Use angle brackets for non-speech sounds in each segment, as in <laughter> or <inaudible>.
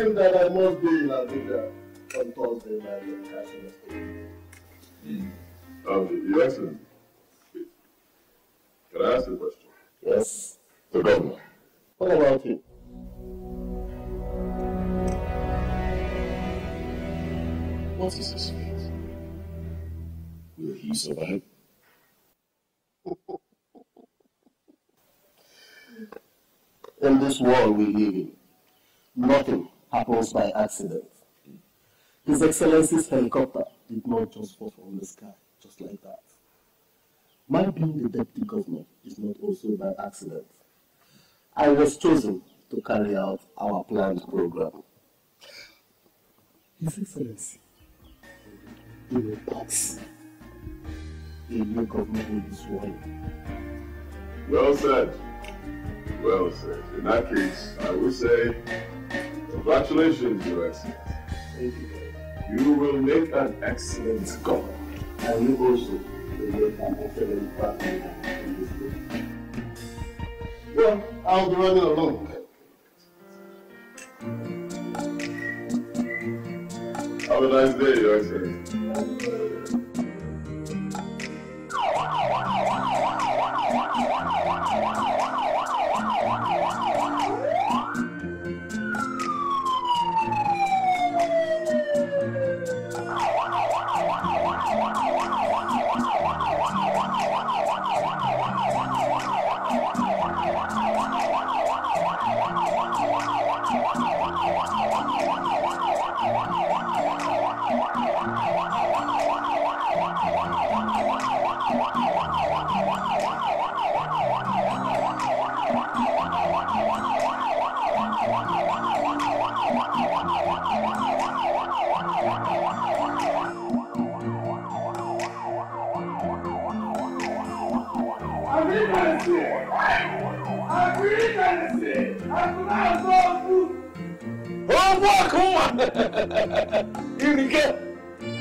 him that I must be in Abuja on Thursday night and catching a state. Um, Your Excellency, can I ask you a question? Yes. The governor. What about him? What is his fate? Will he survive? In this world we live in, nothing happens by accident. His Excellency's helicopter did not just fall from the sky, just like that. My being the deputy governor is not also by accident. I was chosen to carry out our planned program. His Excellency, he will pass. A new government will be sworn. Well said. Well said. In that case, I will say, congratulations, Your Excellency. Thank you. You will make an excellent governor. And you also will make an excellent partner in this group. Well, I'll be running along. Have a nice day, Your Excellency.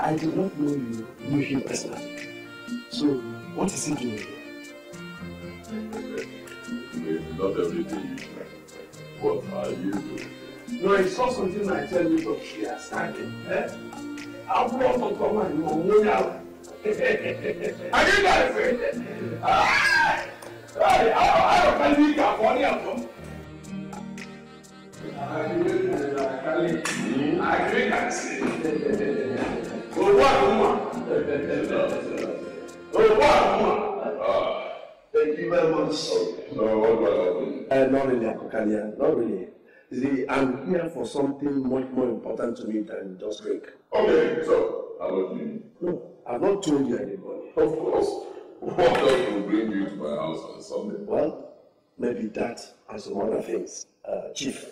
I did not know you knew him personally. So, what is he doing here? Maybe not everything you. What are you doing? No, I saw something I tell you from here standing. Eh? I brought on come and you will know I didn't got it. Ah! Hey, I don't tell you that funny I'm Owó àkúmọ̀. Owó àkúmọ̀. Thank you very much. Uh. See, I'm here for something much more important to me than just drink. Okay, so, how about you? No, I've not told you anybody. Of course. What else will bring you to my house on Sunday? Well, maybe that and some other things. Uh, Chief,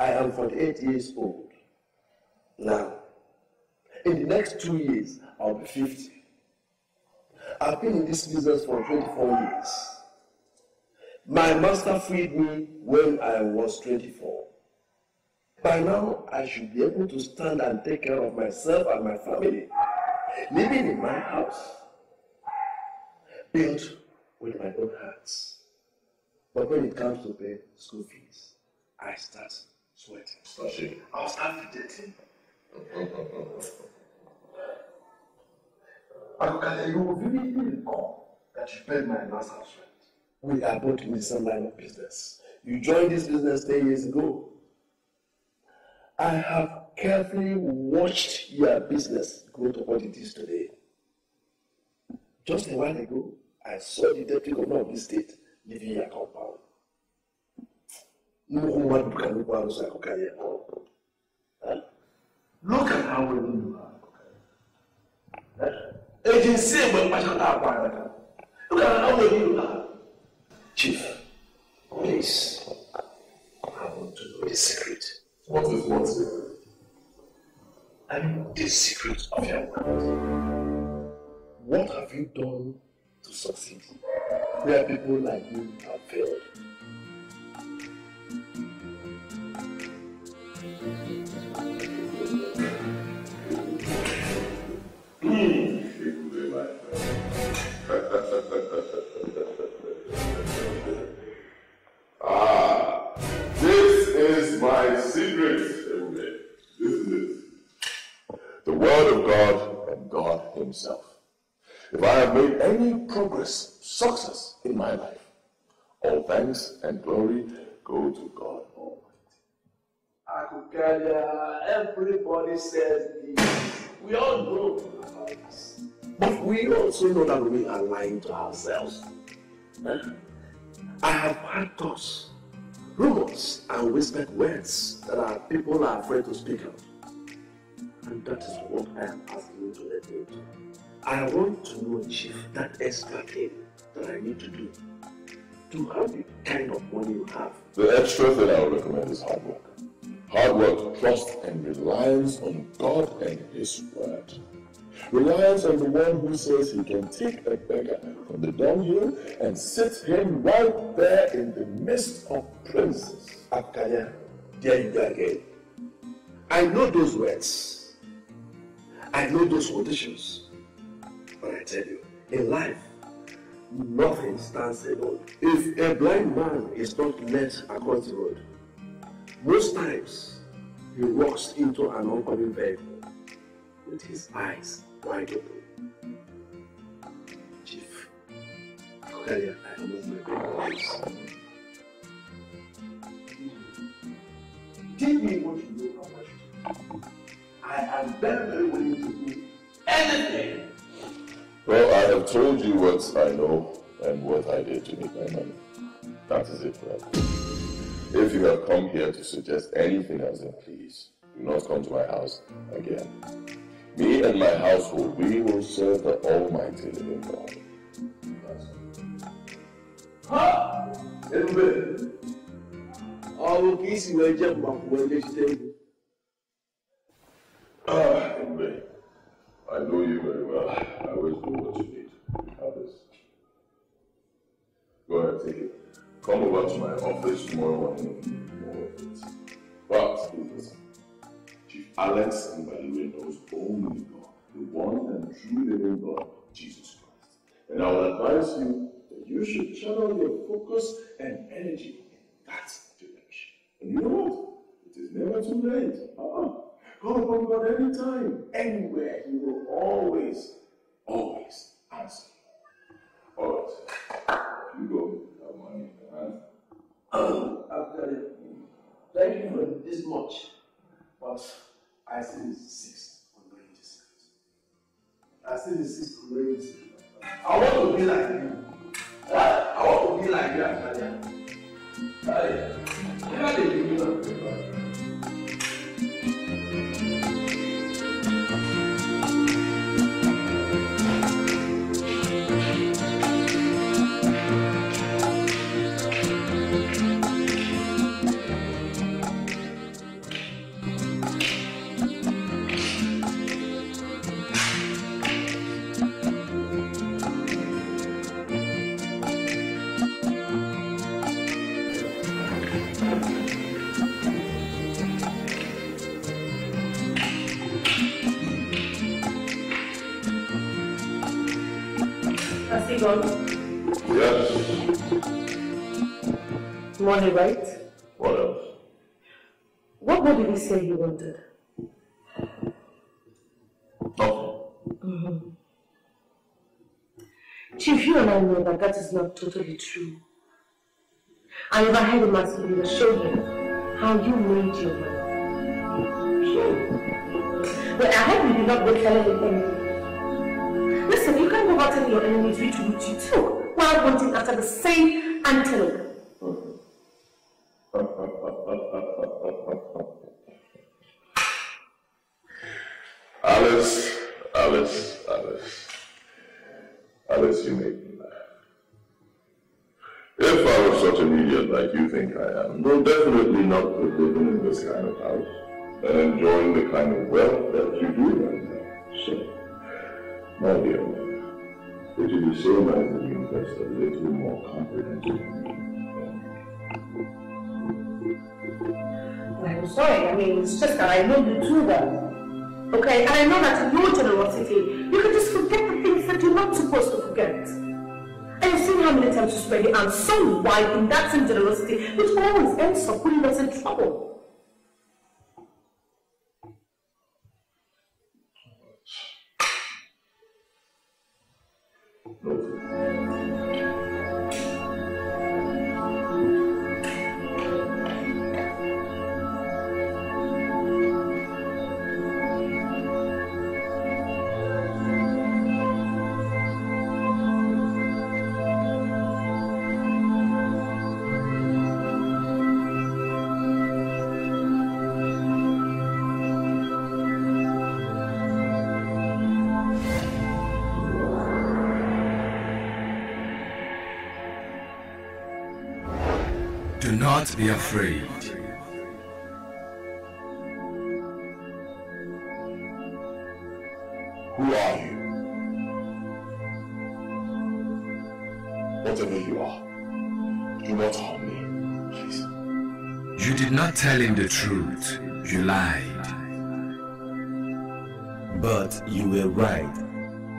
I am 48 years old. Now, in the next two years, I'll be 50. I've been in this business for 24 years. My master freed me when I was 24. By now, I should be able to stand and take care of myself and my family, living in my house, built with my own hands. But when it comes to pay school fees, I start sweating. I'll start fidgeting. <laughs> Akukale, you will vividly recall that you paid my house rent. We are both in the same line of business. You joined this business 10 years ago. I have carefully watched your business grow to what it is today. Just a while ago, I saw the deputy governor of this state leaving your compound. Nnukwu mmadụ ka nnukwu arụsị Akukale ya. Huh? Look at how you are. Agency mgbe mkpachata akwa adaka. Look at how you are. Chief, please, I want to know the secret. What is what secret? I the secret of your wealth. What have you done to succeed where people like you have failed? <laughs> ah, this is my secret. This is it. The Word of God and God Himself. If I have made any progress, success in my life, all thanks and glory go to God Almighty. Akukalia, everybody says this. We all know about this. But we also know that we are lying to ourselves. I have heard thoughts, rumors, and whispered words that our people are afraid to speak out. And that is what I am asking you to let me do. I want to know, Chief, that extra thing that I need to do to have the kind of money you have. The extra thing I would recommend is hard work. Hard work, trust, and reliance on God and His Word. Reliance on the one who says he can take a beggar from the dunghill and sit him right there in the midst of princes. Akaya, there you go again. I know those words. I know those conditions. But I tell you, in life, nothing stands alone. If a blind man is not led across the road, most times he walks into an oncoming vehicle with his eyes open. Chief, Akaya, I know my voice. Give me what you know how much. I am very, very willing to do anything. Well, I have told you what I know and what I did to make my money. That is it, brother. If you have come here to suggest anything else, then please do not come to my house again. Me and my household, we will serve the Almighty living God. Ha! Ebube! Ọ bụ ka isi wee jee mgbakwuo nlechite egwu. Ah, Mbe, I know you very well. I always do what you need. Have this. Go ahead, take it. Come over to my office tomorrow morning. More of it. But, please listen. Chief Alex Mbaliwe knows only God, the one and true living God, Jesus Christ. And I will advise you that you should channel your focus and energy in that direction. And you know what? It is never too late. Uh-uh. Call upon God anytime, anywhere. He will always, always answer. All right. You go. Have money in your hand. <coughs> Actually, thank you for this much, but I still insist on the secret. I still insist on the secret. I want to be like you. I want to be like you. Hey, never did you do that. Money, right? What else? What more did he say he wanted? Nothing. Mm-hmm. Chief, you and I know that that is not totally true. I had him ask you to show him how you made your money. So, But I hope you did not go telling him anything. Listen, you can't go about telling your enemies which route you took while wanting after the same antelope. Alice, Alice, Alice. Alice, you make me laugh. If I was such an idiot like you think I am. No, definitely not living in this kind of house and enjoying the kind of wealth that you do right now. So, my dear it would be so nice if you invest a little more comprehensive in me. I'm sorry, I mean, it's just that I know you too well. Okay, and I know that in your generosity, you can just forget the things that you're not supposed to forget. And you've seen how many times you spread your arms so wide in that same generosity, which always ends up putting us in trouble. Be afraid. Who are you? Whatever you are, do not harm me, please. You did not tell him the truth. You lied. But you were right.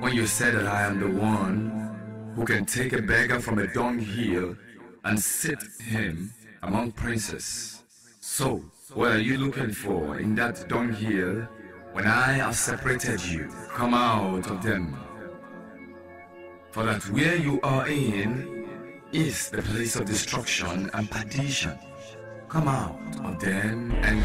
When you said that I am the one who can take a beggar from a dunghill and sit him among princes. So, what are you looking for in that dunghill when I have separated you? Come out of them. For that where you are in is the place of destruction and perdition. Come out of them and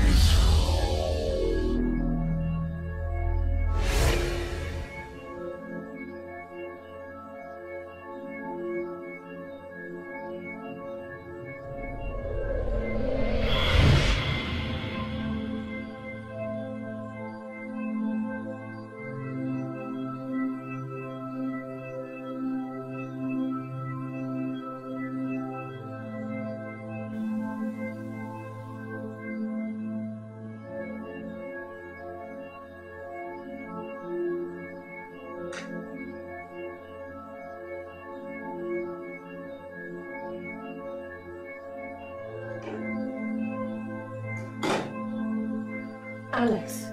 leave.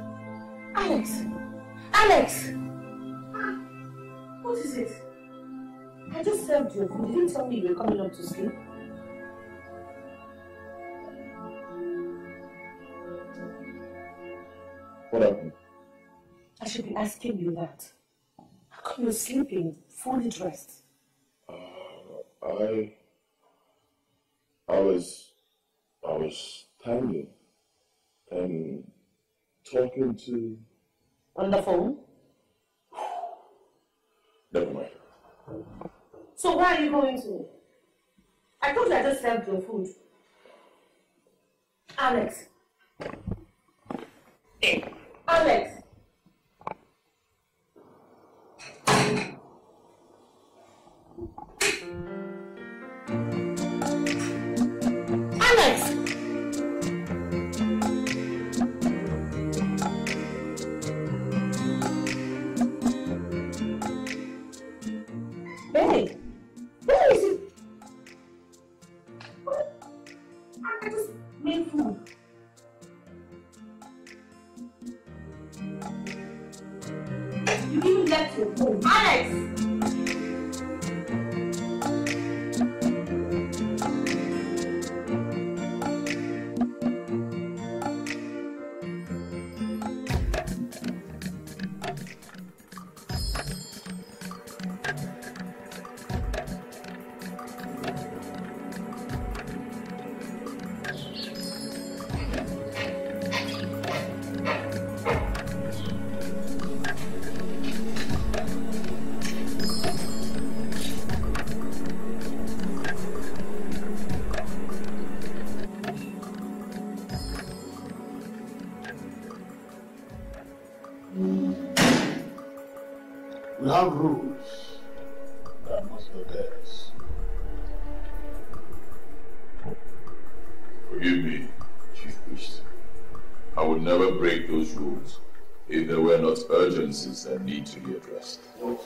you a couple. You didn't tell me you were coming up to sleep? What happened? I should be asking you that. How come you're sleeping, fully dressed? Uh, I... I was... I was standing and talking to... On the phone? Never mind. So why are you going to? I thought I just served your food. Alex. Hey. Alex. That need to be addressed. Thank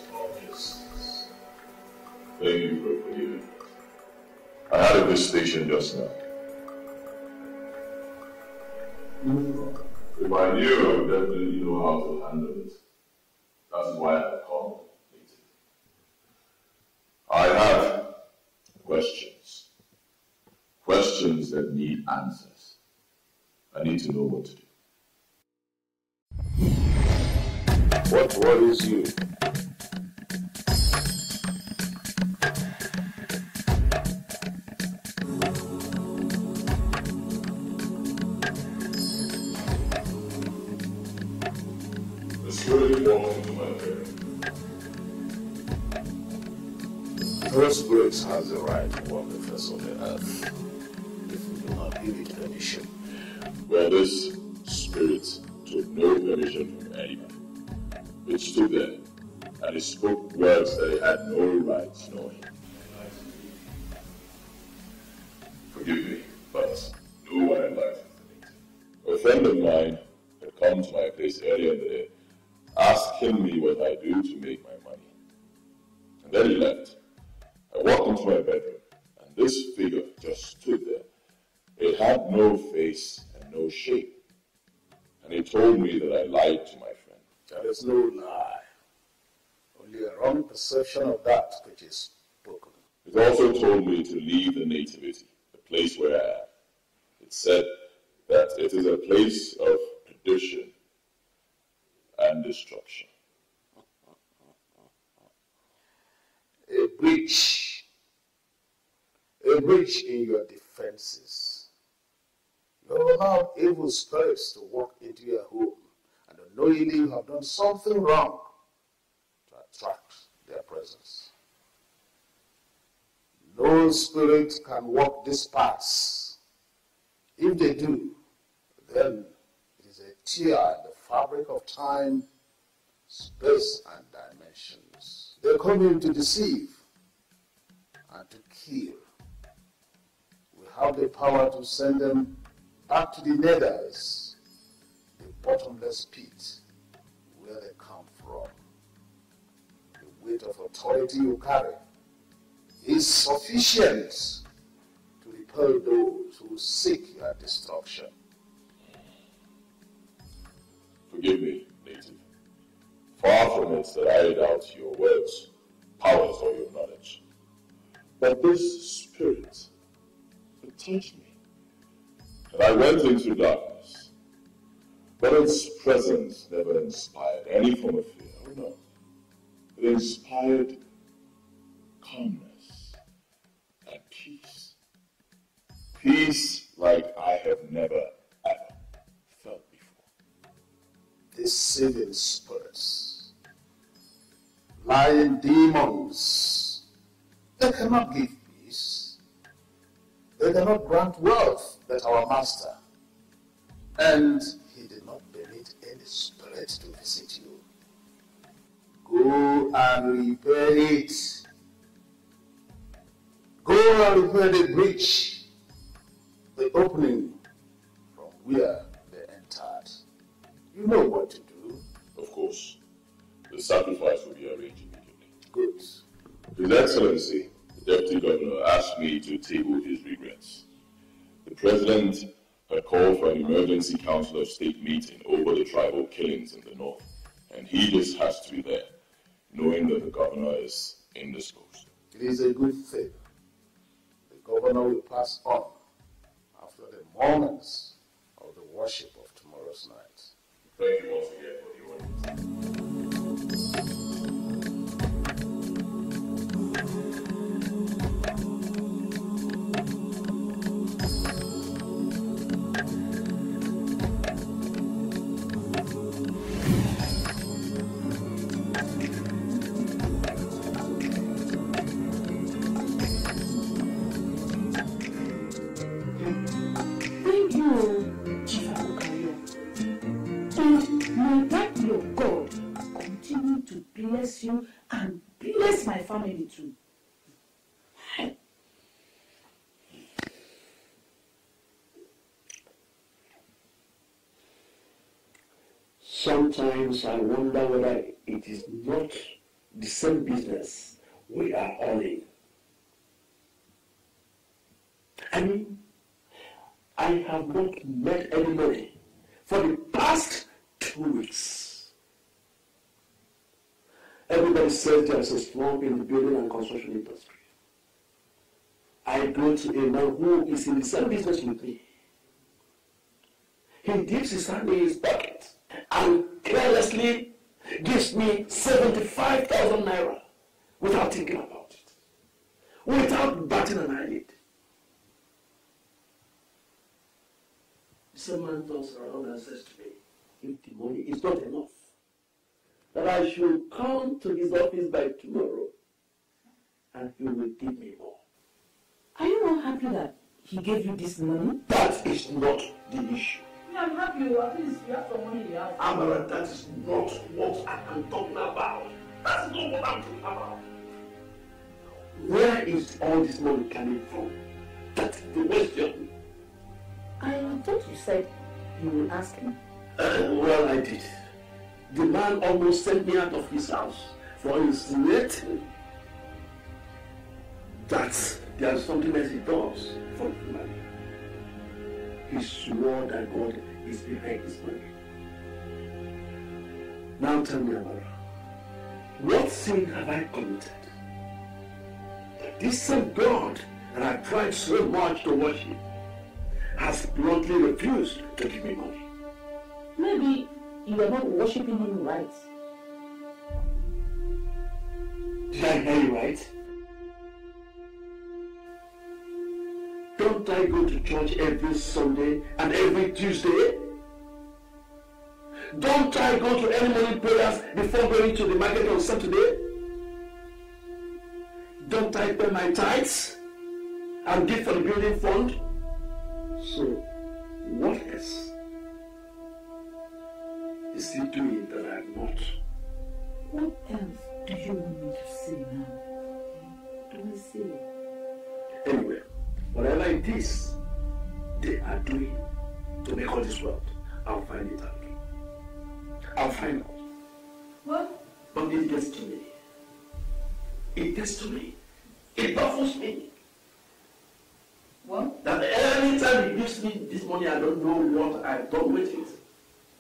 you for forgiving. I had a visitation just now. If I knew, I would definitely know how to handle it. That's why I called. I have questions. Questions that need answers. I need to know what to do. What worries you? Bed. No spirit has the right to walk the face of the earth if we do not give it permission. Where this Stood there and it spoke words that it had no right knowing. Forgive me, but no one enlightened me. A friend of mine had come to my place earlier in the day, asking me what I do to make my money. And then he left. I walked into my bedroom, and this figure just stood there. It had no face and no shape. And he told me that I lied to my. There is no lie, only a wrong perception of that which is spoken. It also told me to leave the nativity, the place where I am. It said that it is a place of perdition and destruction. A breach, a breach in your defenses. You allow evil spirits to walk into your home, and unknowingly you have done something wrong to attract their presence. No spirit can walk these paths. If they do, then it is a tear in the fabric of time, space, and dimensions. They come in to deceive and to kill. We have the power to send them back to the nethers, the bottomless pit where they come from. The weight of authority you carry is sufficient to repel those who seek your destruction. Forgive me, native. Far from it that I doubt your words, powers, or your knowledge. But this spirit, it touched me. And I went into darkness. But its presence never inspired any form of fear. No. It inspired calmness and peace. Peace like I have never, ever felt before. This deceiving spirits, lying demons. They cannot give peace. They cannot grant wealth that our master. And he did not permit any spirit to visit you. Oh. Go and repair it. Go and repair the breach, the opening from where they entered. You know what to do. Of course, the sacrifice will be arranged immediately. Good. His Excellency, the Deputy Governor, asked me to table his regrets. The President had called for an emergency Council of State meeting over the tribal killings in the north, and he just has to be there, knowing that the Governor is indisposed. It is a good thing. The governor will pass on after the moments of the worship of tomorrow's night. Thank you once again for the order. Sometimes I wonder whether it is not the same business we are all in. I mean, I have not made any money for the past two weeks. Everybody says there's a slump in the building and construction industry. I go to a man who is in the same business with me. He dips his hand in his pocket and carelessly gives me 75,000 naira without thinking about it, without batting an eyelid. The man turns around and says to me, if the money is not enough, that I should come to his office by tomorrow and he will give me more. Are you not happy that he gave you this money? That is not the issue. Yeah, I'm happy. At least you have some money in the house. Amara, that is not what I am talking about. That's not what I'm talking about. Where is all this money coming from? That's the question. I thought you said you will ask him. Uh, well, I did. The man almost sent me out of his house for insinuating that there's something else he does for the money. He swore that God is behind his money. Now tell me, Amara, what sin have I committed? That this same God that I tried so much to worship has bluntly refused to give me money. Maybe you are not worshiping him right. Did I hear you right? Don't I go to church every Sunday and every Tuesday? Don't I go to any morning prayers before going to the market on Saturday? Don't I pay my tithes and give for the building fund? So, what else is he doing that I'm not? What else do you want me to say now? Do I see? Anyway, whatever it is they are doing to make all this world, I'll find it out. I'll find out. What? But it gets to me. It gets to me. It baffles me. What? That every time he gives me this money, I don't know what I've done with it.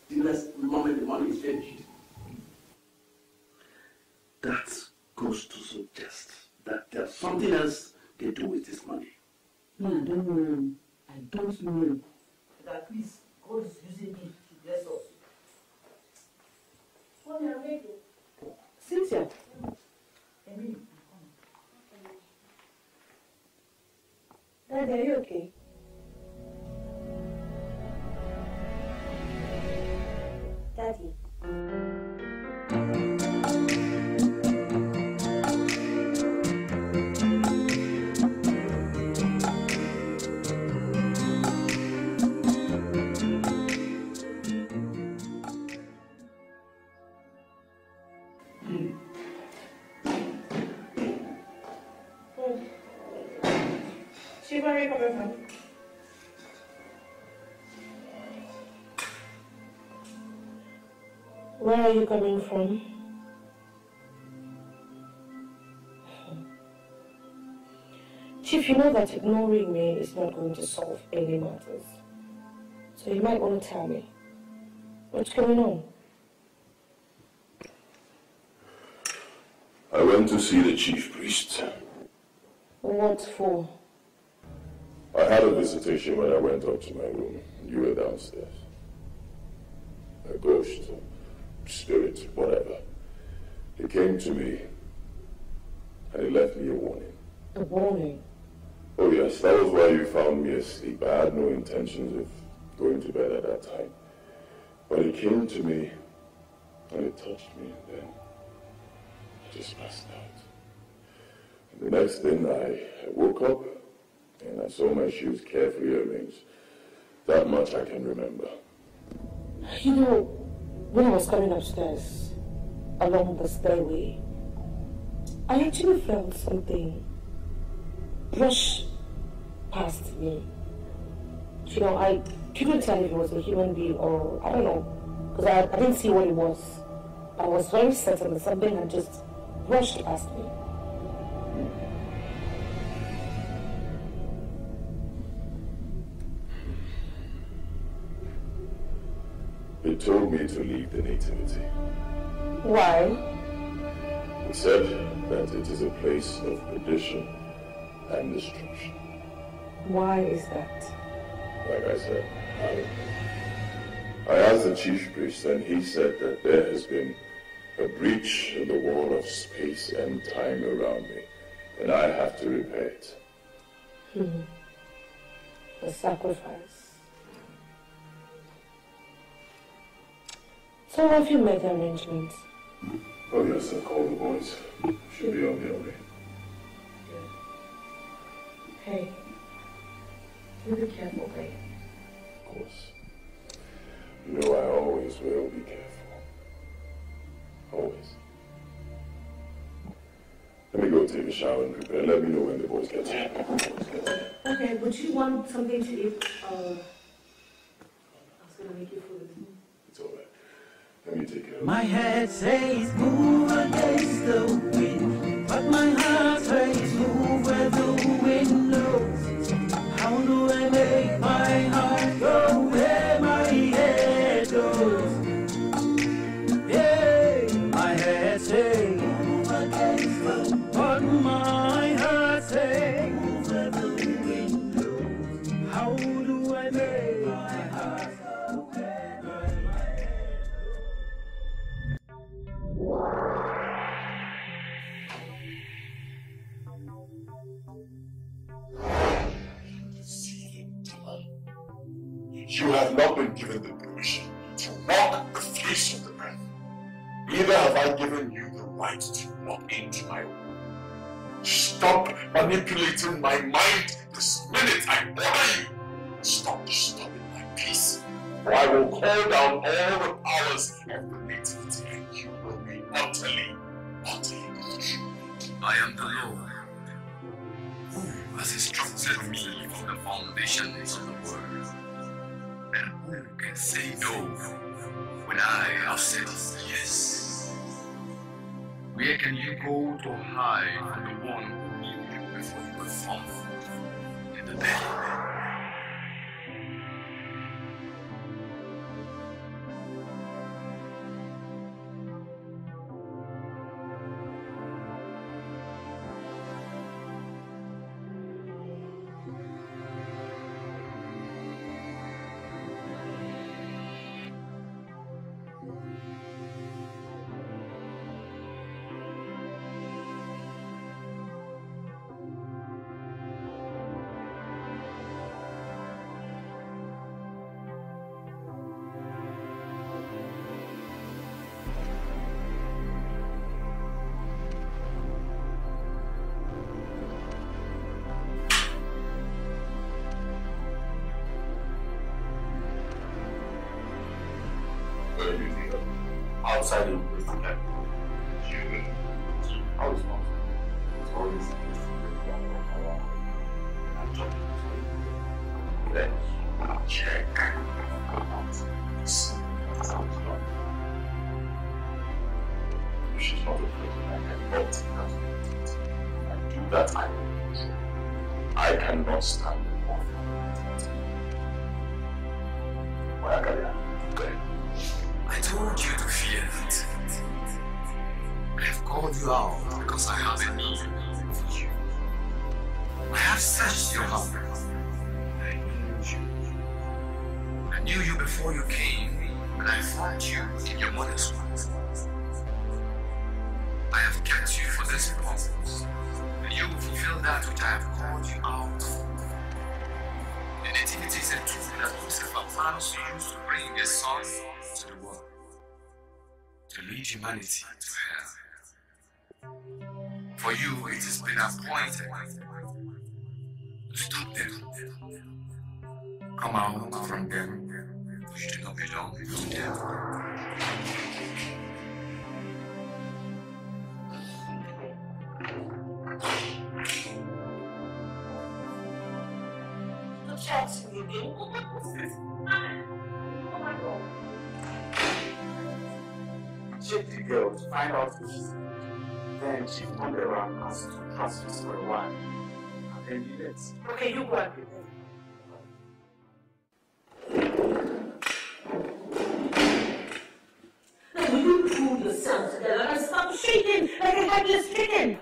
The next moment the money is finished. That goes to suggest that there's something else they do with this money. No, I don't know. I don't know. But at least God is using me to bless us. Mommy, I'm ready. Cynthia. Emily, Daddy, are you okay? Daddy. Where are you coming from? Where are you coming from? Chief, you know that ignoring me is not going to solve any matters. So you might want to tell me. What's going on? I went to see the chief priest. What for? I had a visitation when I went up to my room. You were downstairs. A ghost, spirit, whatever. He came to me and he left me a warning. A warning. Oh yes, that was why you found me asleep. I had no intentions of going to bed at that time. But he came to me and he touched me and then I just passed out. And the next thing I, I woke up and I saw my shoes carefully arranged. That much I can remember. You know, when I was coming upstairs, along the stairway, I actually felt something brush past me. You know, I couldn't tell if it was a human being or, I don't know, Because I, I didn't see what it was. I was very certain that something had just brushed past me. He told me to leave the nativity. Why? He said that it is a place of perdition and destruction. Why is that? Like I said, I, I asked the chief priest and he said that there has been a breach in the wall of space and time around me and I have to repair it. Hmm. The sacrifice. So have you made the arrangements? Oh yes, I called the boys. Should be on their way. Hey, you be careful, babe. Of course. You know I always will be careful. Always. Let me go take a shower and prepare. Let me know when the boys get here. Okay, would you want something to eat? Uh, I was gonna make you food. It's all right. Let me take care My head says move against the wind, but my Stop manipulating my mind this minute. I order you. Stop disturbing my peace. Or I will call down all the powers of the nativity and you will be utterly, utterly destroyed. I am the Lord, who has instructed me from the foundations of the world. And who can say no when I have said yes? Where can you go to hide from the one who knew you before you were formed in the day? Outside lead humanity to hell. For you, it has been appointed to stop them. Come out from them, for you do not belong to them. Chat to me check the girl to find out if she's Then she turned around and asked to transfer for a while. And then he left. Okay, you go and prepare. Now, will you pull yourself together and stop shaking like a headless chicken?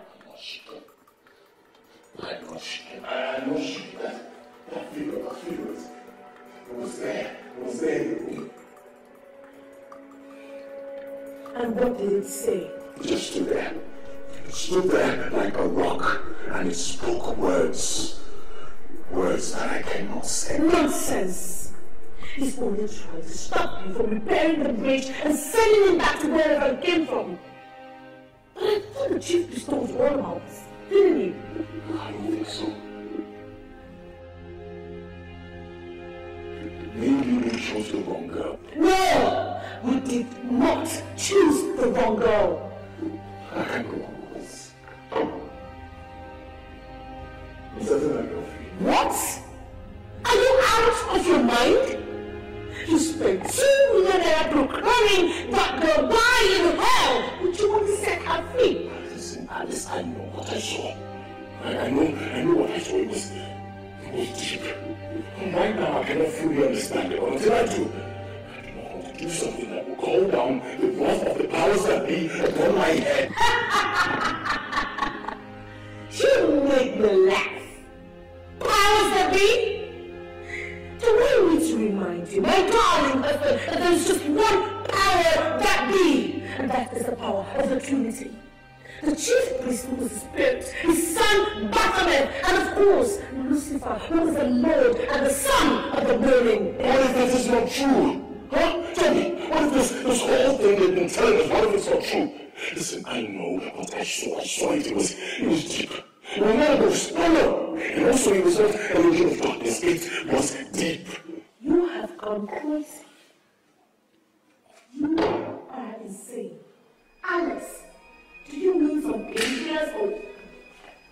I'm not shaking. I am not shaking. That, that feel it, I feel it. It was there. It was there in the room. And what did it say? It just stood there. It stood there like a rock, and it spoke words. Words that I cannot say. Nonsense! He's only trying to stop me from repairing the bridge and sending him back to wherever it came from. But I thought the chief bestowed you all about this, didn't he? I don't think so. Maybe we chose the wrong girl. No! We did not choose the wrong girl. I can't go on with this. It's something like your feet. What? Are you out of your mind? You spent two million naira procuring that girl why in hell would you want to set her free? Listen, Alice, I know what I saw. I, I know, I know what I saw. It was, it was deep. Right now, I cannot fully understand it, but until I do, I do not want to do something that will call down the wrath of the powers that be upon my head. You make me laugh. Powers that be? Do I need to remind you, my darling husband, that there is just one power that be, and that is the power of the Trinity. The chief priest who was the spirit, his son Baphomet, and of course Lucifer, who is the Lord and the son of the burning. What if this is not true? Huh? Tell me, what if this, this whole thing they've been telling us, what if it's not true? Listen, I know what I saw. I saw it. It was, it was deep. No, no, no, no. And also, it was not a illusion of darkness. It was deep. You have gone crazy. You are insane. Alice, do you mean eight years old?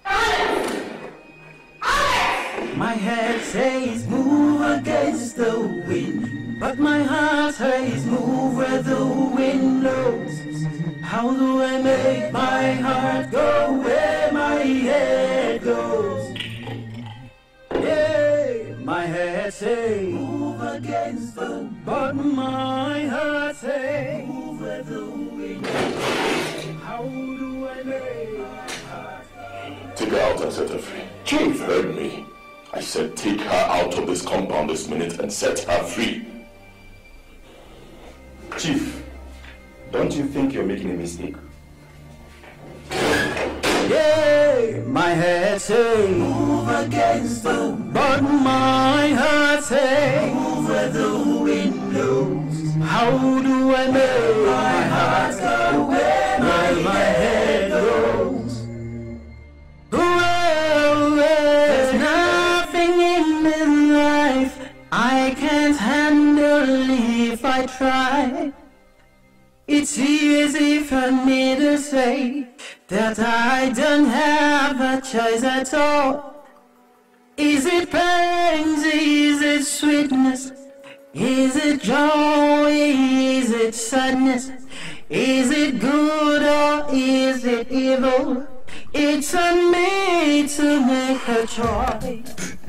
Alice! Alice! My head says move against the wind, but my heart says move where the wind blows. How do I make my heart go where my head goes? Yeah, my head says move against the, but my heart says move where the wind blows. Take her out and set her free. Chief heard me. I said take her out of this compound this minute and set her free. Chief, don't you think you're making a mistake? Yeah, my head say move against the, but my heart say move where the wind blows. How do I make my heart go try. It's easy for me to say that I don't have a choice at all. Is it pain? Is it sweetness? Is it joy? Is it sadness? Is it good or is it evil? It's on me to make a choice.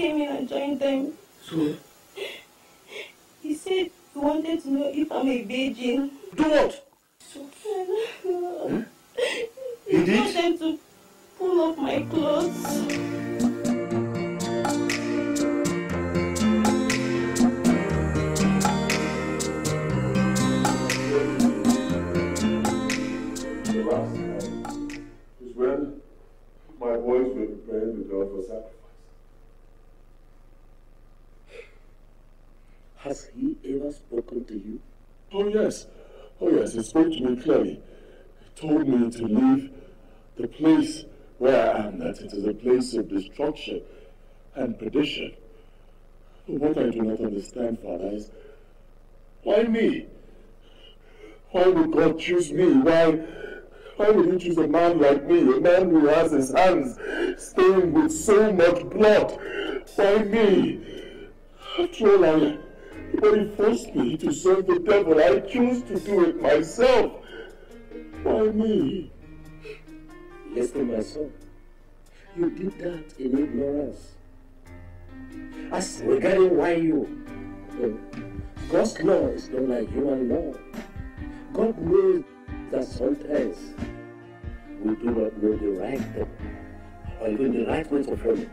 Came in and joined them. So, He said he wanted to know if I'm a virgin. do what? Place of destruction and perdition. What I do not understand, Father, is why me? Why would God choose me? Why, why would He choose a man like me, a man who has his hands stained with so much blood? Why me? After all, I, nobody forced me to serve the devil. I chose to do it myself. Why me? Listen, my son. You did that in ignorance. As regarding why you, uh, God's law is not like human law. God knows that sometimes we do not know the right thing or even the right way to follow.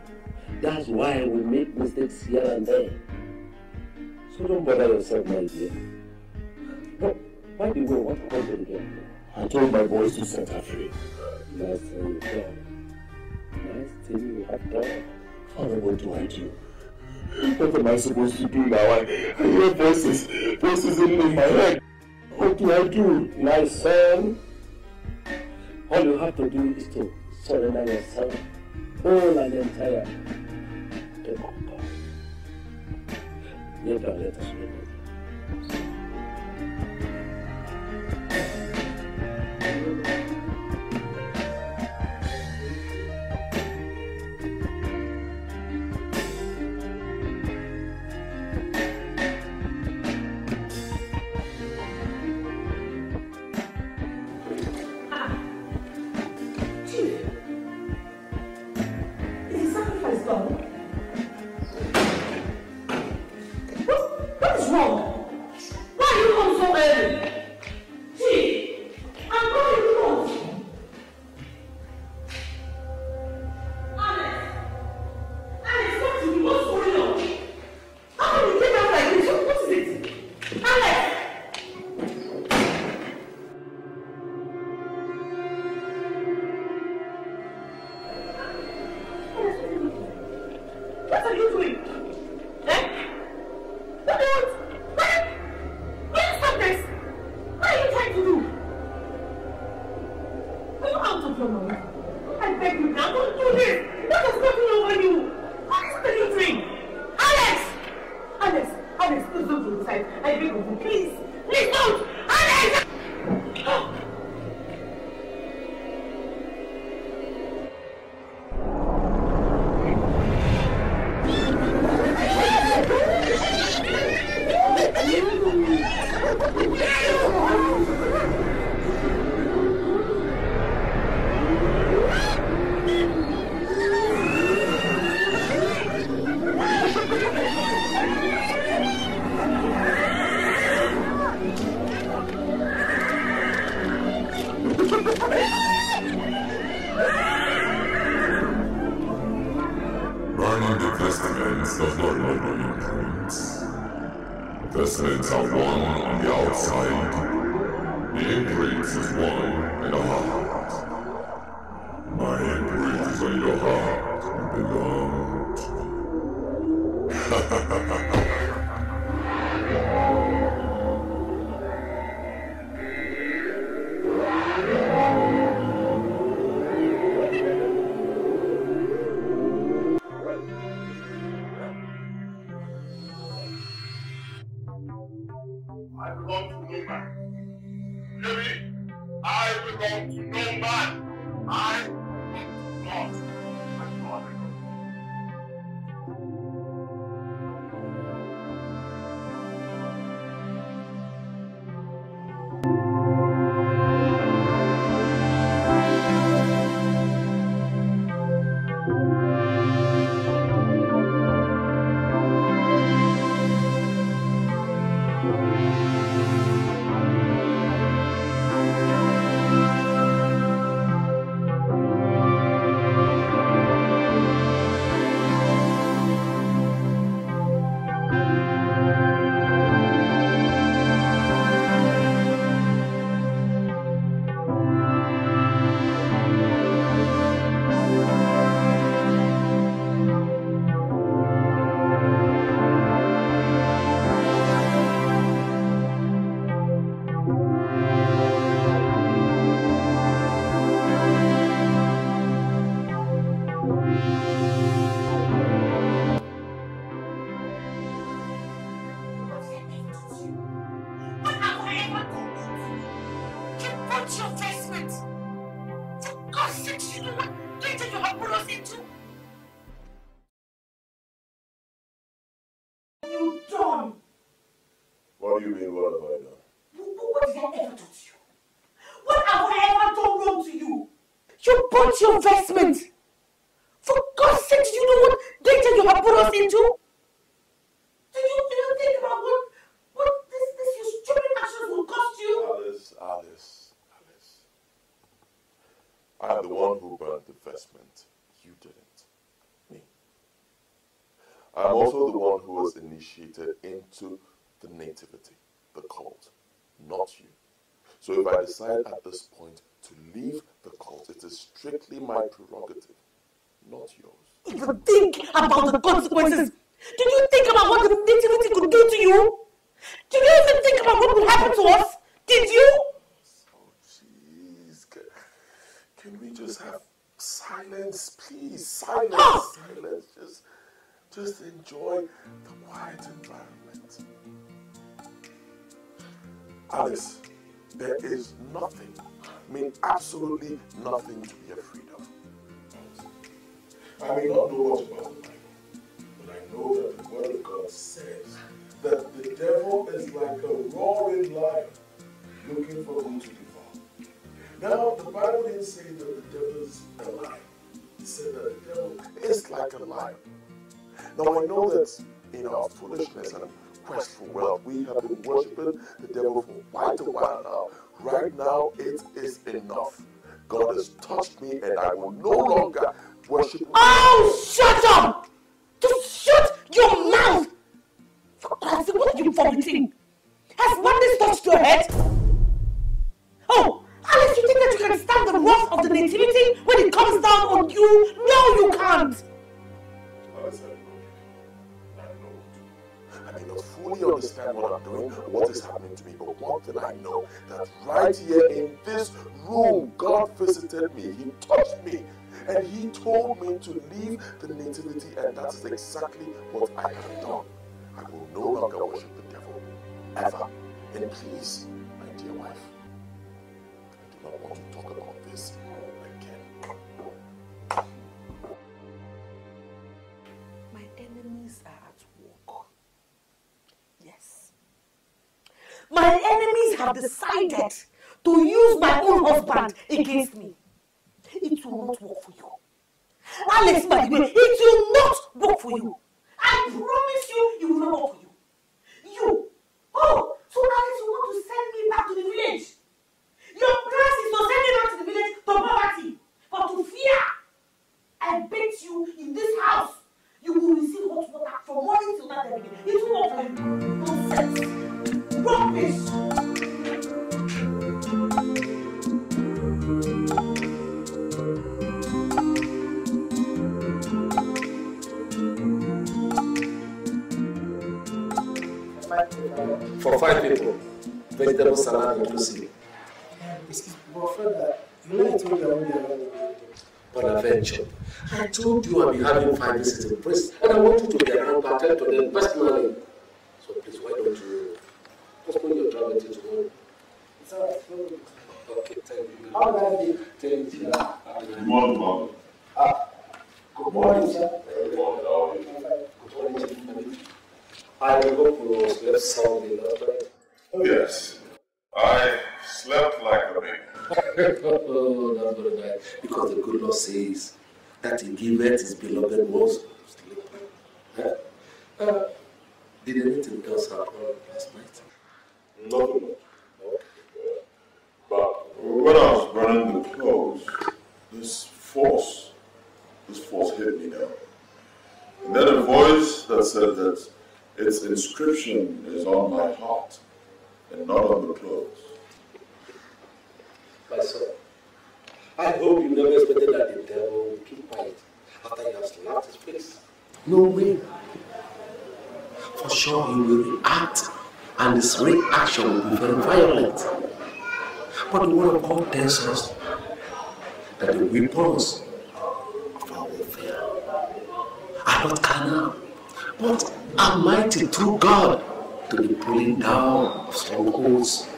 That's why we make mistakes here and there. So don't bother yourself, my dear. But why do you want to come game? I told my boys to set her free. Nice thing you you what? What am I supposed to do now? I, I hear voices, voices in, my head. What do I do? My son, all you have to do is to surrender yourself whole and entire to God. Never let us remember. Chief, Bought your vestment. For God's sake, do you know what danger you have put us into? Do you, do you think about what, what this, this your stupid actions will cost you? Alice, Alice, Alice. I am the one who burned the vestment. You didn't. Me. I'm also the one who was initiated into the nativity, the cult, not you. So if I decide at this point to leave the cult, it is strictly my prerogative, not yours. Even think about the consequences. Did you think about what the nativity could do to you? Did you even think about what would happen to us? Did you? Please, can, can we just have silence, please? Silence, Ah! silence. Just, just enjoy the quiet environment. Alice, there is nothing, mean absolutely nothing to afraid of. I may not know much about the but I know that the Word of God says that the devil is like a roaring lion looking for whom to devour. Now, the Bible didn't say that the devil is a lion. It said that the devil is like a lion. Now, I know that in our foolishness and quest for wealth, we have been worshiping the devil for quite a while now. Right now, it is enough. God has touched me, and I will no longer worship. Oh, shut up! Just shut your mouth! For God's sake, what are you vomiting? Has madness touched your head? Oh, Alice, you think that you can stand the wrath of the nativity when it comes down on you? No, you can't! Fully understand what I'm doing, what is happening to me, but one thing I know that right here in this room, God visited me. He touched me, and He told me to leave the nativity, and that is exactly what I have done. I will no longer worship the devil ever. And please, my dear wife, I do not want to talk about this again. My enemies are My enemies have decided to use my own husband against me. It will not work for you. Alex, by the way, it will not work for you. I promise you, it will not work for you. You. Oh, so Alex, you want to send me back to the village? Your plan is to send me back to the village to poverty, but to fear. I bet you in this house, you will receive hot water from morning till night every day. It will work for you. Nonsense. Rubbish. For five people, vegetable salad inclusive. Bonaventure, I told you I'll be having five visits in prison, and I want you to be around to attend to them personally. So please, why don't you postpone your travel till tomorrow? Okay, thank you. Thank you. Good morning, Mom. Good morning, sir. Good morning, how are you? Good morning, Chief. I hope you slept soundly last night. Oh, yes. I slept like a baby. <laughs> oh, that's very nice. Because the good Lord says that he giveth his beloved ones sleep. Huh? Uh, did anything else happen last night? Nothing. But when I was burning the clothes, this force, this force hit me down. And then a voice that said that its inscription is on my heart and not on the clothes. My son, I hope you never expected that the devil would keep quiet after you have slapped his face. No way. For sure he will react and his reaction will be very violent. But the word of God tells us that the weapons of our warfare are not carnal, but are mighty through God to the pulling down of strongholds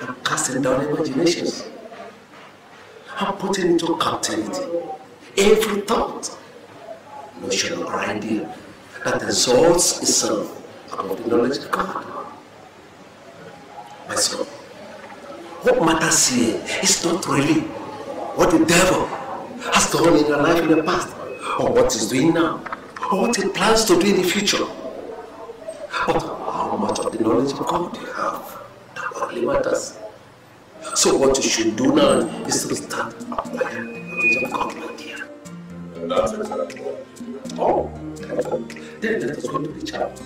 and casting down imaginations and putting into captivity every thought, notion or idea that exalts itself above the knowledge of God. My son, what matters here is not really what the devil has done in your life in the past, or what he's doing now, or what he plans to do in the future. But how much of the knowledge of God you have, that really matters. So what you should do now is to start applying the knowledge of God, my dear. That's exactly what Oh, then let us go to the child.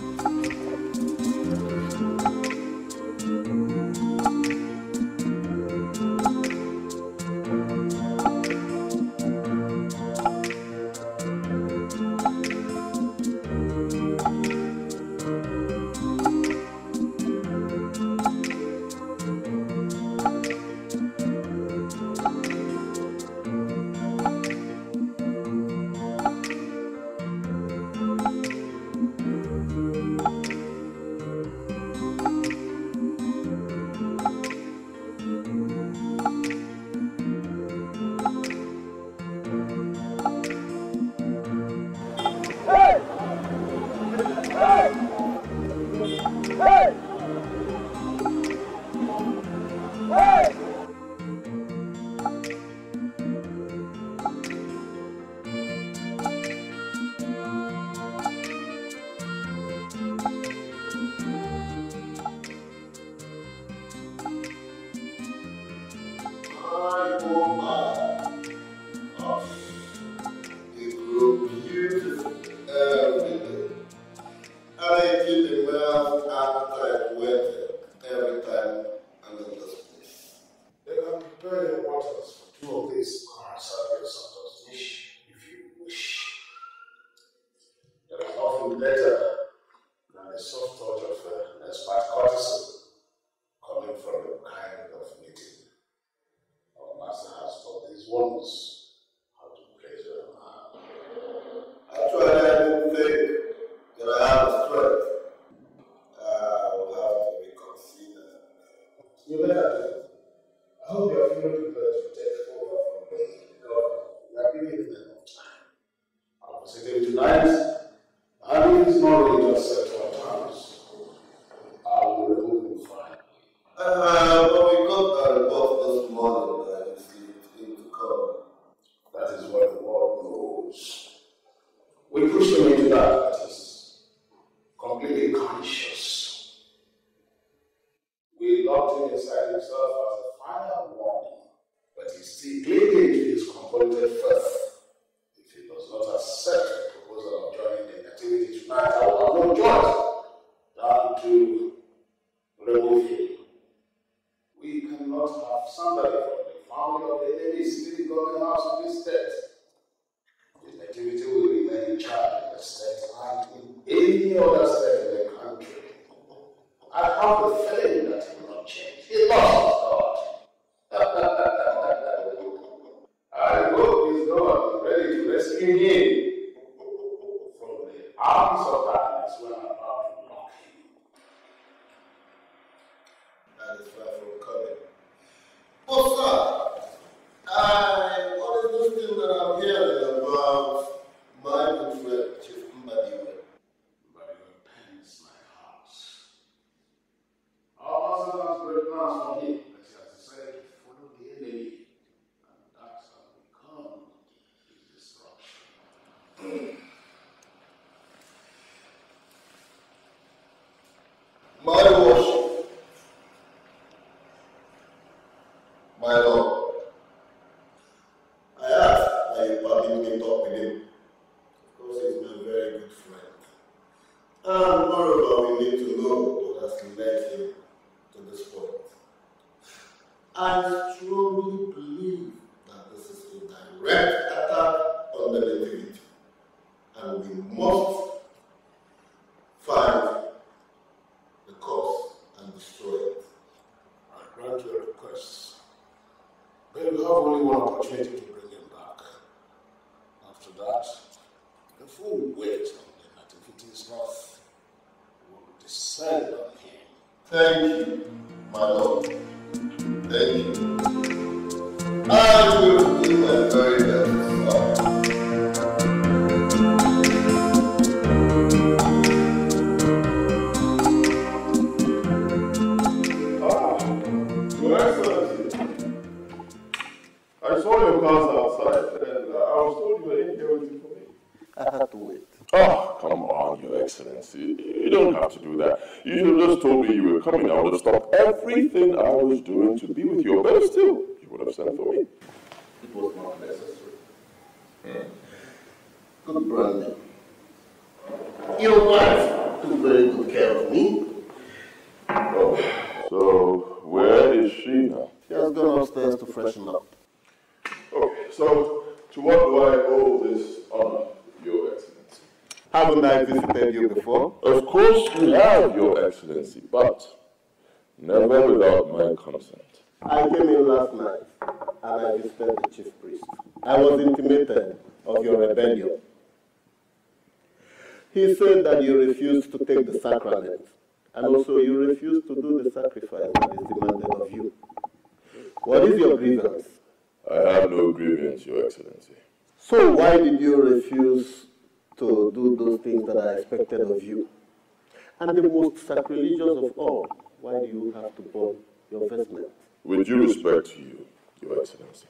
My Lord, I saw your cars outside and uh, I was told you were in here waiting for me. I had to wait. Oh, come on, Your Excellency. You don't have to do that. You should have just told me you were coming. I would have stopped everything I was doing to be with you. Better still, you would have sent for me. It was not necessary. Good Brandon. Your wife took very good care of me. Oh, so where is she now? She has gone upstairs to freshen up. So to what do I owe this honor, Your Excellency? Haven't I visited you before? Of course you have, Your Excellency, but never without my consent. I came in last night and I visited the chief priest. I was intimated of your rebellion. He said that you refused to take the sacrament and also you refused to do the sacrifice that is demanded of you. What is your grievance? I have no grievance, Your Excellency. So why did you refuse to do those things that are expected of you? And the most sacrilegious of all, why do you have to burn your vestment? With due respect to you, Your Excellency,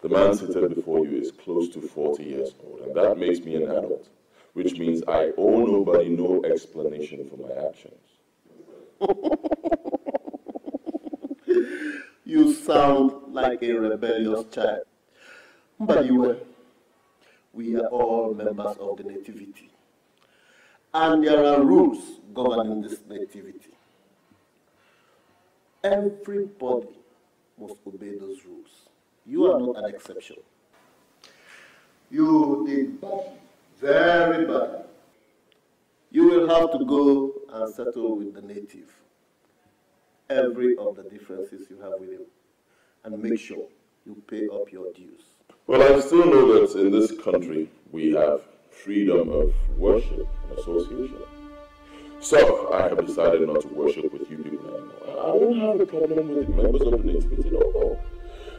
the man seated before you is close to 40 years old, and that makes me an adult, which means I owe nobody no explanation for my actions. <laughs> You sound like a rebellious child. But you were. We are all members of the Nativity. And there are rules governing this Nativity. Everybody must obey those rules. You are not an exception. You did badly, very badly. You will have to go and settle with the native every of the differences you have with him and make sure you pay up your dues. Well, I still know that in this country we have freedom of worship and association. So I have decided not to worship with you people anymore. I don't have a problem with the members of the Nativity, no, no.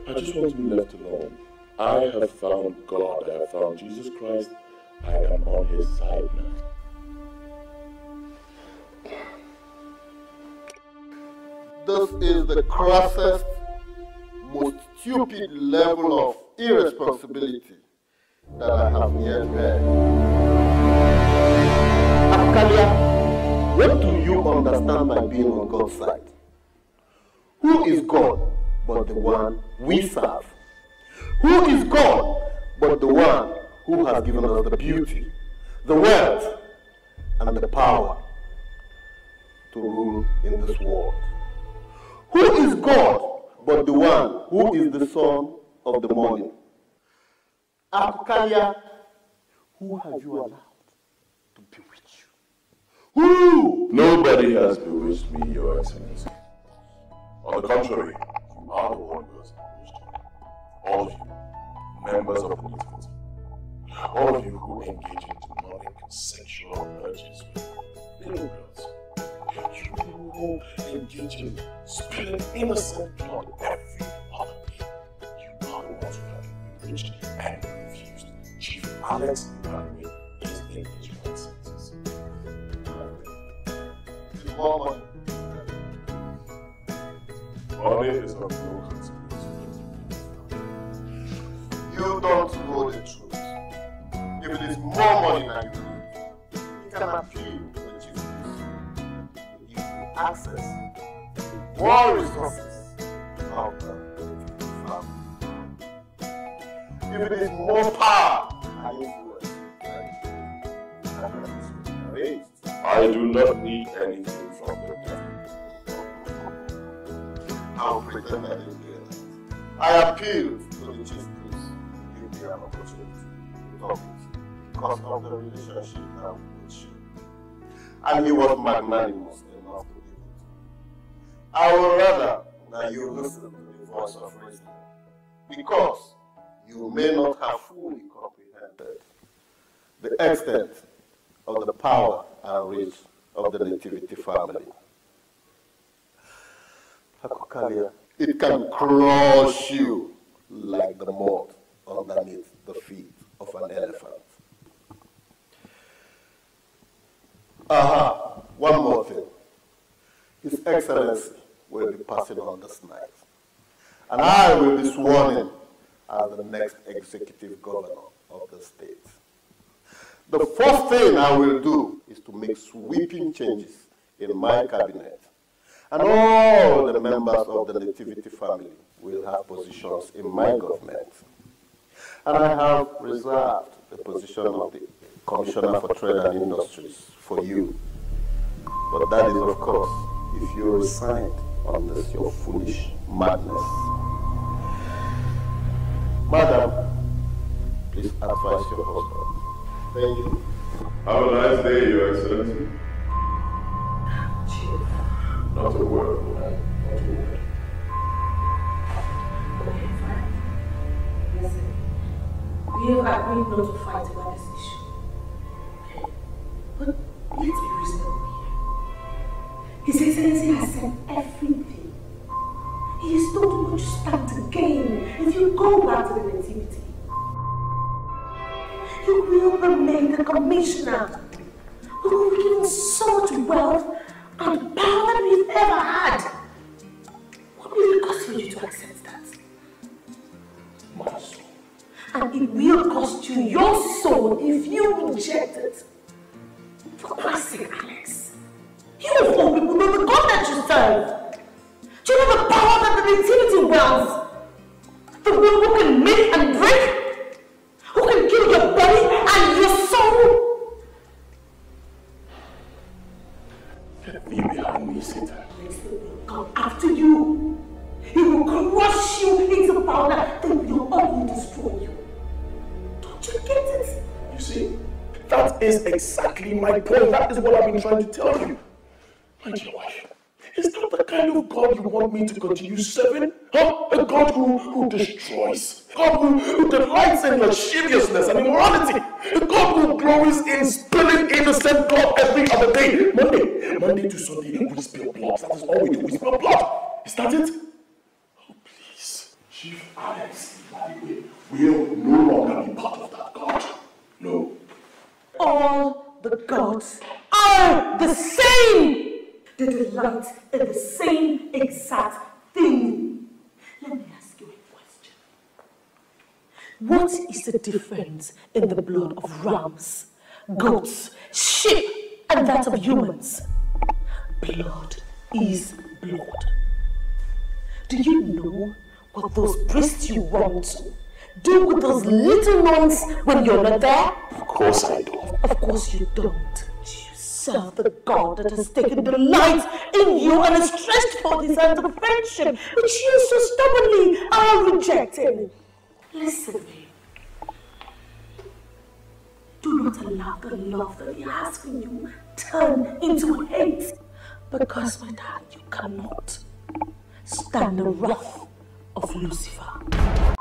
I just want to be left alone. I have found God. I have found Jesus Christ. I am on his side now. This is the crassest, most stupid level of irresponsibility that I have yet heard. Akalia, what do you understand by being on God's side? Who is God but the one we serve? Who is God but the one who has given us the beauty, the wealth, and the power to rule in this world? Who is God but the one who is the son of the morning? Akukalia, who have you allowed to bewitch you? Who? Nobody has bewitched me, Your Excellency. On the contrary, you are the one who has bewitched me. All of you, members of the community. All of you who engage in demonic sexual urges with little girls. You who engage in spilling innocent blood every day. You are the ones who have been and refused. Chief Alex Ibrahim is in his right senses. More money. Is of no consequence. You don't know the truth. If it is more money than you need, you can access to more resources of the farm. If more power and influence than you can raised. I do not need anything from the devil. I'll pretend I didn't hear that. I appeal to the chief priest to give me an opportunity to talk with you because of the relationship that we with you. And he was magnanimous I would rather that you listen to the voice of reason because you may not have fully comprehended the extent of the power and reach of the nativity family. It can crush you like the mud underneath the feet of an elephant. Aha, one more thing. His Excellency will be passing on this night. And ah, I will be sworn in as the next executive governor of the state. The first thing I will do is to make sweeping changes in my cabinet. And all the members of the Nativity family will have positions in my government. And I have reserved the position of the Commissioner for Trade and Industries for you. But that is, of course, if you resign on this your foolish madness. Madam, please advise your husband. Thank you. Have a nice day, Your Excellency. Not a word, man. Not a word. Okay, fine. Listen, we have agreed not to fight about this issue. Okay? But let's be reasonable here. His Excellency has said everything. He has told you what you stand to gain if you go back to the nativity. You will remain the commissioner who will be given so much wealth and power we've ever had. What will it cost for you to accept that? My soul. And it will cost you your soul if you reject it. For Christ's sake, Alex. You of all people know the God that you serve. Do you know the power that the fraternity wells? The one who can make and break? Who can kill your body and your soul? Leave behind me, Satan. Come after you. He will crush you into powder, then will only destroy you. Don't you get it? You see, that is exactly my point. That is what I've been trying to tell you. My dear wife, is that the kind of God you want me to continue serving? Huh? A God who, who destroys. A God who, who delights in lasciviousness and immorality. A God who glories in spilling innocent blood every other day. Monday, Monday to Sunday, we spill blood. That is all we do. We spill blood. Is that it? Oh, please. Chief Alex, will no longer be part of that God. No. All the gods are the same. They delight in the same exact thing. Let me ask you a question. What is the difference in the blood of rams, goats, sheep, and that of humans? Blood is blood. Do you know what those priests you want do with those little ones when you're not there? Of course I do. Of course you don't. Serve the God that has taken delight in you and has stretched forth his hand of friendship, which you so stubbornly are rejecting. Listen. Do not allow the love that he has for you turn into hate. Because, my darling, you cannot stand the wrath of Lucifer.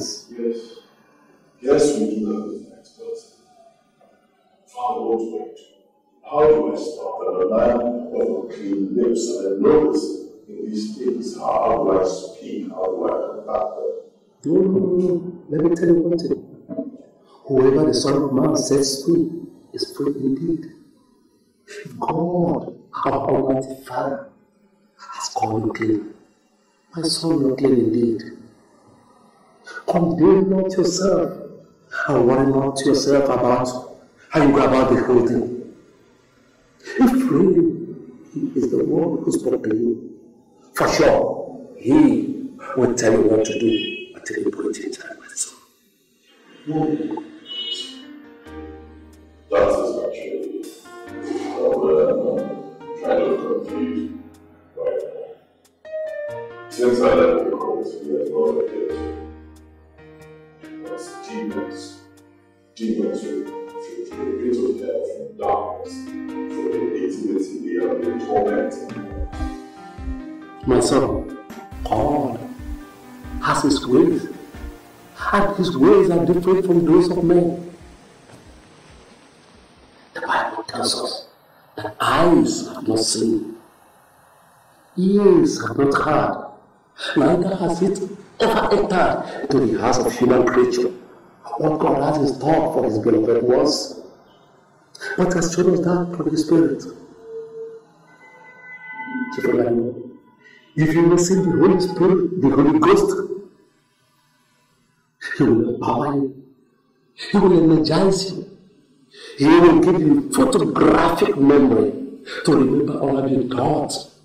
Yes. Yes, we do have the facts, but Father, I do? How do I stop that a man of clean lips and a notice in these things? How do I speak? How do I combat them? No, no, no. Let me tell you one thing. Whoever the Son of Man sets free is free indeed. God, our Almighty Father, has called you clean. My son, you're clean indeed. Condemn not yourself and worry not yourself about how you go about the whole thing. If really He is the one who spoke to you, for sure He will tell you what to do at any point in time, son. That is actually what uh, I'm kind of confused right now. Since I left Demons to the pit of hell from darkness, the eternity they have been tormenting. My son, God has His ways, and His ways are different from those of men. The Bible tells us that eyes have not seen, ears have not heard, neither has it ever entered into the heart of human creature what God has in store for His beloved ones. what has shown us that from His Spirit. If you receive the Holy Spirit, the Holy Ghost, He will empower you. He will energize you. He will give you photographic memory to remember all of your thoughts.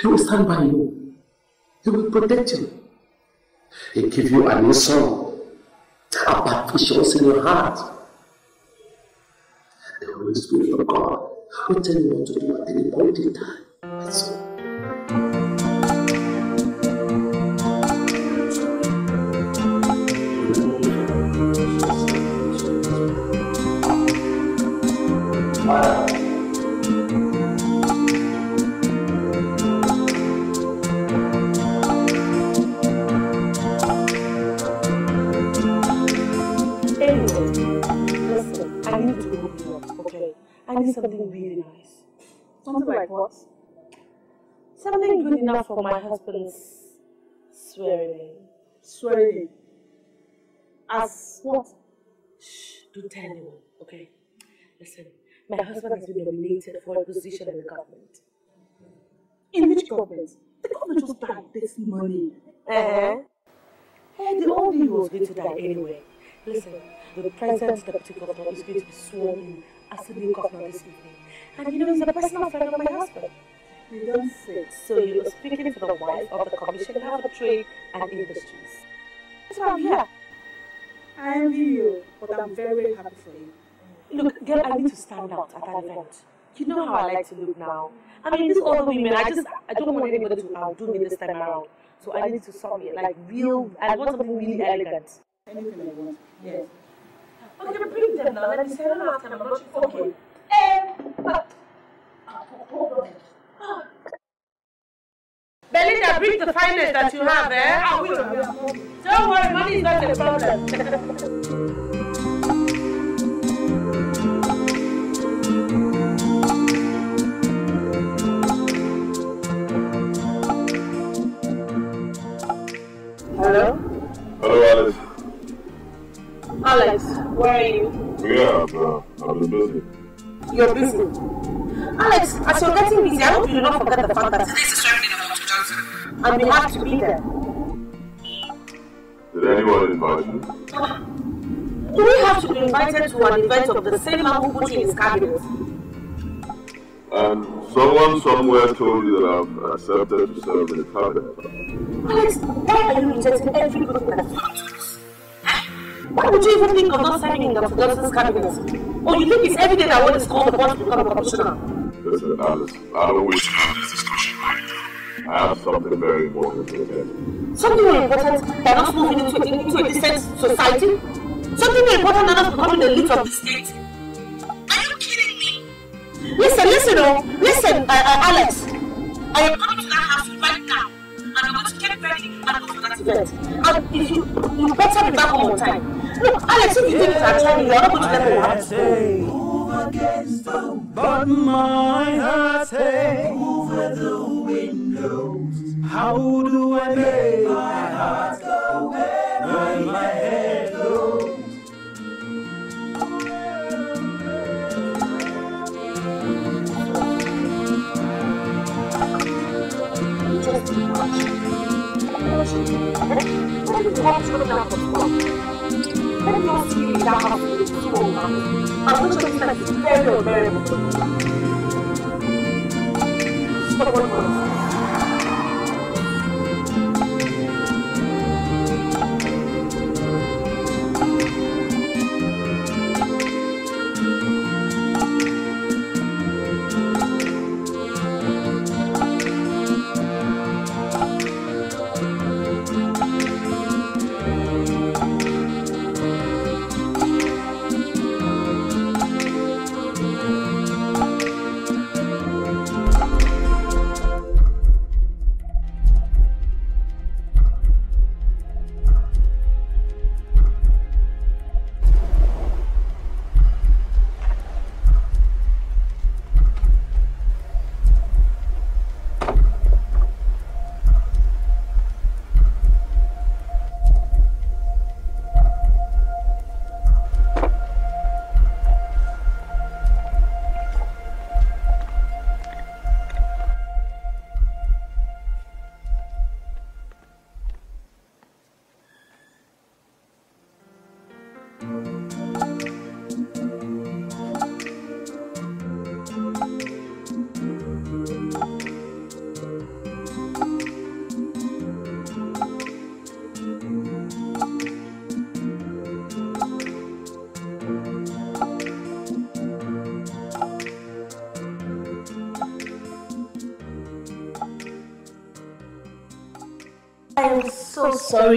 He will stand by you. He will protect you. He give you a new song about visions in your heart. The Holy Spirit of God will tell you what to do at any point in time. That's all. I need something really nice. Something like what? Something good enough for my husband's swearing. Swearing. As what? Shh, don't tell anyone, okay? Listen, my husband has been nominated for a position in the government. In which government? The government just died this money. Uh-huh. Hey, they all knew he was going to die anyway. Listen, the president, deputy governor, is going to be sworn in as the new governor this evening. And you know, he's a personal friend of my husband. You don't say. So you're speaking for the wife of the commissioner for trade and industries. That's why I'm here. I envy you, but I'm very, very happy for you. Look, girl, I need to stand out at that event. You know how I like to look now. I mean, these other women, I just, I don't want anybody to outdo me this time around. So I need to something like real, I want something really elegant. Anything I want. Yes. Okay, but bring them now. Let me say, I don't know how to, I'm not sure. Okay. But, hold on. Belinda, bring the finest that you have, eh? I will. Don't worry, money is not a problem. Hello? Hello, Alice. Alex, where are you? Yeah, I've, uh, I've been busy. You're busy. Alex, as you're getting busy, I hope you do not forget the fact that today's the ceremony of Dr. Johnson. And we have to be there. Did anyone invite you? Do we have to be invited to an event of the same man who put in his cabinet? And someone somewhere told you that I've accepted to serve in the cabinet. Alex, why are you rejecting every good thing that Why would you even think of not signing in Dr. Johnson's cabinet? Or you think it's every day that one is called upon to become a commissioner? Listen, Alice, I don't wish to have this discussion right now. I have something very important to attend. Something more important than us moving into, into a decent society? Something more important than us becoming the leader of the state? Are you kidding me? Listen, listen, oh, listen, uh, uh, Alex. I am coming to that house right now. You, better be back home on time. Look, Alex, if you it's our time, you're not going to get me I say, against the but my heart move where the wind blows. How do I make my heart go where my head goes? I'm going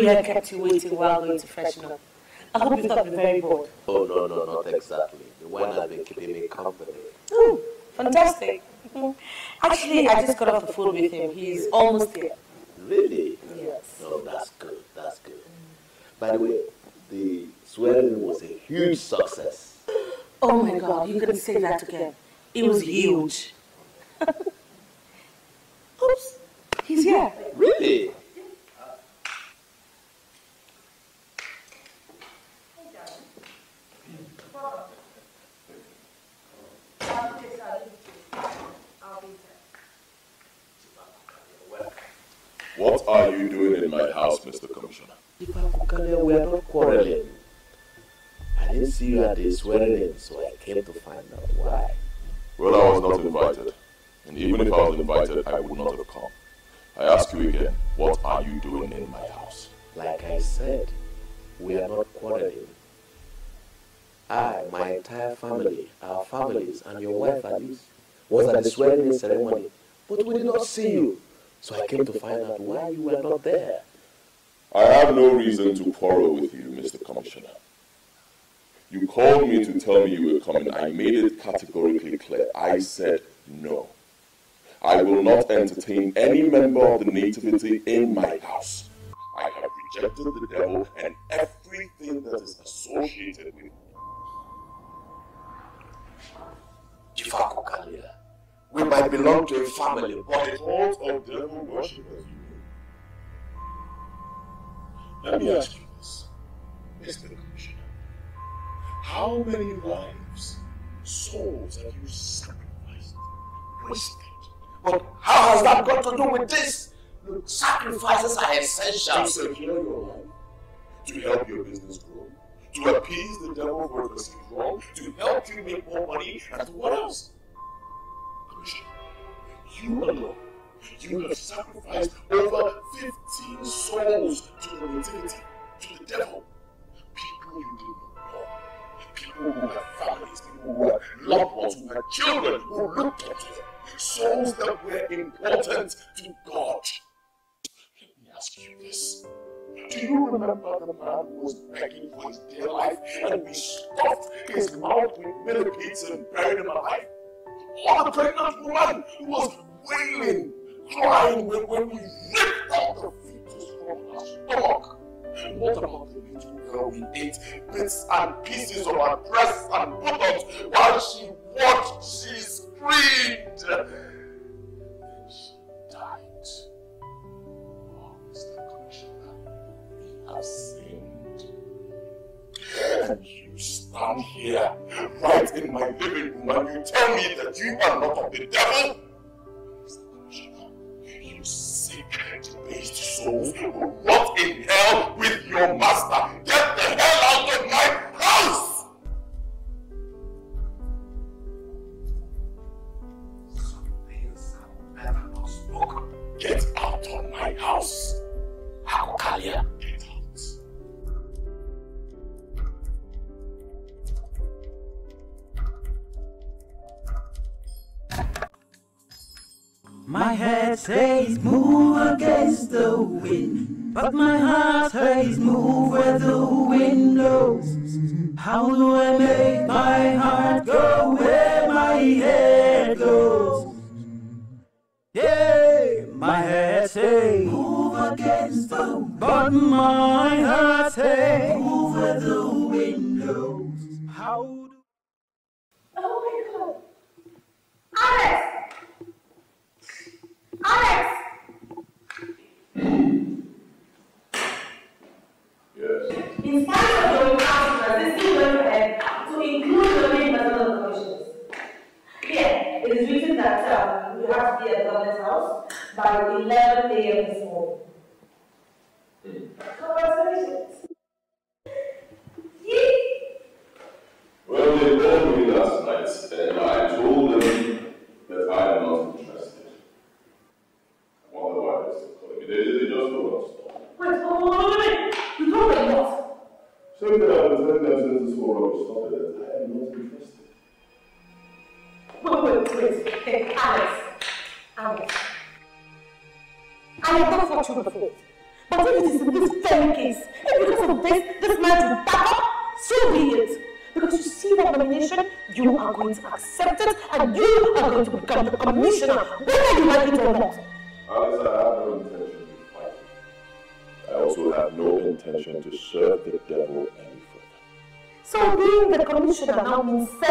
sorry I kept you waiting while going to freshen up. I hope you've not been very bored. Oh, no, no, not exactly. The wine has been keeping me company. Oh, fantastic. Actually, I just got off the phone with him. He's almost here. Really? Yes. No, that's good, that's good. By the way, the swearing was a huge success. Oh my god, you couldn't say that again. It was huge. <laughs> Oops, he's here. Really? What are you doing in my house, Mr. Commissioner? Ifakukale, we are not quarreling. I didn't see you at the swearing in, so I came to find out why. Well, I was not invited. And even if I was invited, I would not have come. I ask you again, what are you doing in my house? Like I said, we are not quarreling. I, my entire family, our families, and your wife Alice, was at the swearing in ceremony, but we did not see you. So I came to find out why you were not there. I have no reason to quarrel with you, Mr. Commissioner. You called me to tell me you were coming. I made it categorically clear. I said no. I will not entertain any member of the fraternity in my house. I have rejected the devil and everything that is associated with him. Jifakukalia, we might belong to a family, but a cult of devil worship as you know. Let me ask you this, Mr. Commissioner. How many lives, souls have you sacrificed, wasted? But how has that got to do with this? Look, sacrifices are essential. To secure your life, to help your business grow, to appease the devil for perceived wrong, to help you make more money, and what else? You alone, you have sacrificed over 15 souls to the fraternity, to the devil. People you did not know. People who have families, people who have loved ones, who had children, who looked up to them. Souls that were important to God. Let me ask you this. Do you remember the man who was begging for his dear life and we stuffed his mouth with millipedes and buried him alive? Or the pregnant woman was wailing, crying when, when we ripped out the fetus from her stomach? What about the little girl we ate bits and pieces of her breasts and buttocks while she watched, she screamed? She died. Oh, Mr. Commissioner, we have sinned. And you stand here, right in my living room, and you tell me that you are not of the devil? You sick, debased souls who rot in hell with your master. But my heart confess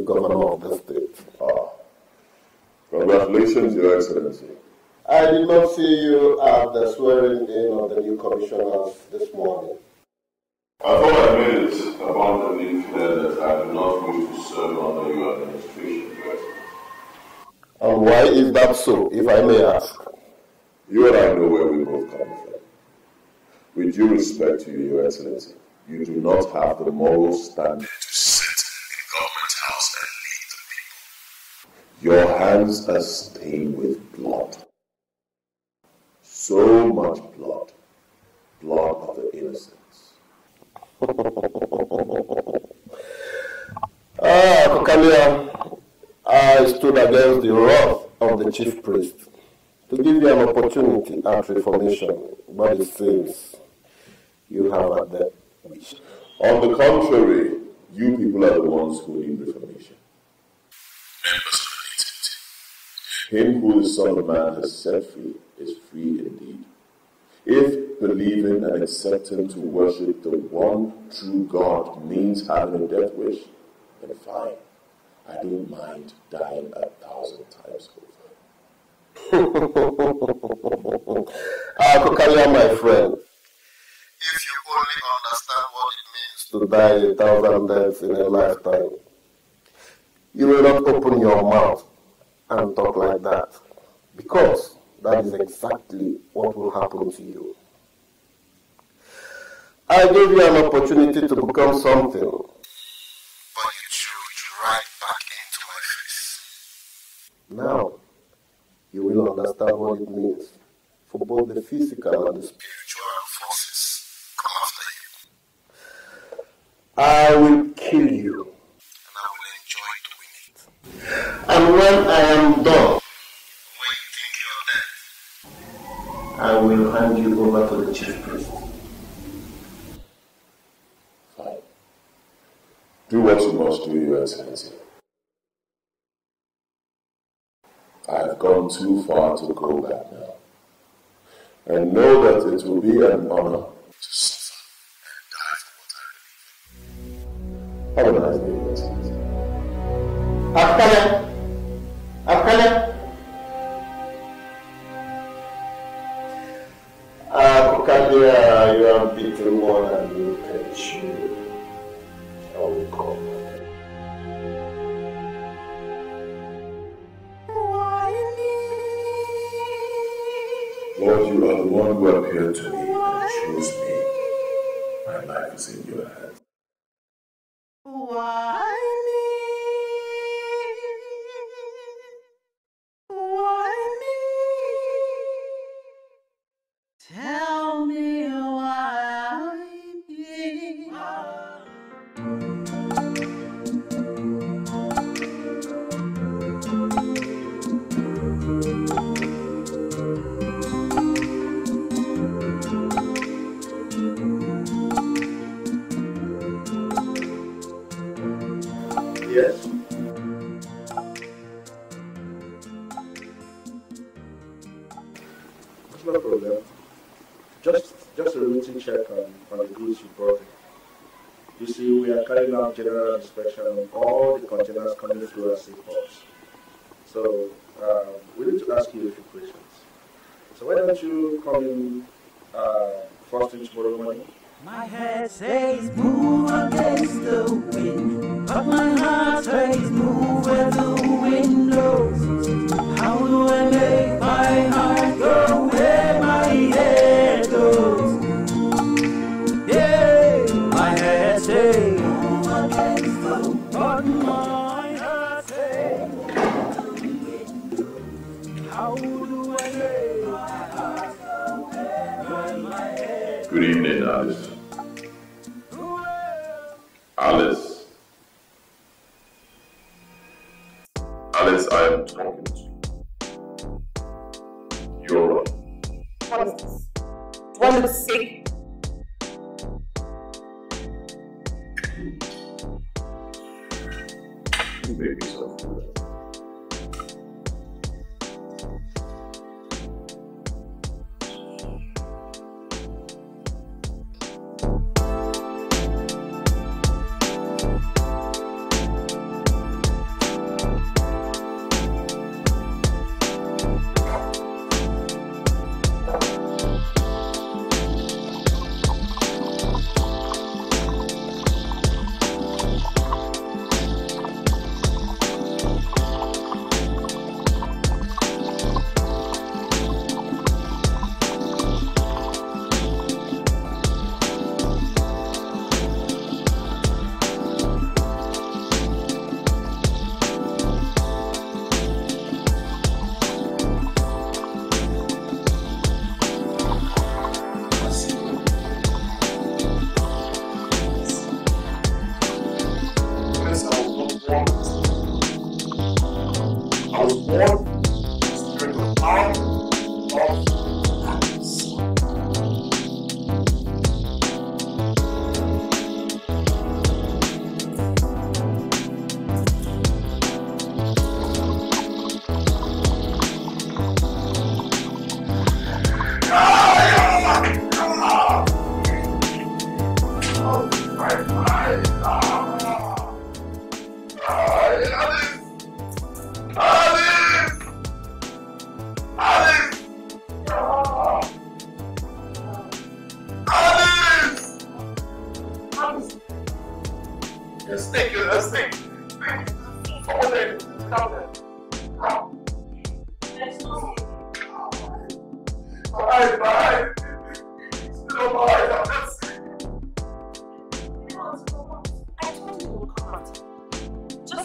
governor of the state. Ah. Congratulations, Your Excellency. I did not see you at the swearing in of the new commissioners this morning. I thought I made it abundantly clear that I do not wish to serve under your administration. And why is that so, if I may ask? You and I know where we both come from. With due respect to you, Your Excellency, you do not have the moral standing to Your hands are stained with blood. So much blood. Blood of the innocents. ah, Kokalia, I stood against the wrath of the chief priest to give you an opportunity at reformation, but it seems you have a dead wish. On the contrary, you people are the ones who need reformation. Members him who the Son of Man has set free is free indeed. If believing and accepting to worship the one true God means having a death wish, then fine. I don't mind dying a thousand times over. <laughs> Ah, Kokalia, my friend, if you only understand what it means to die a thousand deaths in a lifetime, you will not open your mouth and talk like that. Because that is exactly what will happen to you. I gave you an opportunity to become something, but you threw it right back into my face. Now, you will understand what it means for both the physical and the spiritual forces come after you. I will kill you, and I will enjoy doing it. And when I am done, when you think you're dead, I will hand you over to the chief priest. Fine. Do what you must do, Your Excellency. I have gone too far to go back now. And know that it will be an honor to suffer and die for what I believe. Have a nice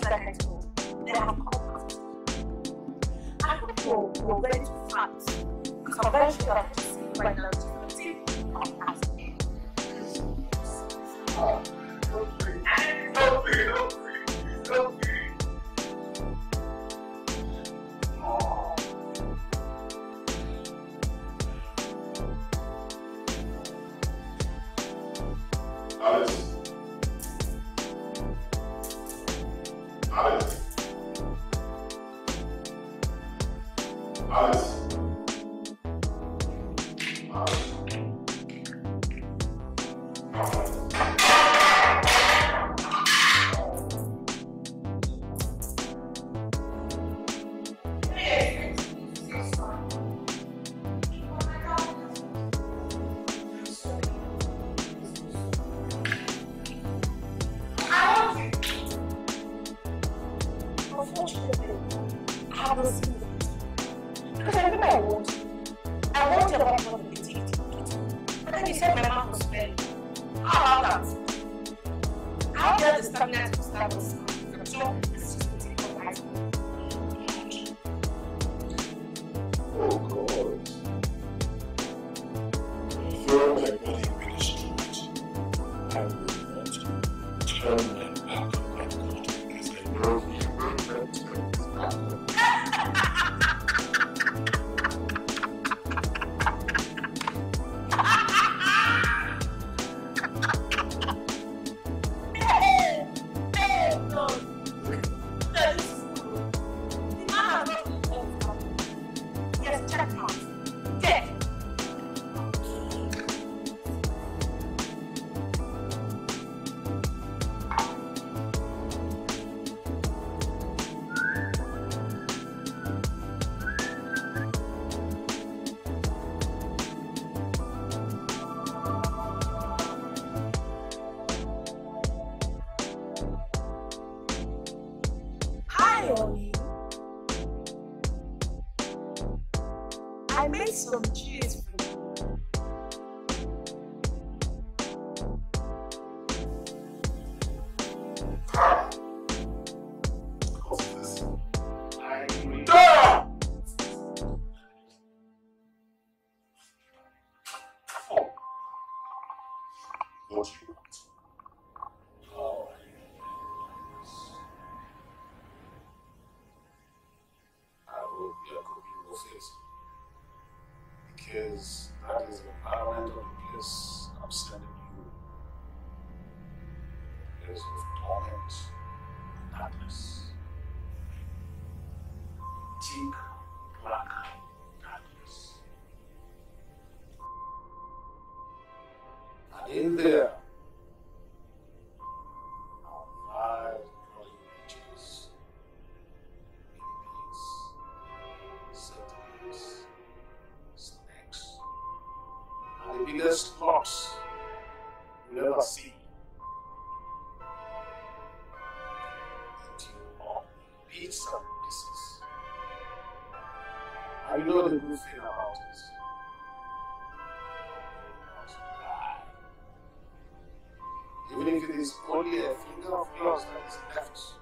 secondary school, then I have you're, ready to fight. The convention of this pregnancy, but still not as a because that is an environment or a place standing is only a finger of yours that.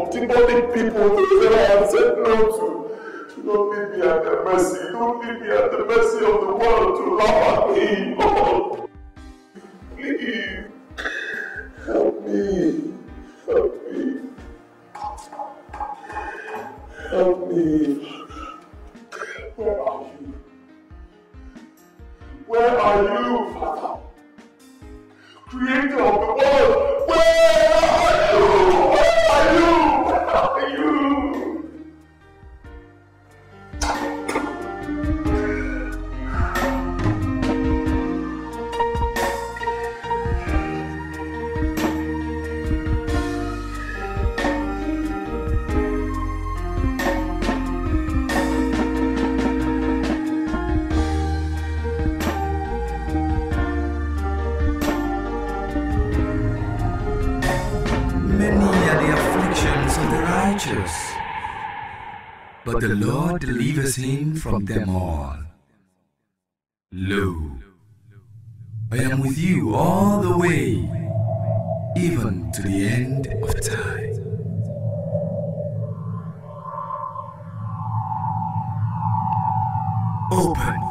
continually people to say, I have said no to. Don't leave me at the mercy. Don't leave me at the mercy of the world to laugh at me. Oh, <laughs> please, help me. Help me. Help me. Where are you? Where are you, Father? Creator of the world. but the Lord delivers him from them all. Lo, I am with you all the way, even to the end of time. Open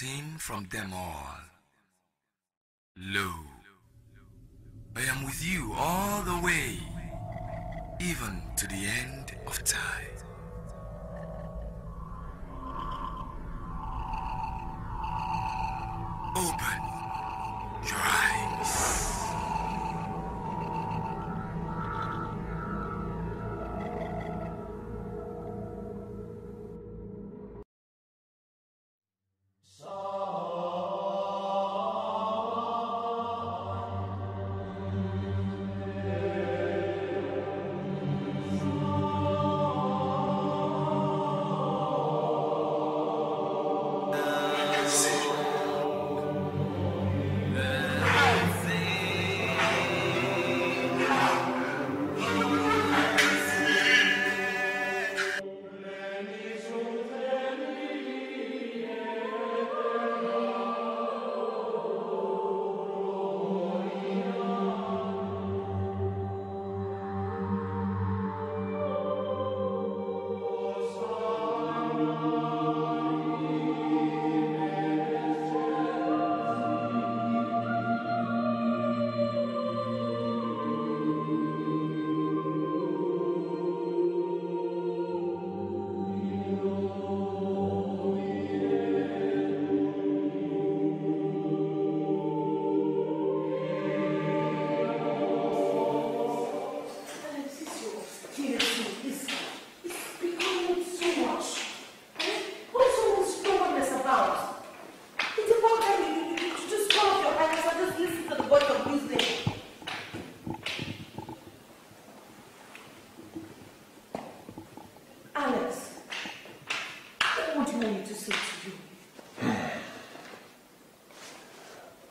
him from them all.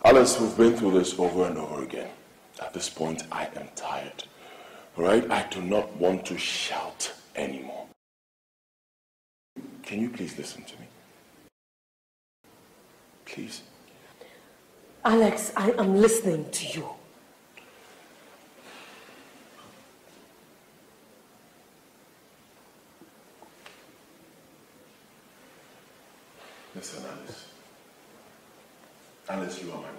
Alice, we've been through this over and over again. At this point, I am tired. All right? I do not want to shout anymore. Can you please listen to me? Please. Alex, I am listening to you. Listen, Alice. Alice, you are my wife. I have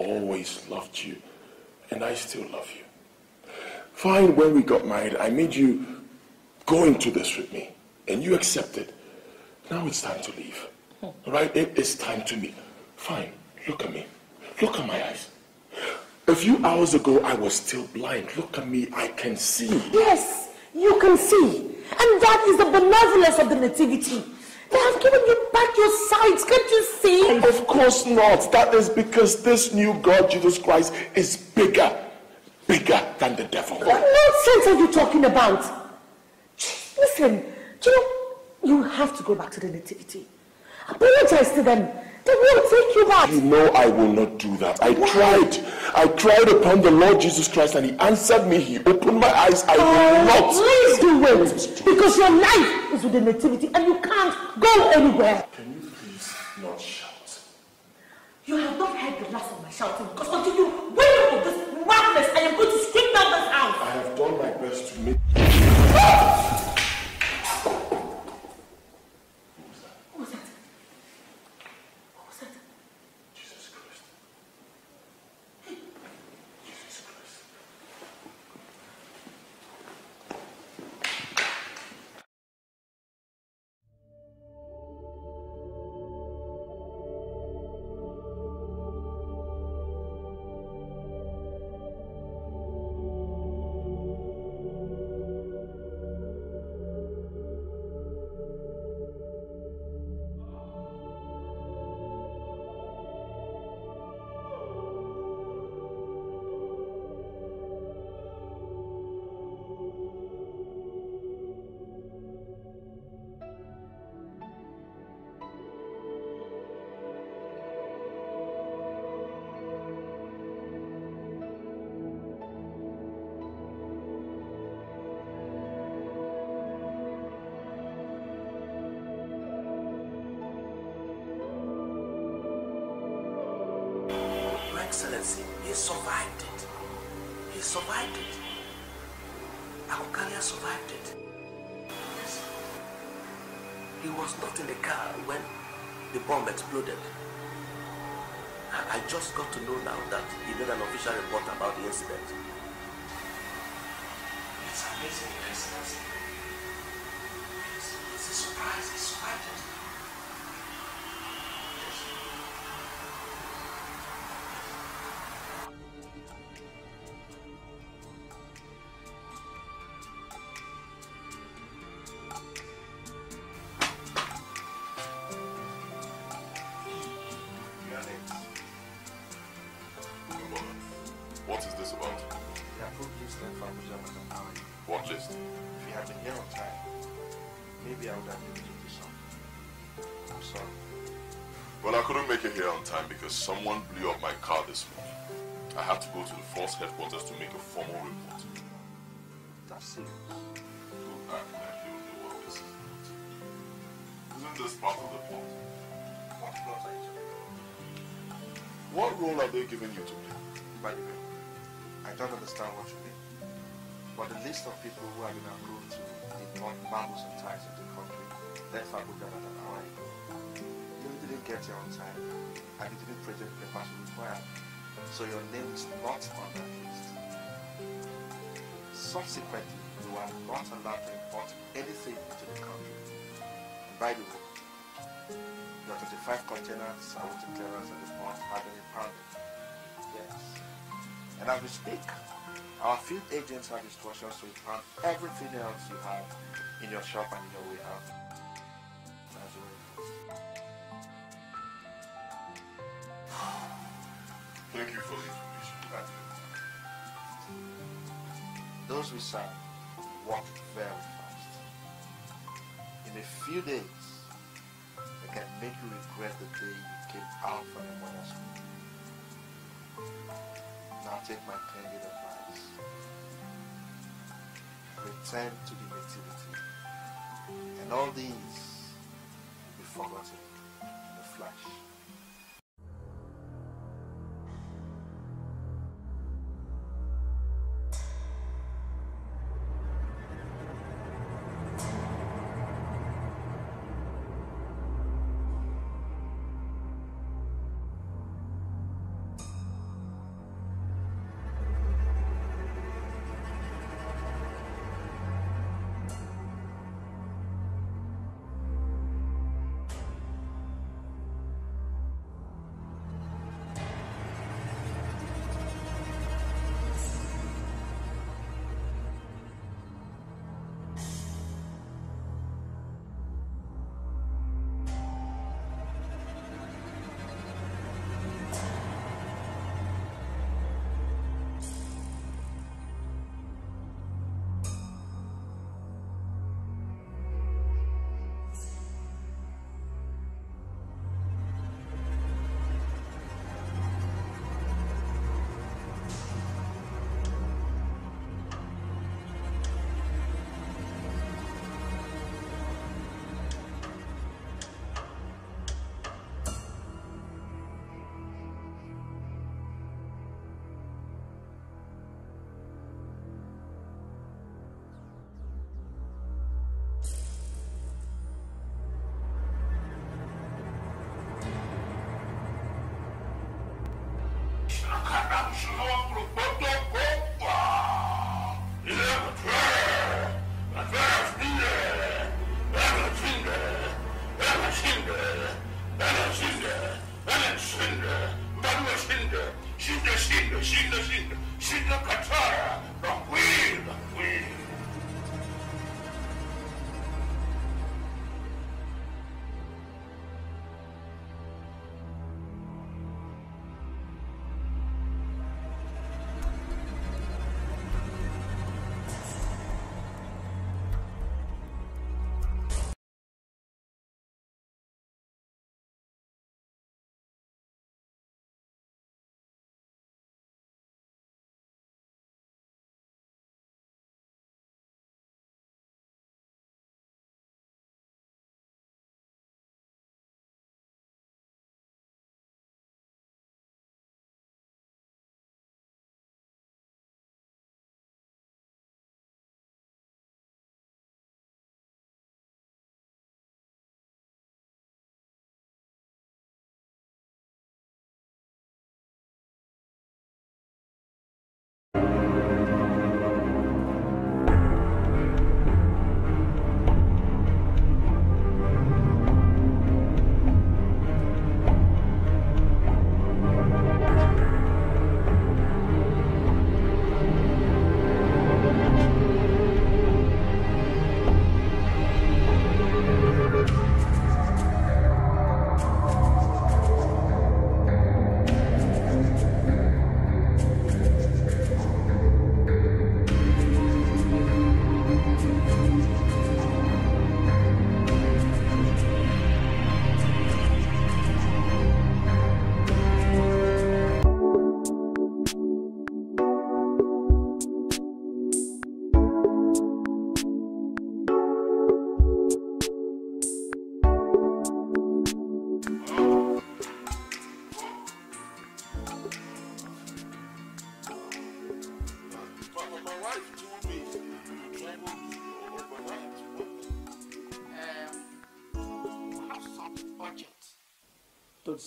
always loved you, and I still love you. Fine, when we got married, I made you go into this with me, and you accepted. Now it's time to leave. Right? It is time to leave. Fine, look at me. Look at my eyes. A few hours ago, I was still blind. Look at me, I can see. Yes, you can see. And that is the benevolence of the fraternity. They have given you back your sight. Can't you see? Of course not. That is because this new God, Jesus Christ, is bigger, bigger than the devil. What nonsense are you talking about? Listen, you know, you have to go back to the nativity. Apologize to them. They won't take you back. You know I will not do that. I tried. I cried upon the Lord Jesus Christ and he answered me. He opened my eyes. I will not. Please do wait. Because your life is with the nativity and you can't go anywhere. Can you please not shout? You have not heard the last of my shouting because until you wake up this madness, I am going to scream down this house. I have done my best to make. List? If you had been here on time, maybe I would have been able to do something. I'm sorry. Well, I couldn't make it here on time because someone blew up my car this morning. I had to go to the force headquarters to make a formal report. That's serious. Don't act like you know what this is about. Isn't this part of the plot? What plot are you talking What role are they giving you to play? By the way, I don't understand what you mean. But the list of people who are have been approved to marbles and ties into the country left Abuja about an hour ago. You didn't get here on time, and you didn't present the papers required. So your name is not on that list. Subsequently, you are not allowed to import anything into the country. And by the way, your 25 containers are with the clearance of the port have been impounded. Yes. And as we speak, our field agents have instructions to impound everything else you have in your shop and in your warehouse. Well. Thank you for the information. Those we serve work very fast. In a few days, they can make you regret the day you came out from the mother's womb. Now take my candid advice. Return to the fraternity. And all these will be forgotten in a flash.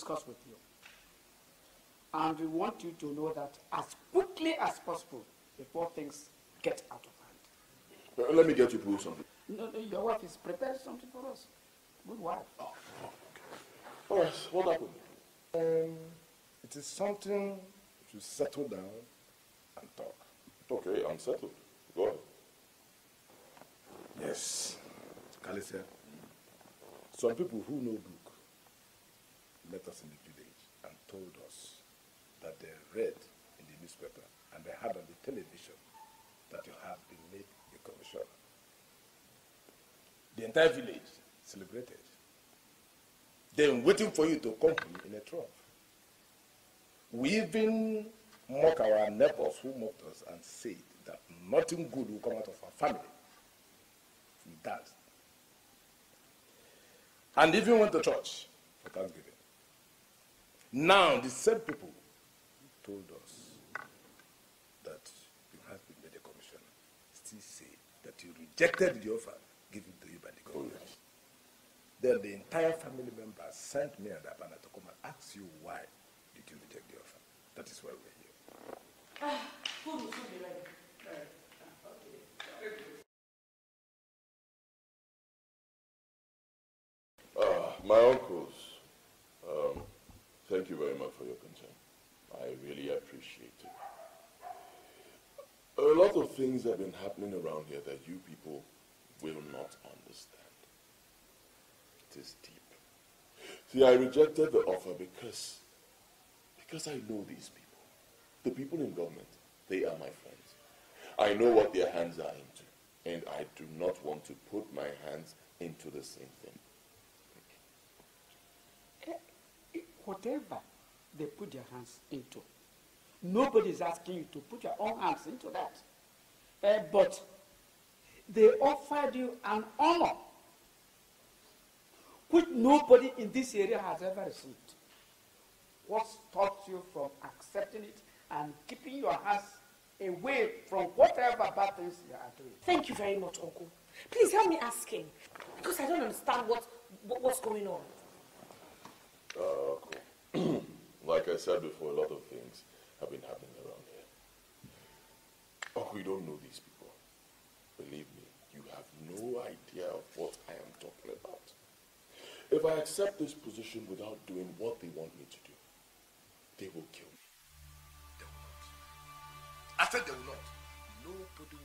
Discuss with you. And we want you to know that as quickly as possible before things get out of hand. Uh, let me get you people something. No, no, your wife is prepared something for us. Good wife. All right, what happened? Um, it is something to settle down and talk. Okay, I'm settled. Go ahead. Yes, Kalisa. Some people who know book met us in the village and told us that they read in the newspaper and they heard on the television that you have been made a commissioner. The entire village celebrated. Then waiting for you to come in a trunk. We even mock our neighbors who mocked us and said that nothing good will come out of our family. We. And even went to church for. Now, the same people told us that you have been made a commissioner still say that you rejected the offer given to you by the government. Then the entire family members sent me and Abana to come and ask you why did you reject the offer. That is why we're here. Ah, my uncles, um, thank you very much for your concern. I really appreciate it. A lot of things have been happening around here that you people will not understand. It is deep. See, I rejected the offer because, because I know these people. The people in government, they are my friends. I know what their hands are into, and I do not want to put my hands into the same thing. Whatever they put their hands into, nobody is asking you to put your own hands into that. Uh, but they offered you an honor which nobody in this area has ever received. What stops you from accepting it and keeping your hands away from whatever bad things you are doing? Thank you very much, Uncle. Please help me ask him. Because I don't understand what, what what's going on. Uh, <clears throat> like I said before, a lot of things have been happening around here. Oh, we don't know these people. Believe me, you have no idea of what I am talking about. If I accept this position without doing what they want me to do, they will kill me. They will not. I said they will not. Nobody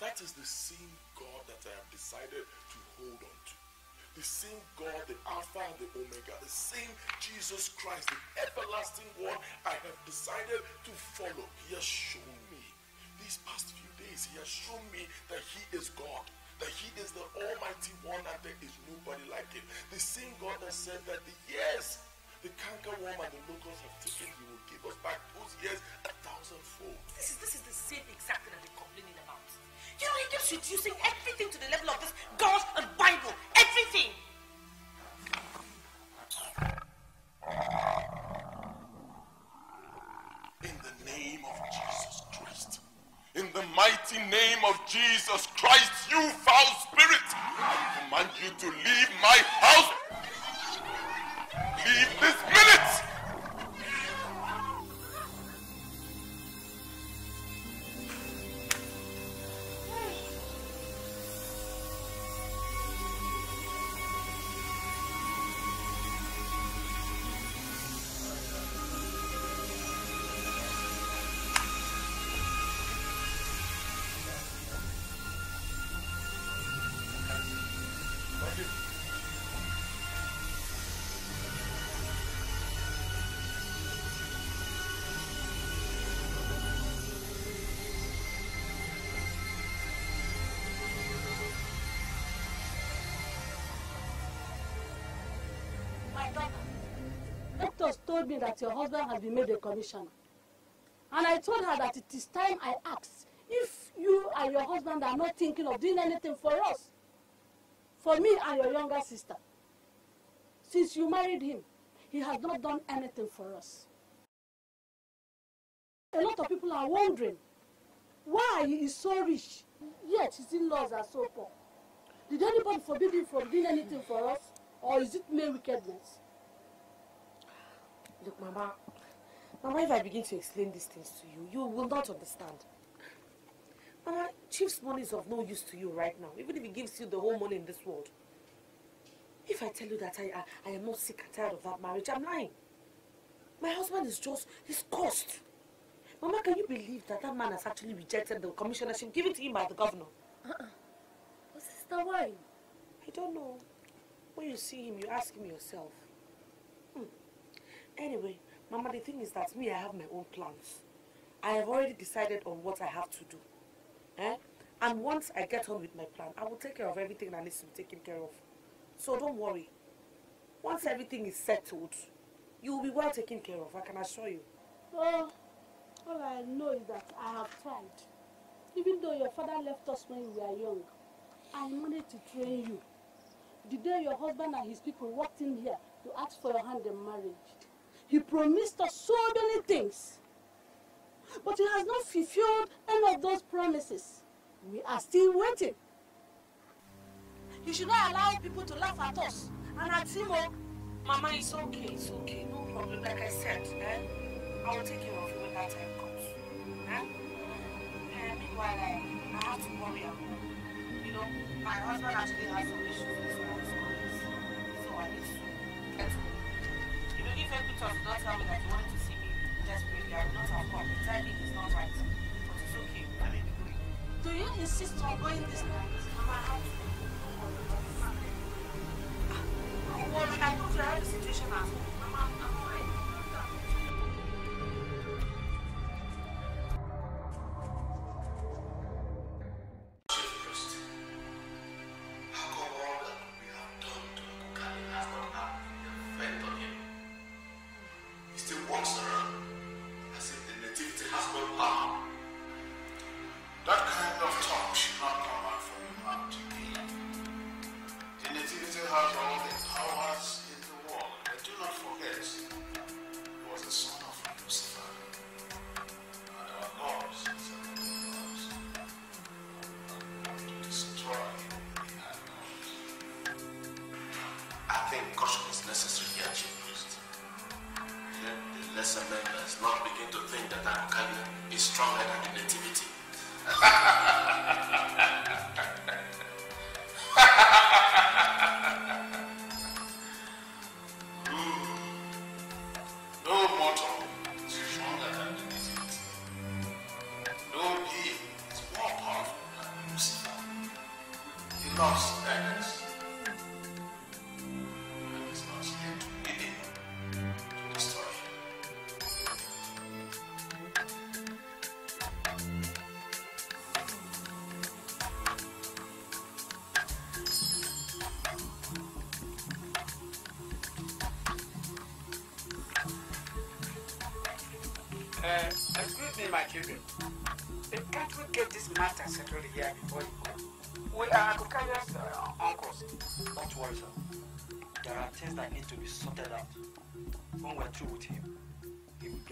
That is the same God that I have decided to hold on to. The same God, the Alpha and the Omega, the same Jesus Christ, the everlasting one I have decided to follow. He has shown me these past few days, He has shown me that He is God. That he is the Almighty One and there is nobody like him. The same God that said that the years the canker worm and the locusts have taken, he will give us back those years a thousandfold. This is, this is the same exact thing that they're complaining about. You know, he keeps reducing everything to the level of this God and Bible. Everything. In the name of Jesus Christ. In the mighty name of Jesus Christ, you foul spirit, I command you to leave my house. Leave this minute. Told me that your husband has been made a commissioner. And I told her that it is time I asked if you and your husband are not thinking of doing anything for us. For me and your younger sister. Since you married him, he has not done anything for us. A lot of people are wondering why he is so rich, yet his in-laws are so poor. Did anybody forbid him from doing anything for us? Or is it mere wickedness? Look, Mama, Mama, if I begin to explain these things to you, you will not understand. Mama, Chief's money is of no use to you right now, even if he gives you the whole money in this world. If I tell you that I, I, I am not sick and tired of that marriage, I'm lying. My husband is just, he's cursed. Mama, can you believe that that man has actually rejected the commissionership given to him by the governor? Uh-uh. But sister, why? I don't know. When you see him, you ask him yourself. Anyway, Mama, the thing is that me, I have my own plans. I have already decided on what I have to do. Eh? And once I get on with my plan, I will take care of everything that needs to be taken care of. So don't worry. Once everything is settled, you will be well taken care of, I can assure you. Oh, all I know is that I have tried. Even though your father left us when we were young, I managed to train you. The day your husband and his people walked in here to ask for your hand in marriage, he promised us so many things. But he has not fulfilled any of those promises. We are still waiting. You should not allow people to laugh at us and at him. oh. Mama, it's okay, it's okay, no problem. Like I said, eh? I will take care of you when that time comes. Eh? Eh, meanwhile, I, I have to worry home. You know, my husband actually has some issues with his. So I need to get to You know, if not tell me that you wanted to see me desperately, I would not have come. The timing is not right. But it's okay. I may be going. Do you insist on going this night? Mama, ah, I have to. Don't worry, I told you a situation at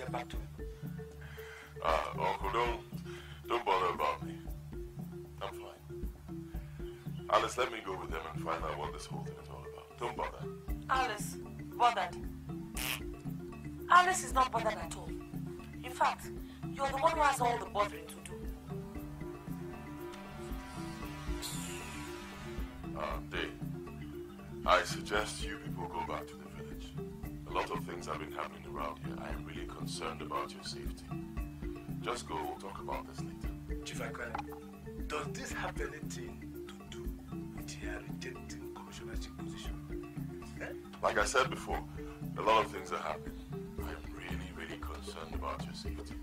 he will get back to him. Uh, Uncle, don't, don't bother about me. I'm fine. Alice, let me go with them and find out what this whole thing is all about. Don't bother. Alice, bothered. Alice is not bothered at all. In fact, you're the one who has all the bothering to do. Uh, Dave, I suggest you people go back to the. A lot of things have been happening around here. I am really concerned about your safety. Just go, we'll talk about this later. Chief Akane, does this have anything to do with your rejecting commissionership position? Eh? Like I said before, a lot of things are happening. I am really, really concerned about your safety.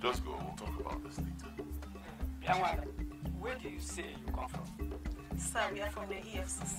Just go, we'll talk about this later. Bianwada, where do you say you come from? Sir, we are from the EFCC.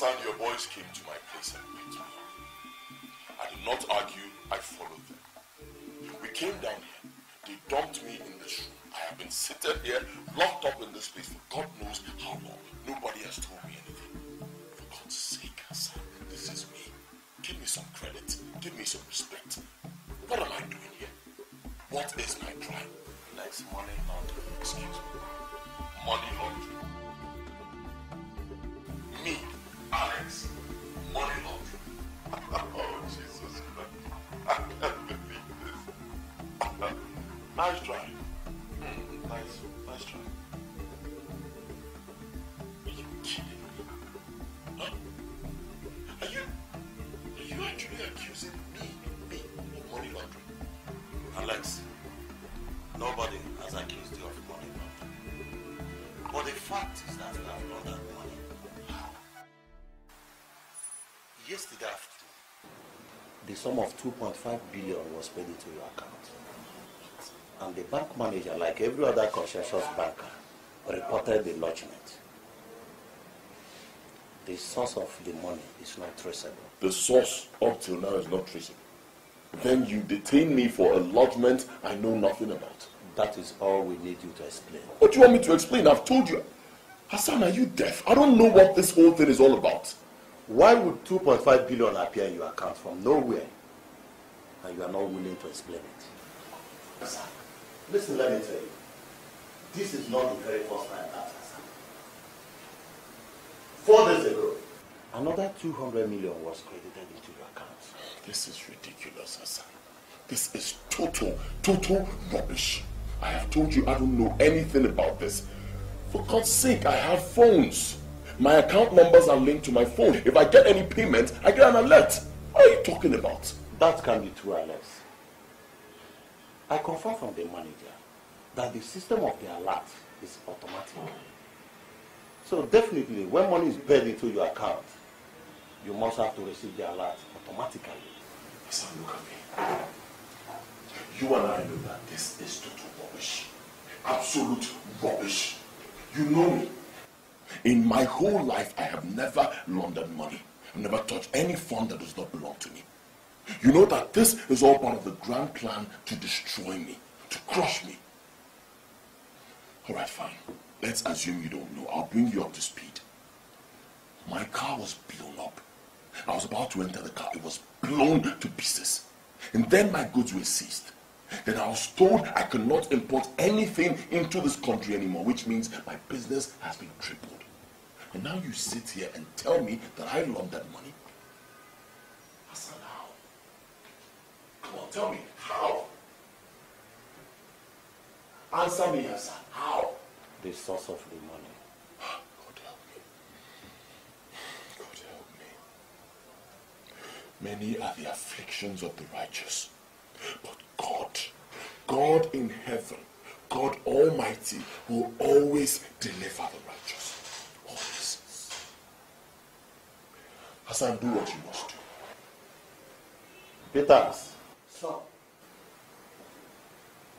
Hassan, your boys came to my place and beat me. I did not argue, I followed them. We came down here. They dumped me in this room. I have been seated here, locked up in this place for God knows how long. Nobody has told me anything. For God's sake, Hassan, this is me. Give me some credit. Give me some respect. What am I doing here? What is my crime? Next money laundering. Excuse me. Money laundering. Alex, laundering. oh, Jesus Christ. <laughs> I can't believe this. <laughs> nice try. Sum of 2.5 billion was paid into your account. And the bank manager, like every other conscientious banker, reported the lodgement. The source of the money is not traceable. The source up till now is not traceable. Then you detain me for a lodgement I know nothing about. That is all we need you to explain. What do you want me to explain? I've told you. Hassan, are you deaf? I don't know what this whole thing is all about. Why would 2.5 billion appear in your account from nowhere and you are not willing to explain it? Hassan, listen, let me tell you. This is not the very first time that has happened. Four days ago, another 200 million was credited into your account. This is ridiculous, Hassan. This is total, total rubbish. I have told you I don't know anything about this. For God's sake, I have phones. My account numbers are linked to my phone. If I get any payment, I get an alert. What are you talking about? That can be true, Alex. I confirm from the manager that the system of the alert is automatic. So definitely, when money is paid into your account, you must have to receive the alert automatically. Hassan, look at me. You and I know that this is total rubbish. Absolute rubbish. You know me. In my whole life, I have never laundered money. I've never touched any fund that does not belong to me. You know that this is all part of the grand plan to destroy me, to crush me. All right, fine. Let's assume you don't know. I'll bring you up to speed. My car was blown up. I was about to enter the car. It was blown to pieces. And then my goods were seized. Then I was told I could not import anything into this country anymore, which means my business has been tripled. And now you sit here and tell me that I laundered money? Hassan, how? Come on, tell me, how? Answer me, Hassan, how? The source of the money. God help me. God help me. Many are the afflictions of the righteous, but God, God in heaven, God Almighty will always deliver the righteous. Always. Hassan, do what you must do. Peters. So,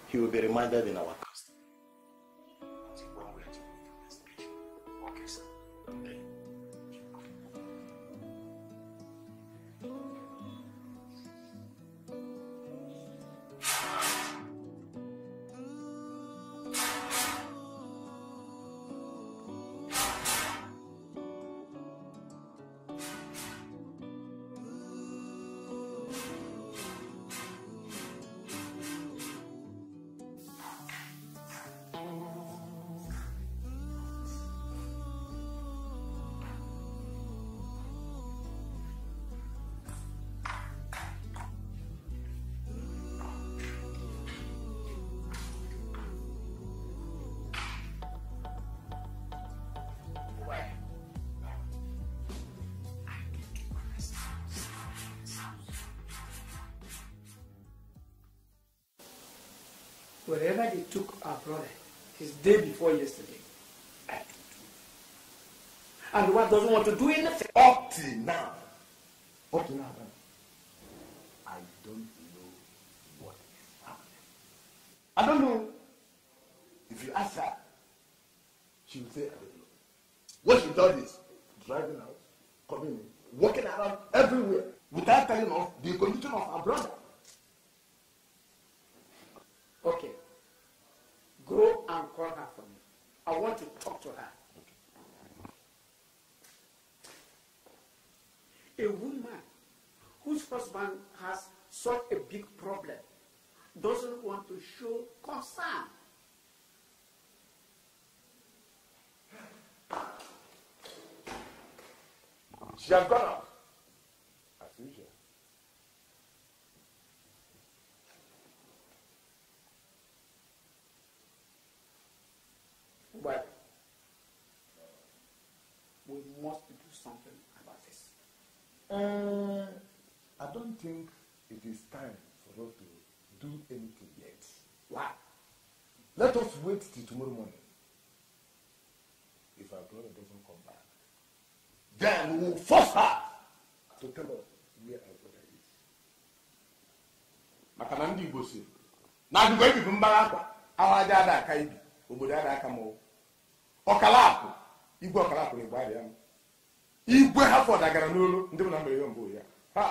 he will be reminded in our Wherever they took our brother, his day before yesterday, I took And the one doesn't want to do anything. Up till now. She has gone out. As usual. But we must do something about this. Uh, I don't think it is time for us to do anything yet. Why? Let us wait till tomorrow morning. If our brother doesn't come back, then we will force her to tell us where brother is. maka na ndị igbo si na agụgụ ebibu mgbagha akwa ahụ aja ada aka ibi obodo ada aka ma ọkala akụ igwe ọkala akụ na igbo m igwe hafọ dagara n'olu ndị bụ na mere ihe mbụ ya. Ha!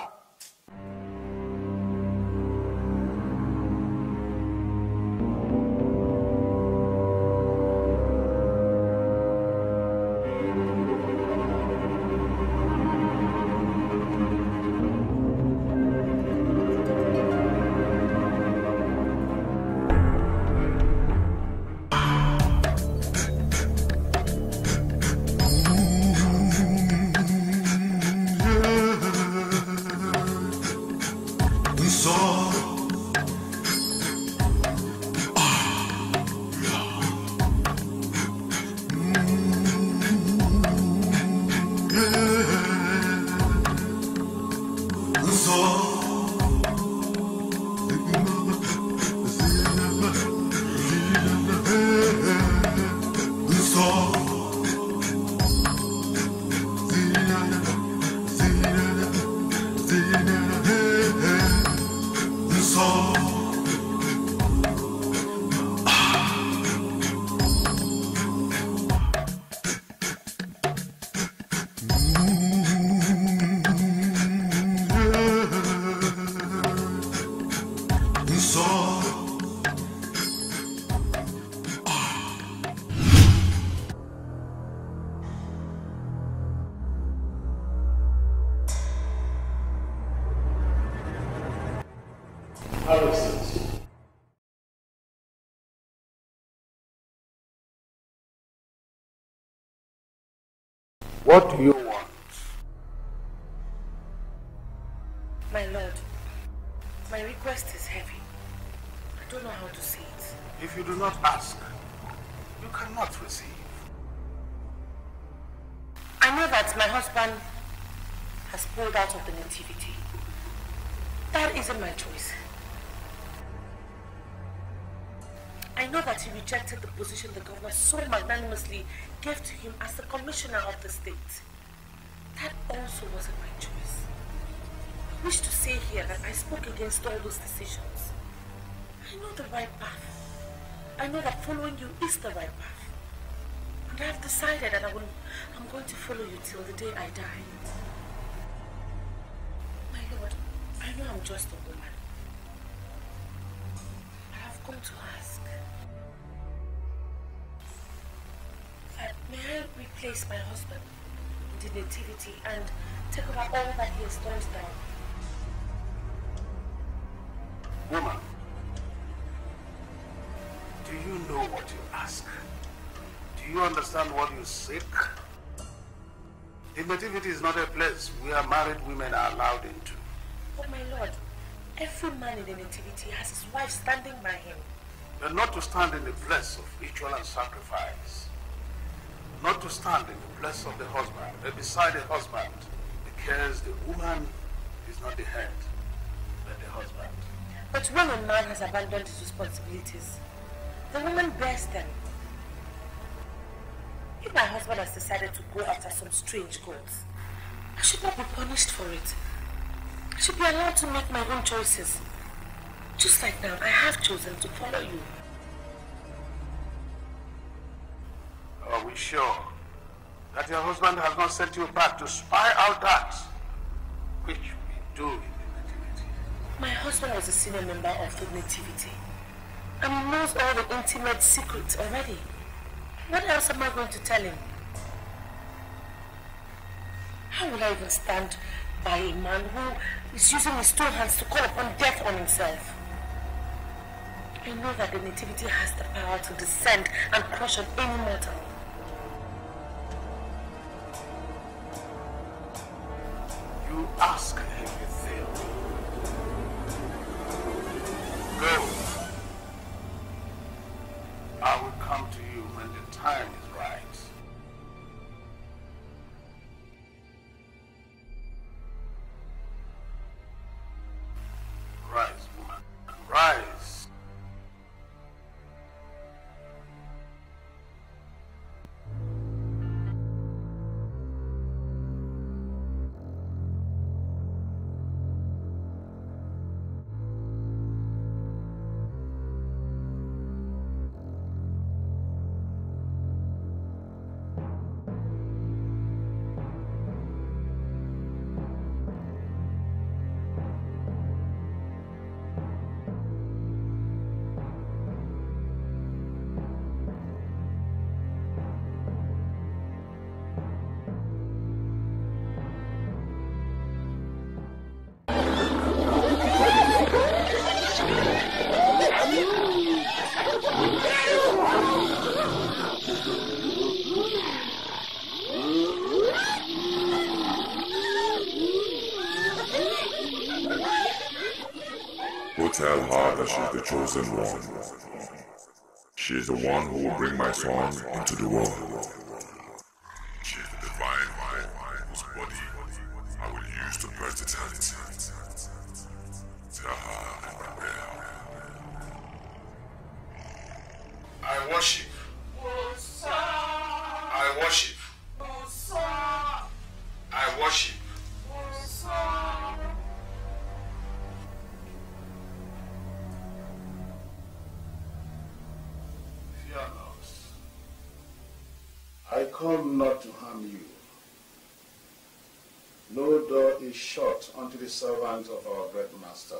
What do you want? My lord, my request is heavy. I don't know how to say it. If you do not ask, you cannot receive. I know that my husband has pulled out of the nativity. That isn't my choice. I know that he rejected the position the governor so magnanimously gave to him as the commissioner of the state. That also wasn't my choice. I wish to say here that I spoke against all those decisions. I know the right path. I know that following you is the right path. And I've decided that I will, I'm going to follow you till the day I die. My lord, I know I'm just a woman. I've come to ask. May I replace my husband in the nativity and take over all that he has turned down? Woman, do you know what you ask? Do you understand what you seek? The nativity is not a place where married women are allowed into. But my lord, every man in the nativity has his wife standing by him. You're not to stand in the place of ritual and sacrifice. Not to stand in the place of the husband, but beside the husband, because the woman is not the head, but the husband. But when a man has abandoned his responsibilities, the woman bears them. If my husband has decided to go after some strange goals, I should not be punished for it. I should be allowed to make my own choices. Just like now, I have chosen to follow you. Are we sure that your husband has not sent you back to spy out that which we do in the nativity. My husband was a senior member of the Nativity and he knows all the intimate secrets already. What else am I going to tell him? How will I even stand by a man who is using his two hands to call upon death on himself? I know that the Nativity has the power to descend and crush on any mortal. You ask fail. Go. I will come to you when the time chosen one. She is the one who will bring my song into the world. Servant of our great master.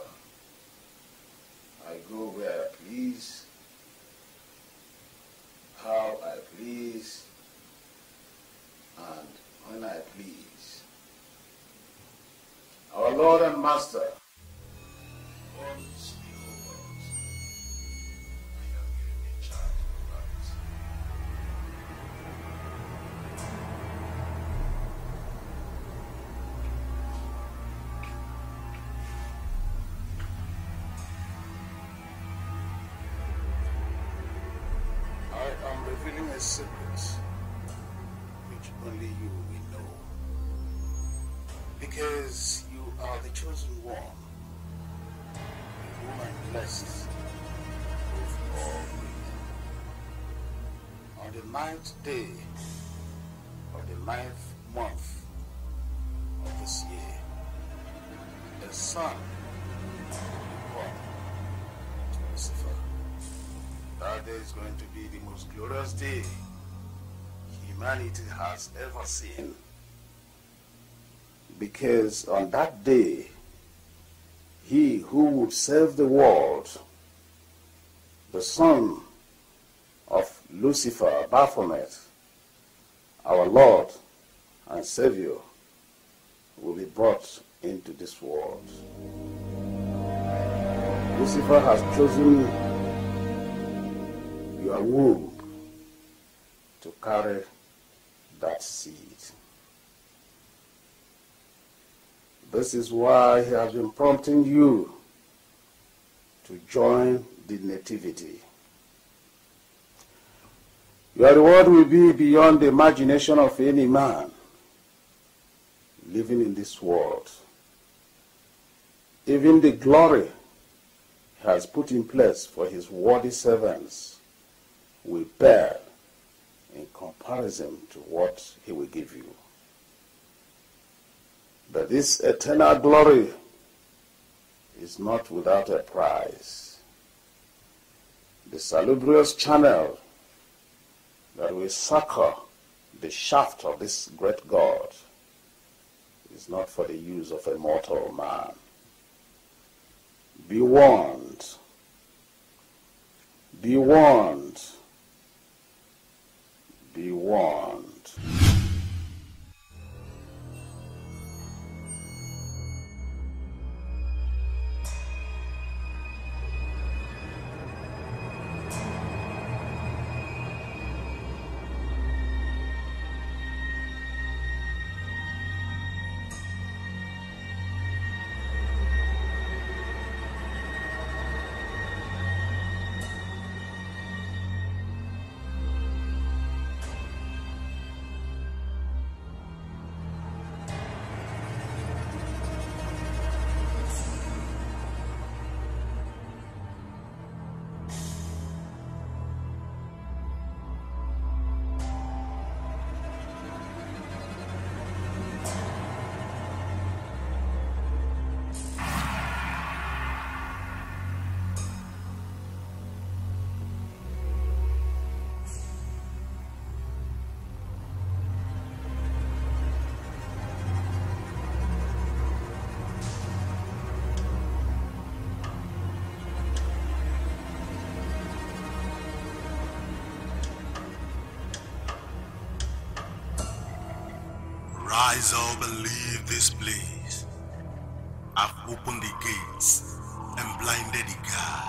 I go where I please, how I please, and when I please. Our Lord and Master ninth day of the ninth month of this year, the sun will to Lucifer. That day is going to be the most glorious day humanity has ever seen. Because on that day, he who would save the world, the son of Lucifer, Baphomet, our Lord and Savior, will be brought into this world. Lucifer has chosen your womb to carry that seed. This is why he has been prompting you to join the nativity. Your reward will be beyond the imagination of any man living in this world. Even the glory he has put in place for his worthy servants will bear in comparison to what he will give you. But this eternal glory is not without a price. The salubrious channel that we succor The shaft of this great God is not for the use of a mortal man. Be warned. Be warned. Be warned. This place. I've opened the gates and blinded the guards.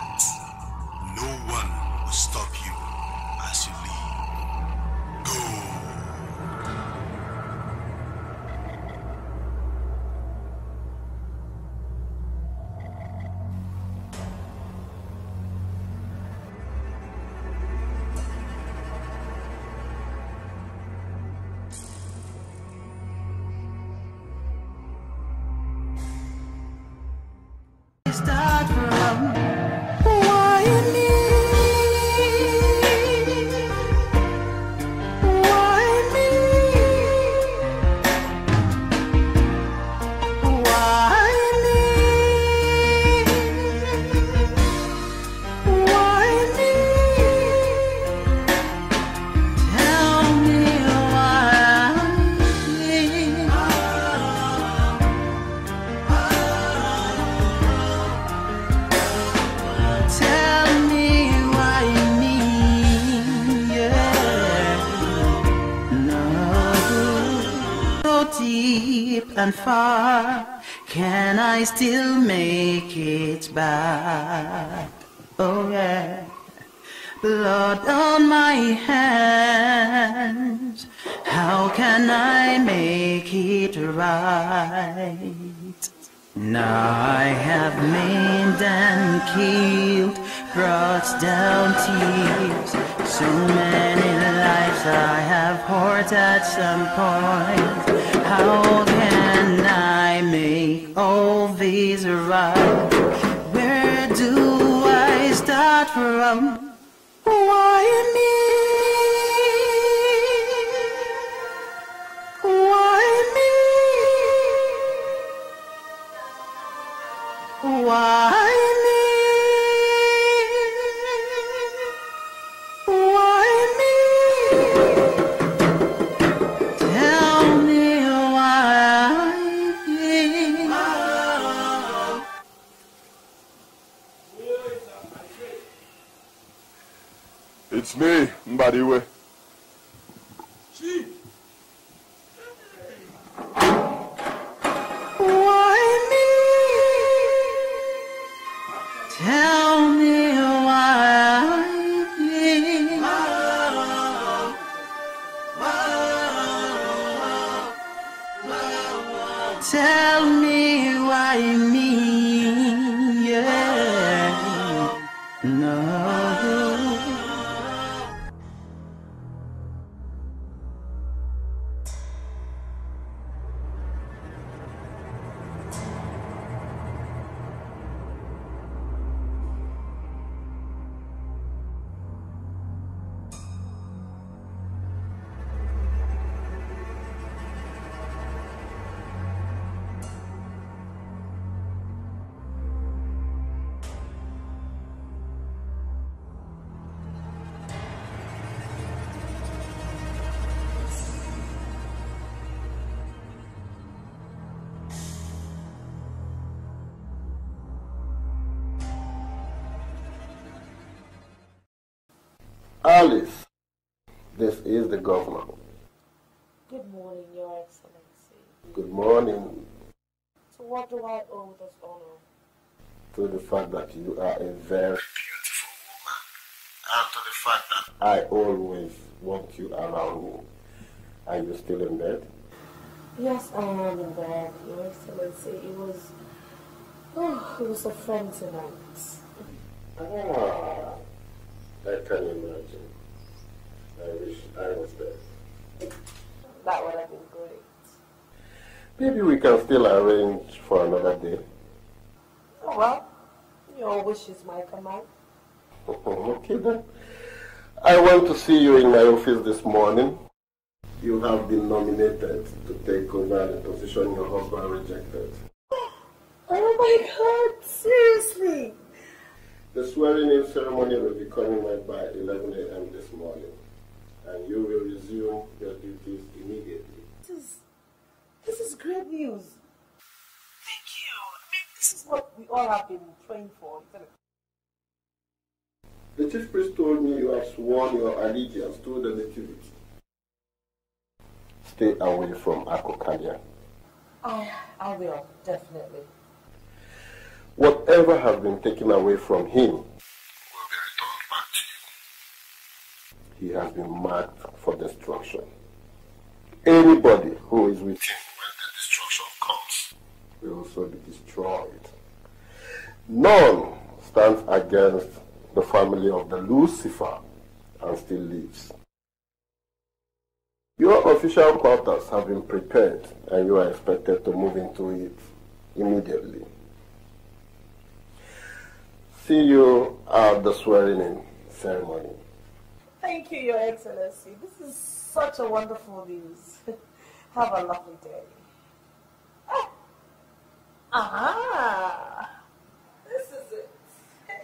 Now I have maimed and killed, brought down tears. So many lives I have poured at some point. How can I make all these right? Where do I start from? Me, Mbadiwe. Is the governor. Good morning, Your Excellency. Good morning So what do I owe this honor? to the fact that you are a very beautiful woman and to the fact that I always want you around me. Are you still in bed? Yes, I am in bed, Your Excellency. It was... Oh, it was a friend tonight. Ah, I can imagine. I wish I was there. That would have been great. Maybe we can still arrange for another day. Oh, well, your wish is my command. <laughs> okay then. I want to see you in my office this morning. You have been nominated to take over the position your husband rejected. Oh my god, seriously? The swearing-in ceremony will be coming right by 11 a.m. this morning, and you will resume your duties immediately. This is, this is great news. Thank you. I mean, this is what we all have been praying for. The chief priest told me you have sworn your allegiance to the nativity. Stay away from Akukalia. I, I will, definitely. Whatever has been taken away from him will be returned back to you. He has been marked for destruction. Anybody who is with him when the destruction comes will also be destroyed. None stands against the family of the Lucifer and still lives. Your official quarters have been prepared and you are expected to move into it immediately. See you at the swearing-in ceremony. Thank you, Your Excellency. This is such a wonderful news. <laughs> Have a lovely day. Ah! Ah! This is it. <laughs>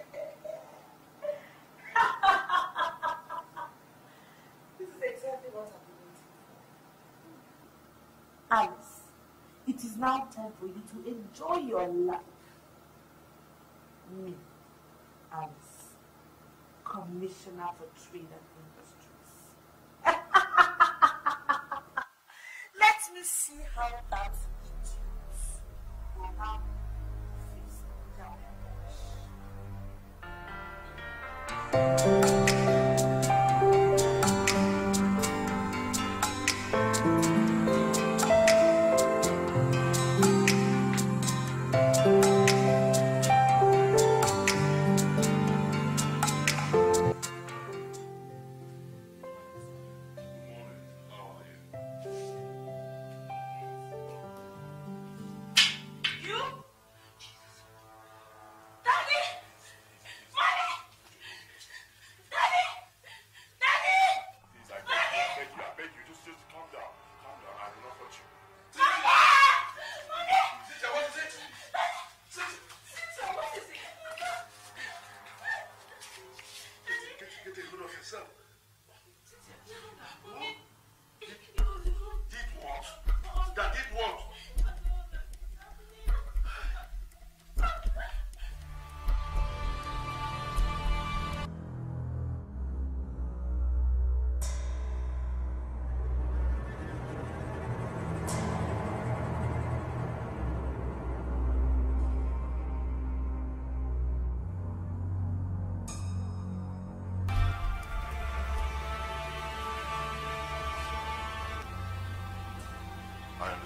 this is exactly what I've been waiting for. Alice, it is now time for you to enjoy your life. Me, Alice, Commissioner for Trade and Industries. <laughs> Let me see how that idiot down. You?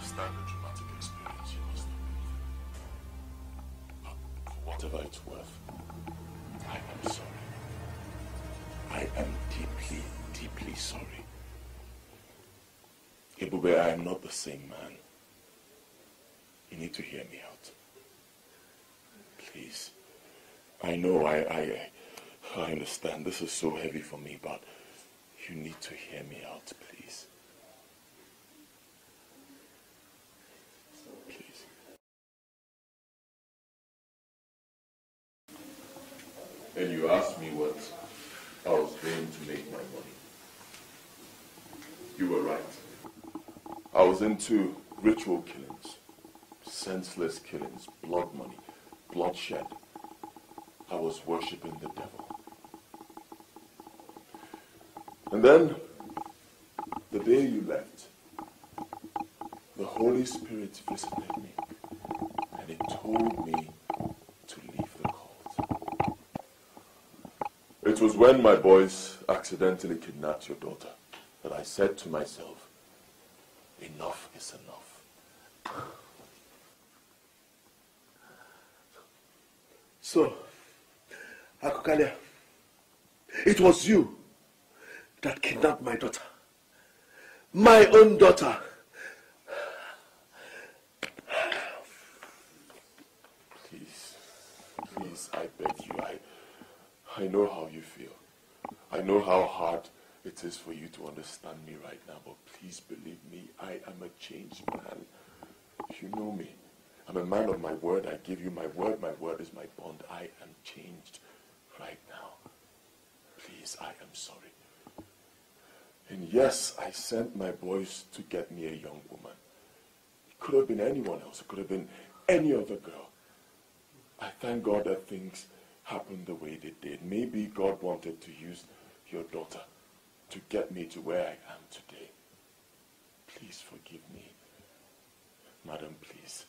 Understand the traumatic experience you must have been. But for whatever it's worth, I am sorry. I am deeply, deeply sorry. Ebube, I am not the same man. You need to hear me out. Please. I know I, I, I understand this is so heavy for me, but you need to hear me out, please. Please. And you asked me what I was doing to make my money. You were right. I into ritual killings, senseless killings, blood money, bloodshed. I was worshipping the devil. And then, the day you left, the Holy Spirit visited me and it told me to leave the cult. It was when my boys accidentally kidnapped your daughter that I said to myself, enough is enough. So, Akukalia, it was you that kidnapped my daughter. My own daughter. Please, please, I beg you, I, I know how you feel. I know how hard it is for you to understand me right now, but please believe me, I am a changed man. You know me. I'm a man of my word. I give you my word. My word is my bond. I am changed right. Please, I am sorry. And yes, I sent my boys to get me a young woman. It could have been anyone else. It could have been any other girl. I thank God that things happened the way they did. Maybe God wanted to use your daughter to get me to where I am today. Please forgive me. Madam, please.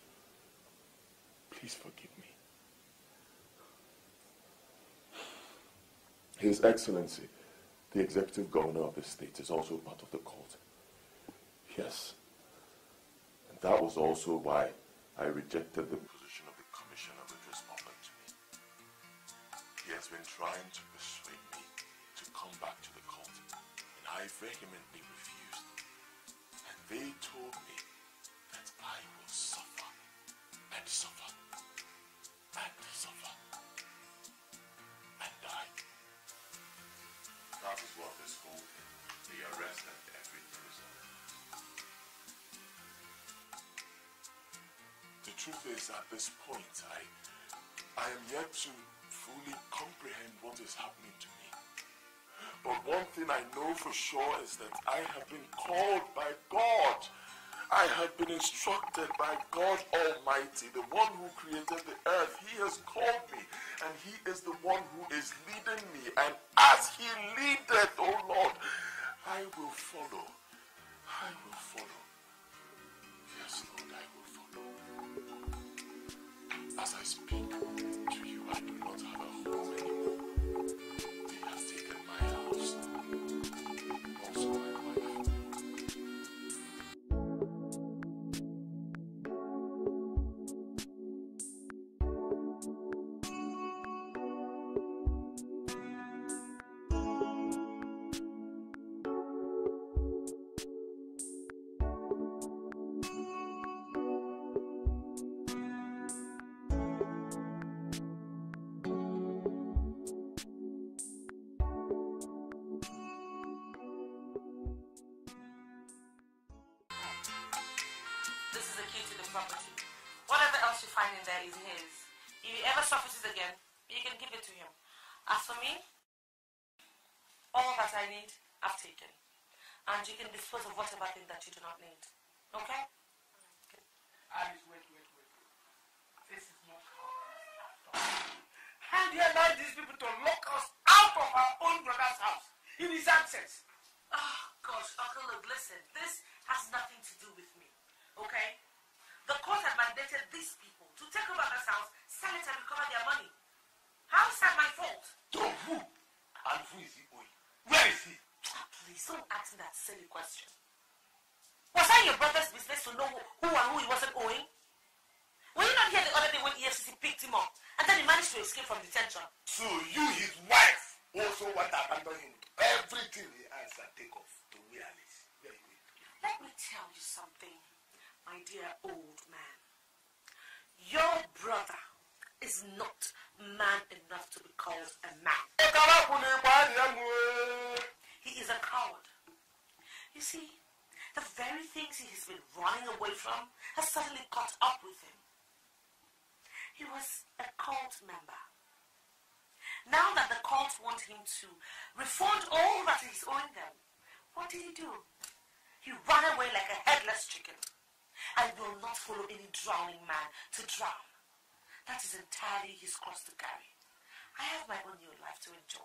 Please forgive me. His Excellency, the executive governor of the state, is also part of the cult. Yes. And that was also why I rejected the position of the commissioner was offered to me. He has been trying to persuade me to come back to the cult, and I vehemently refused. And they told me that I will suffer and suffer and suffer That is what whole thing, the arrest everything is. The truth is, at this point, I, I am yet to fully comprehend what is happening to me. But one thing I know for sure is that I have been called by God. I have been instructed by God Almighty, the one who created the earth. He has called me, and He is the one who is leading me. And as He leadeth, oh Lord, I will follow. I will follow. Yes, Lord, I will follow. As I speak to you, I do not have a home anymore. You can dispose of whatever thing that you do not need. Okay? Alice, wait, wait, wait. This is not how. How do you allow these people to lock us out of our own brother's house in his absence? Oh, gosh, Uncle, look, listen. This has nothing to do with me. Okay? The court had mandated these people to take over this house, sell it, and recover their money. How is that my fault? To who? And who is he owing? Where is he? Ah, Please don't ask me that silly question. Was that your brother's business to know who, who and who he wasn't owing? Were you not here the other day when EFCC picked him up and then he managed to escape from detention? So you, his wife, also want to abandon him. Everything he has and take off to where Alice. Where he went. Let me tell you something, my dear old man. Your brother is not man enough to be called a man. He is a coward. You see, the very things he has been running away from has suddenly caught up with him. He was a cult member. Now that the cult want him to refund all that he's owing them, what did he do? He ran away like a headless chicken and will not follow any drowning man to drown. That entirely his cross to carry. I have my own new life to enjoy.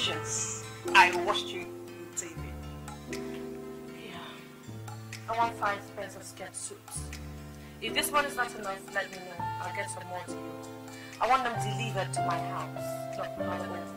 I watched you on TV. Yeah. I want five pairs of skirt suits. If this one is not enough, let me know. I'll get some more to you. I want them delivered to my house, not my own.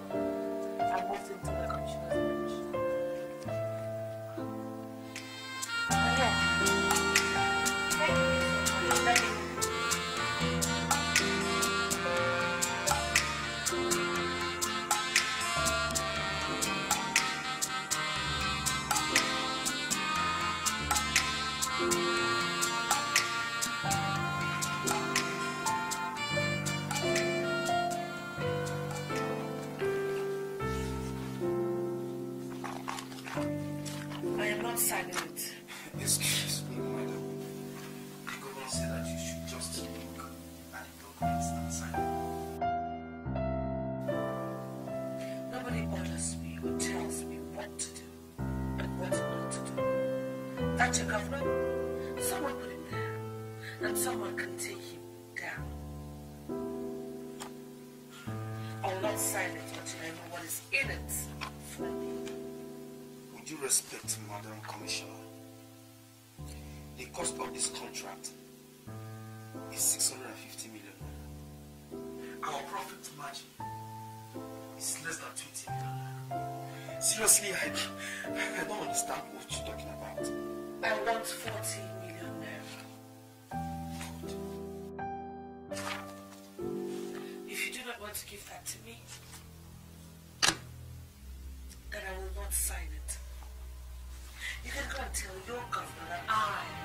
Cost of this contract is 650 million. Our profit margin is less than 20 million. Seriously, I, I don't understand what you're talking about. I want 40 million naira. If you do not want to give that to me, then I will not sign it. You can go and tell your governor that I,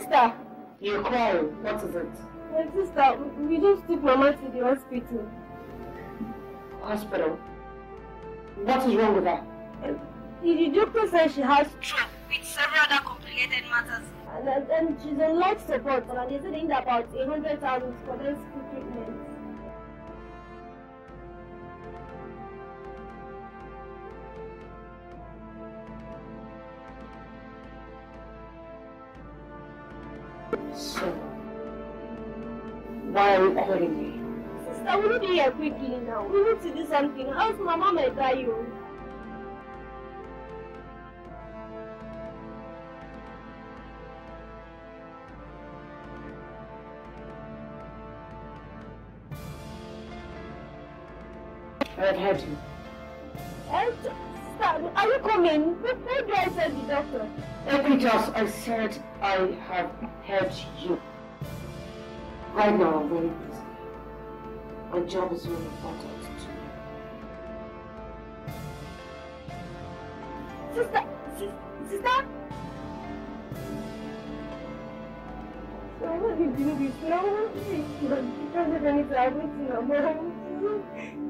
sister, You call. What is it? my sister, we just took Mama to the hospital. Hospital. What is wrong with her? The, the doctor said she has Stroke with several other complicated matters. and, and, and she's in life support and they said they about a hundred thousand for this treatment. Why are you calling me? Sister, we need to hear quickly now. We need to do something. Else Mama might die you. I've heard you. Eh, Sister, are you coming? Where do I send the doctor? Epitos, I said I have heard you. Right now, I'm very busy. My job is very important to me. Sister, sister. I want to do this. No, I want to do this. Because of anything, I want to.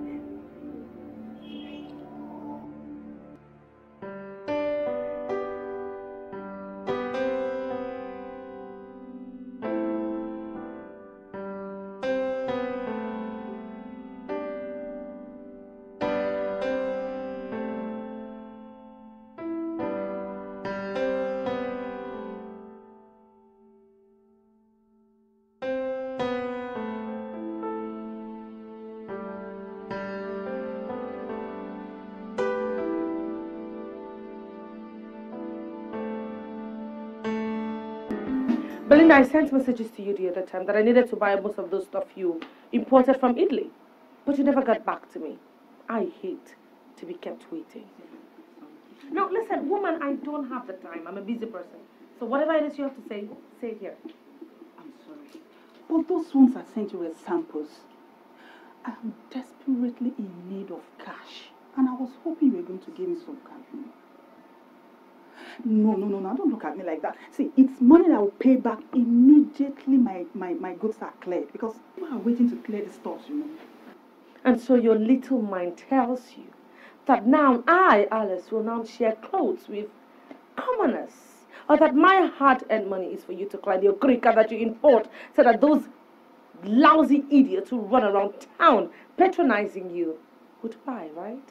I sent messages to you the other time that I needed to buy most of those stuff you imported from Italy. But you never got back to me. I hate to be kept waiting. No, listen, woman, I don't have the time. I'm a busy person. So whatever it is you have to say, say it here. I'm sorry. But those ones I sent you were samples. I am desperately in need of cash. And I was hoping you were going to give me some cash. No, no, no, no, don't look at me like that. See, it's money that will pay back immediately my, my, my goods are cleared. Because people are waiting to clear the stores, you know. And so your little mind tells you that now I, Alice, will now share clothes with commoners. Or that my hard-earned money is for you to clear the okrika that you import so that those lousy idiots who run around town patronizing you would buy, right?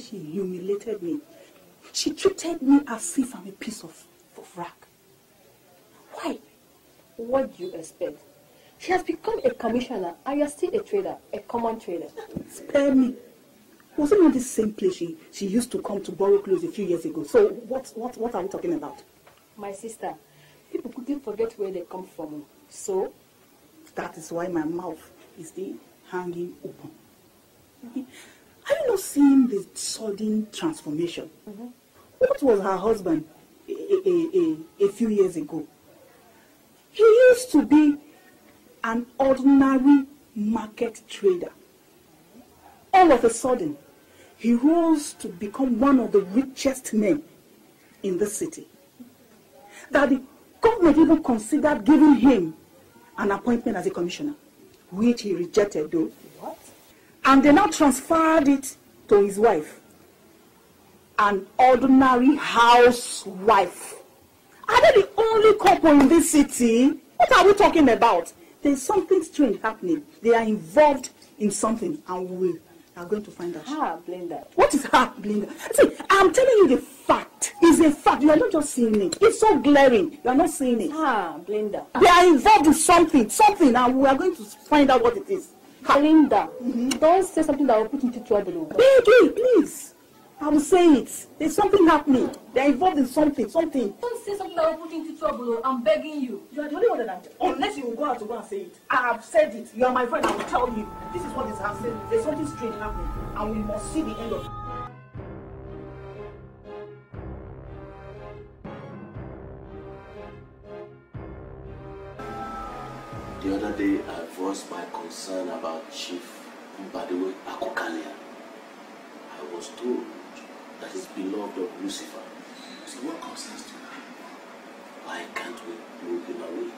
She humiliated me, she treated me as if I'm a piece of, of rag. Why? What do you expect? She has become a commissioner and you're still a trader, a common trader. Spare me. Was it not the same place she, she used to come to borrow clothes a few years ago? So what, what, what are we talking about? My sister, people couldn't forget where they come from. So? That is why my mouth is still hanging open. You seeing the sudden transformation? What was her husband a, a, a, a few years ago? He used to be an ordinary market trader. All of a sudden, he rose to become one of the richest men in the city. That the government even considered giving him an appointment as a commissioner, which he rejected though. What? And they now transferred it to his wife, an ordinary housewife. Are they the only couple in this city? What are we talking about? There's something strange happening. They are involved in something, and we are going to find out. Ah, Blenda. What is her Blenda? See, I'm telling you the fact. It's a fact. You are not just seeing it. It's so glaring. You are not seeing it. Ah, Blenda. They are involved in something, something, and we are going to find out what it is. Linda, don't say something that will put into trouble. Baby, please. I will say it. There's something happening. They are involved in something, something. Don't say something that will put you into trouble. oh. I'm begging you. You are the only one that I'm Unless you will go out to go and say it. I have said it. You are my friend. I will tell you. This is what is happening. There's something strange happening. And we must see the end of it. The other day, I voiced my concern about Chief Mbadiwe Akukalia. I was told that he's beloved of Lucifer. So what concerns you now? Why can't we move him away?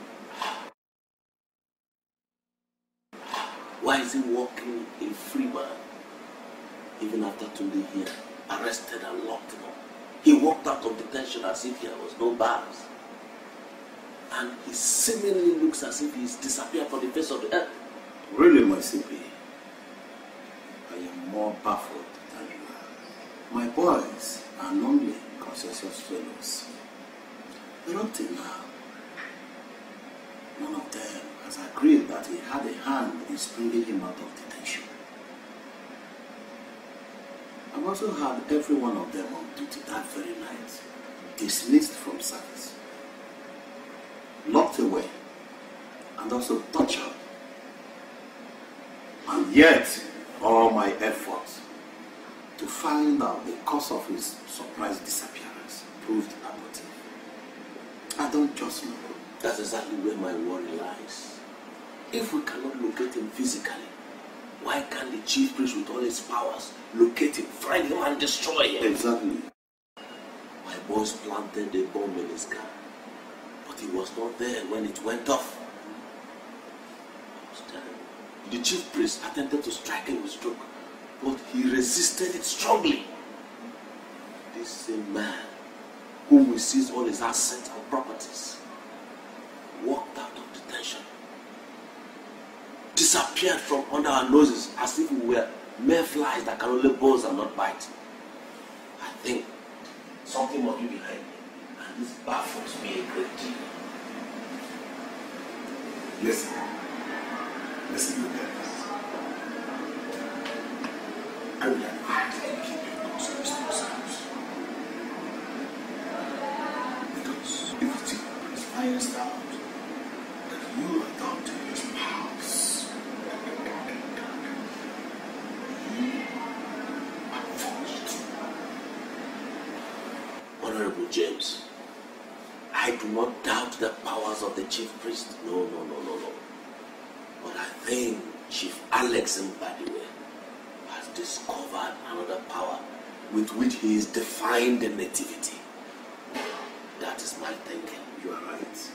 Why is he walking a free man? Even after Tunde here, arrested and locked up. He walked out of detention as if there was no bars. And he seemingly looks as if he's disappeared from the face of the earth. Really, my CP, I am more baffled than you are. My boys are normally consensus fellows. But up till now, none of them has agreed that he had a hand in bringing him out of detention. I've also had every one of them on duty that very night dismissed from service, locked away, and also tortured. And yet, all my efforts to find out the cause of his surprise disappearance proved abortive. I don't just know. That's exactly where my worry lies. If we cannot locate him physically, why can't the chief priest with all his powers locate him, find him and destroy him? Exactly. My boys planted a bomb in his car, he was not there when it went off. The chief priest attempted to strike him with stroke, but he resisted it strongly. This same man, whom we seized all his assets and properties, walked out of detention, disappeared from under our noses as if we were mere flies that can only buzz and not bite. I think something must be behind this baffles me a great deal. Listen. Listen to this. I will advise you to keep your concerns to yourselves. Because if the priest finds out that you adopted his spouse, you are forced. Honorable James, I do not doubt the powers of the chief priest. No, no, no, no, no. But I think Chief Alex Mbadiwe has discovered another power with which he is defying the fraternity. That is my thinking. You are right.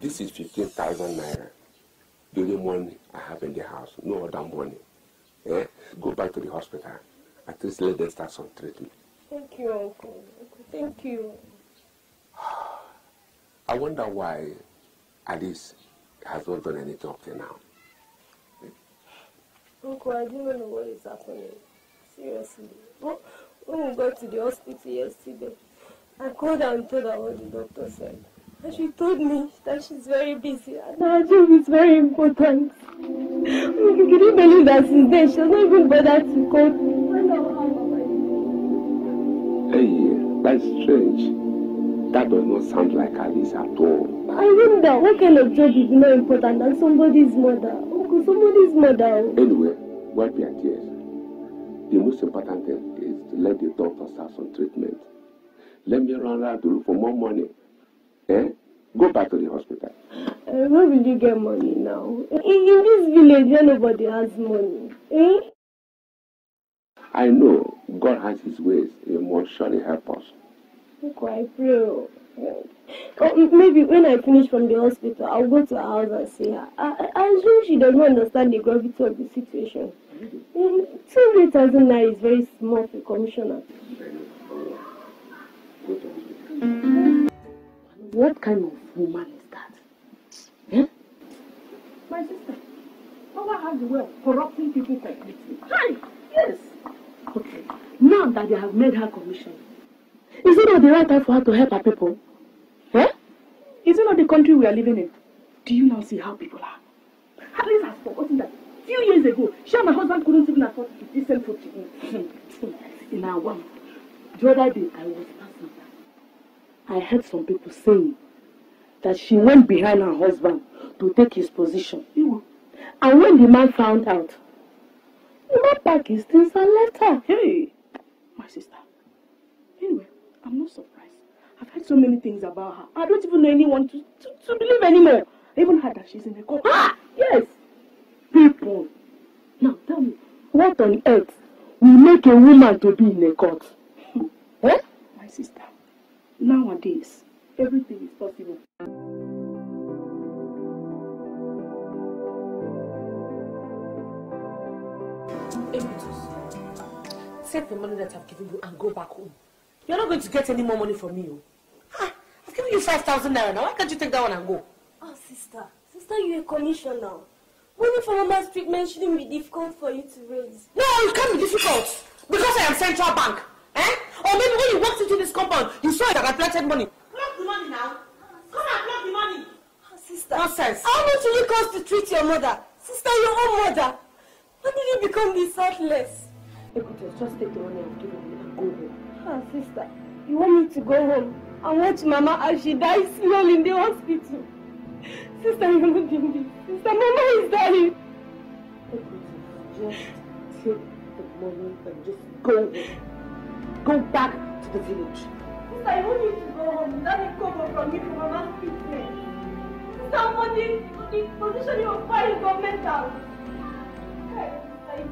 This is 15,000 naira. The only money I have in the house, no other money. Eh? Go back to the hospital. At least let them start some treatment. Thank you, Uncle. Thank you. I wonder why Alice has not done anything up till now. Uncle, I don't know what is happening. Seriously. But when we got to the hospital yesterday, I called her and told her what the doctor said. And she told me that she's very busy and her job is very important. <laughs> Can you believe that since then she not even bothered to call to that's strange. That does not sound like Alice at all. I wonder what kind of job is more important than somebody's mother? Uncle, somebody's mother. Anyway, wipe your tears. The most important thing is to let the doctor start some treatment. Let me run around to look for more money. Eh? Go back to the hospital. Uh, where will you get money now? In, in this village nobody has money. Eh? I know God has his ways. He must surely help us. Uncle, I pray. oh. Maybe when I finish from the hospital, I'll go to her house and see her. I, I I assume she does not understand the gravity of the situation. Mm, 200,000 naira is very small for commissioner. What kind of woman is that? Eh? My sister, power has the way of corrupting people completely. Hi! Yes! Okay. Now that they have made her commissioner, is it not the right time for her to help her people? Eh? Is it not the country we are living in? Do you now see how people are? Alice has forgotten that few years ago, she and her husband couldn't even afford to decent food to eat. In our one, the other day I was passing by. I heard some people saying that she went behind her husband to take his position. And when the man found out, the his things and left her. Hey, my sister. Anyway, I'm not surprised. I've heard so many things about her. I don't even know anyone to, to, to believe anymore. I even heard that she's in a cult. Ah! Yes! People. Now tell me, what on earth will make a woman to be in a court? eh? My sister, nowadays, everything is possible. Equitus, take the money that I've given you and go back home. You're not going to get any more money from me. Oh. Ah, I've given you 5,000 naira now. Why can't you take that one and go? Oh, sister. Sister, you're a commissioner. Money for mama's treatment shouldn't be difficult for you to raise. No, it can't be difficult. Because I am central bank. Eh? Or maybe when you walked into this compound, you saw that I planted money. Plug the money now. Come and plug the money. Oh, sister. Nonsense. How much will it cost to treat your mother? Sister, your own mother. When did you become this heartless? Equitus, just take the money I've given you and go home. Ah, sister, you want me to go home and watch mama as she dies slowly in the hospital? <laughs> Sister, you're not doing this. Sister, mama is dying. Equitus, just take the money and just go home. Go back to the village. Sister, I want you to go home. Let me come from me for mama's treatment. Sister, money, the position you occupy is governmental. Get,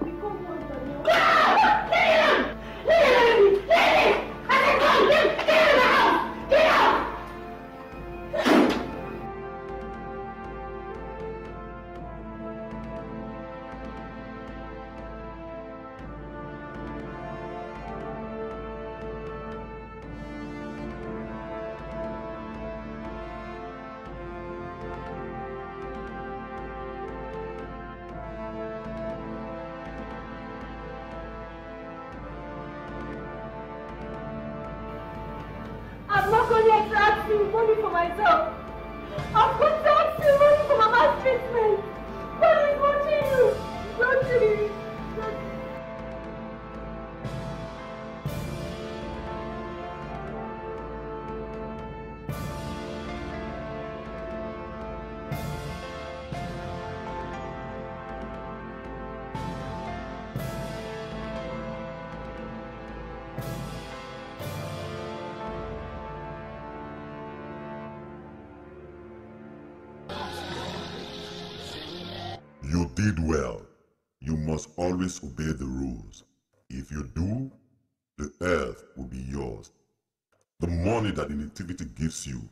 out! Obey the rules. If you do, the earth will be yours. The money that the fraternity gives you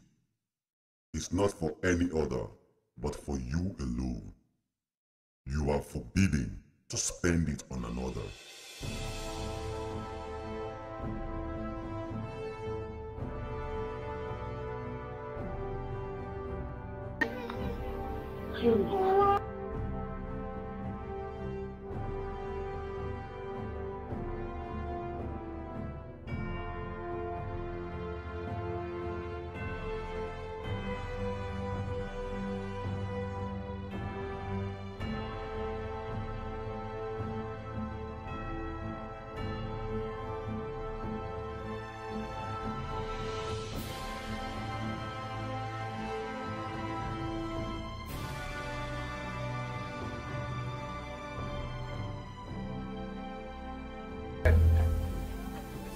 is not for any other, but for you alone. You are forbidden to spend it on another.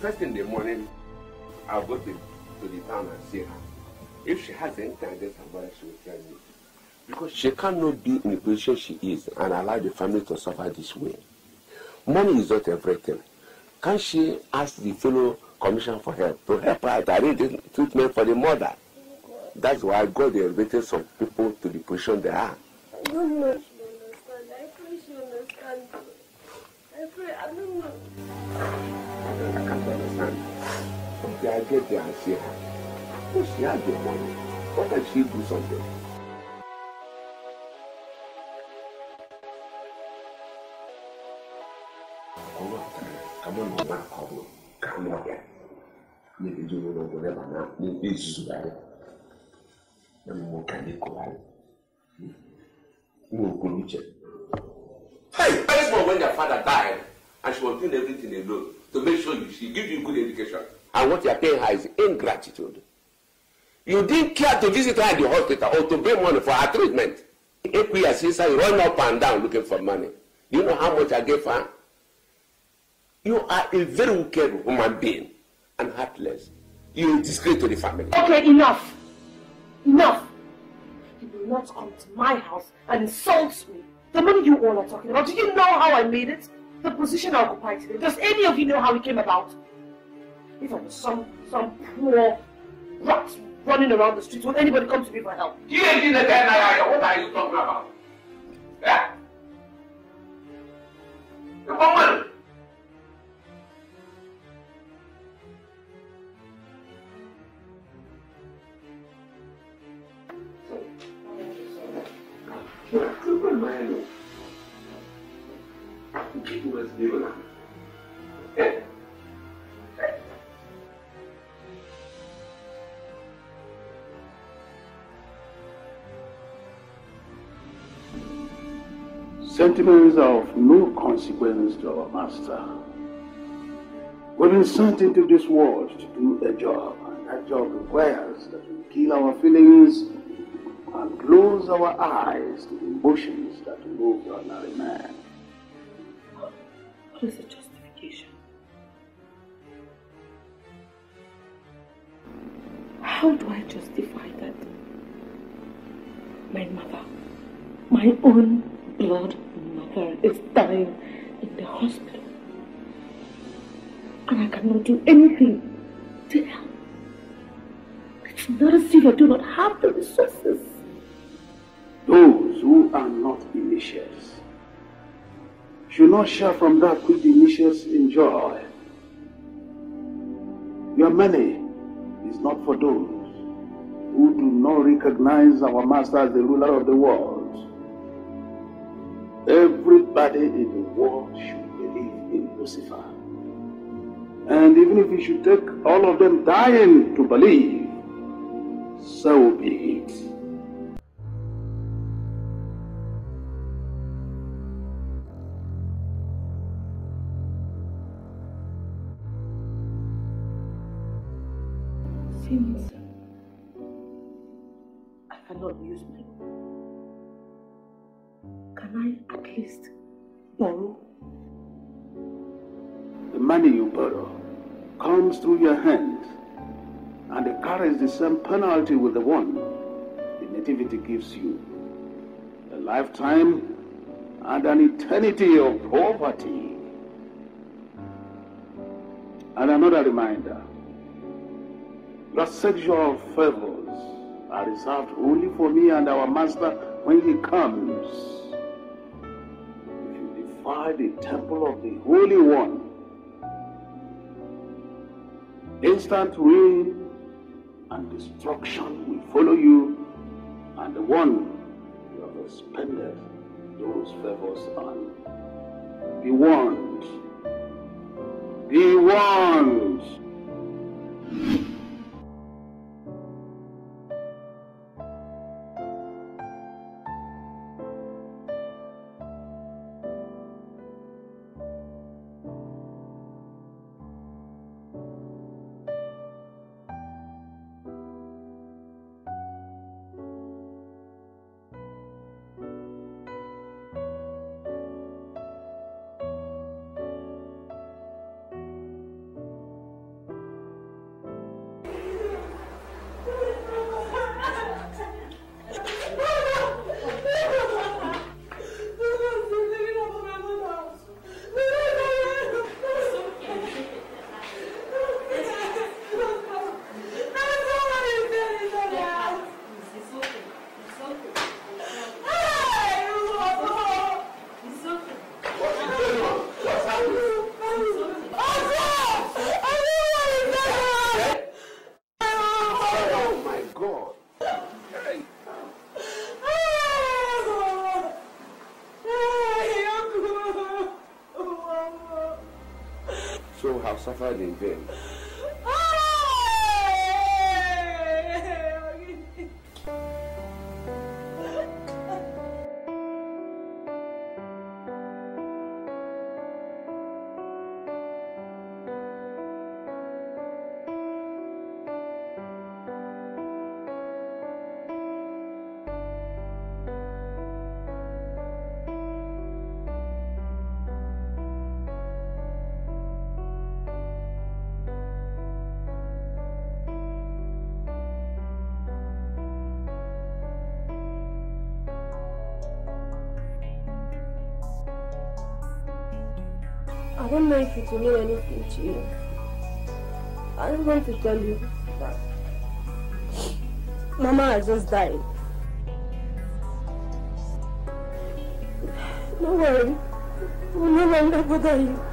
First in the morning, I'll go to, to the town and see her. If she has any guidance about it, she will tell me. Because she cannot be in the position she is and allow the family to suffer this way. Money is not everything. Can't she ask the fellow commissioner for help to help her to arrange the treatment for the mother? That's why God elevated some people to the position they are. I Okay, I get there and see her. But she has the money. Why can't she do something? Come on, come on, come on, come on. Come on, yeah. Maybe you will know whatever now. Maybe it's right. Maybe more can you go out? No, go to check. Hey, this one when your father died, and she was doing everything alone to make sure you, she give you good education. And what you are paying her is ingratitude. You didn't care to visit her in the hospital or to pay money for her treatment. Sister you run up and down looking for money. You know how much I gave her? You are a very wicked human being and heartless. You disgrace to the family. Okay, enough. Enough. You will not come to my house and insult me. The money you all are talking about, do you know how I made it? The position I occupy today. Does any of you know how it came about? If I was some some poor rat running around the streets, would anybody come to me for help? You ain't in the ten naira. What are you talking about? Yeah? What Chifu Sentiments are of no consequence to our master. We've been sent into this world to do a job, and that job requires that we kill our feelings and close our eyes to the emotions that move the ordinary man. What is the justification? How do I justify that? My mother, my own blood mother, is dying in the hospital. And I cannot do anything to help. It's not as if I do not have the resources. Those who are not initiates should not share from that which the initiates enjoy. Your money is not for those who do not recognize our master as the ruler of the world. Everybody in the world should believe in Lucifer. And even if it should take all of them dying to believe, so be it. Carries the same penalty with the one the fraternity gives you. A lifetime and an eternity of poverty. And another reminder, your sexual favors are reserved only for me and our master when he comes. If you defy the temple of the Holy One, instant ruin and destruction will follow you and the one you have expended those favors on. Be warned. Be warned. Suffered in vain. Don't know anything to you. I just want to tell you that Mama has just died. Don't worry. We'll no longer bother you.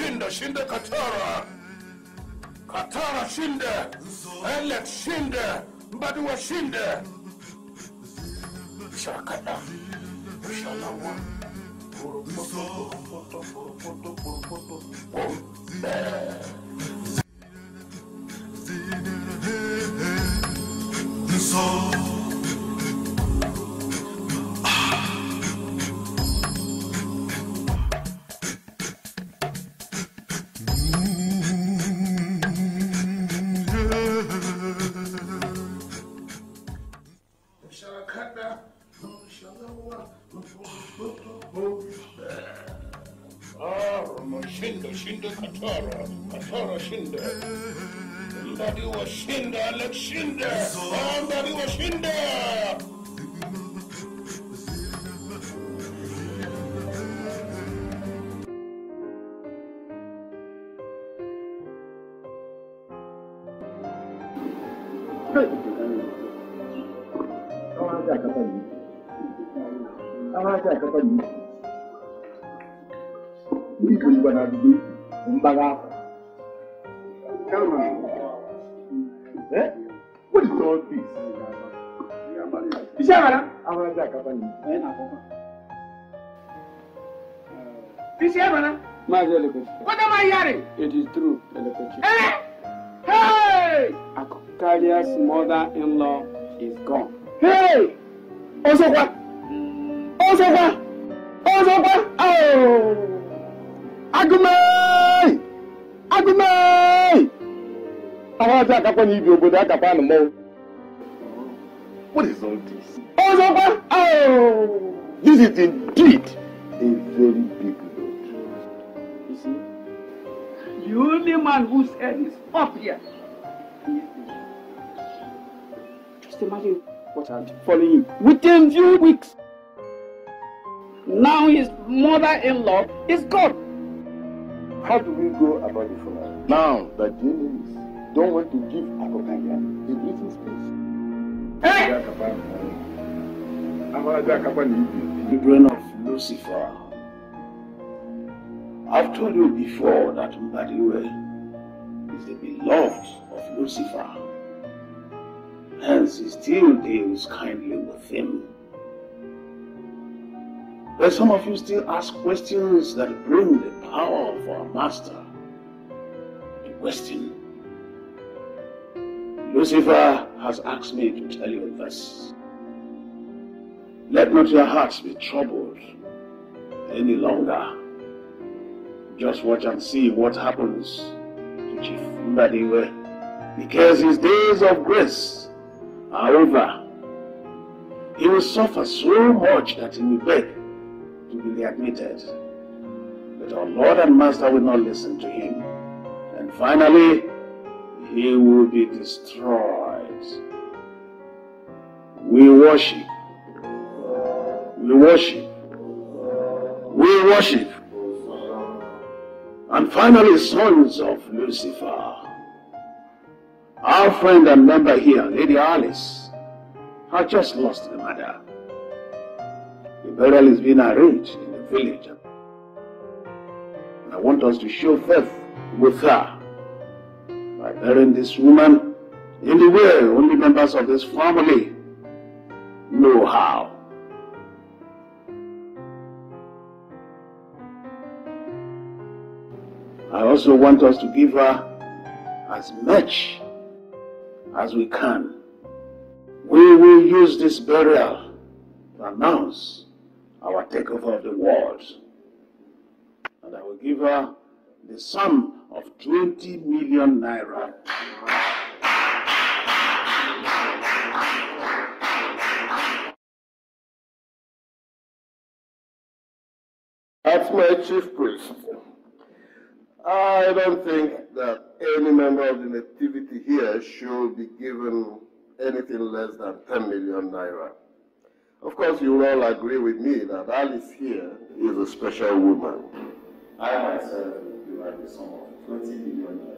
Arama shinde shinde katara. Katara shinde. Elek shinde. Mbadiwa shinde. Shakada. Shalawa. Shakada. Shinde shinde katara. Katara shinde. Mbadiwa shinde. Elek shinde. Mbadiwa shinde. Biko na dubu mbaga. Come on. Eh? What is all this? Iṣẹ́ àmàlà. Àwọn ajá àkàbà ni. Ẹ nà àkọ́kọ́. Iṣẹ́ àmàlà. Maazị Elekochi. Wọ́n dá máa yára. It is true, Elekochi. Ẹ. Hey! Akukalia's mother-in-law is gone. Hey! Ọsọkwa. Ọsọkwa. Ọsọkwa. Oh! Agụmee! Agụmee! Àwọn ajá àkàpọ̀ ní ibi obodo àná mọ́. What is all this? Ọsọkwa. Oh! This is indeed a very big load. You see, the only man whose head is up here. Just imagine what had following him within few weeks. Now his mother-in-law is gone. How do we go about the funeral? Now that the enemies don't want to give Akukalia a breathing space. Hey! The brain of Lucifer. I've told you before that Mbadiwe is the beloved of Lucifer. Hence, he still deals kindly with him. But some of you still ask questions that bring the power of our master to question. Lucifer has asked me to tell you this. Let not your hearts be troubled any longer. Just watch and see what happens to Chief Mbadiwe. Because his days of grace are over. He will suffer so much that he will beg to be readmitted. Our Lord and Master will not listen to him. And finally, he will be destroyed. We worship. We worship. We worship. And finally, sons of Lucifer. Our friend and member here, Lady Alice, has just lost the mother. The burial is being arranged in the village. Want us to show faith with her by burying this woman in the way only members of this family know how. I also want us to give her as much as we can. We will use this burial to announce our takeover of the world. And I will give her the sum of 20 million naira. As my chief priest, I don't think that any member of the nativity here should be given anything less than 10 million naira. Of course, you will all agree with me that Alice here is a special woman. I myself will give her the sum of 20 million naira.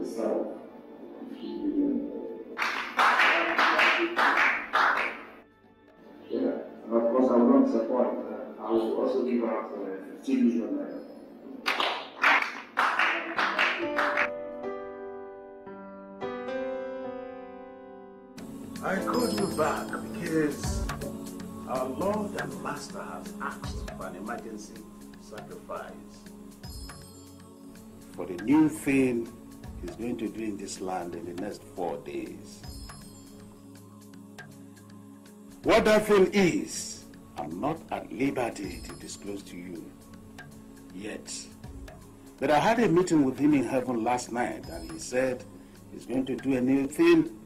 herself. Yeah, and of course I will not disappoint. I will also give out uh, 15 million naira. I called you back because Master has asked for an emergency sacrifice for the new thing he's going to do in this land in the next four days. What that thing is, I'm not at liberty to disclose to you yet. But I had a meeting with him in heaven last night and he said he's going to do a new thing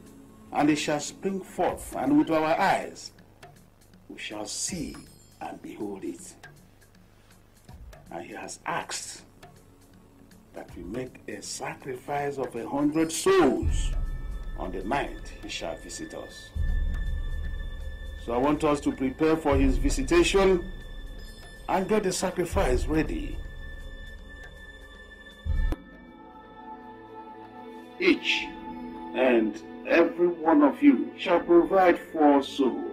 and it shall spring forth, and with our eyes we shall see and behold it. And he has asked that we make a sacrifice of a hundred souls on the night he shall visit us. So I want us to prepare for his visitation and get the sacrifice ready. Each and every one of you shall provide four souls.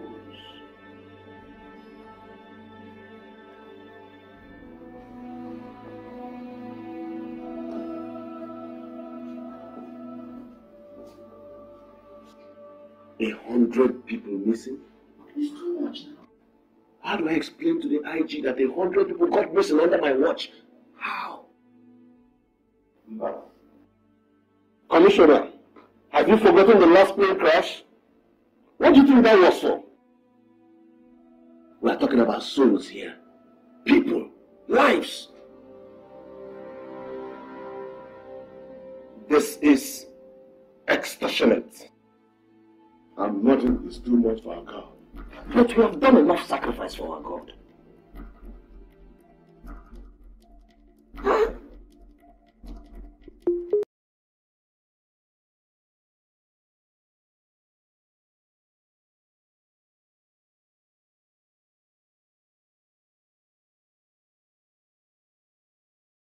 A hundred people missing? It's too much now. How do I explain to the IG that a hundred people got missing under my watch? How? Commissioner, have you forgotten the last plane crash? What do you think that was for? We are talking about souls here. People. Lives. This is extortionate. And nothing is too much for our God. But we have done enough sacrifice for our God.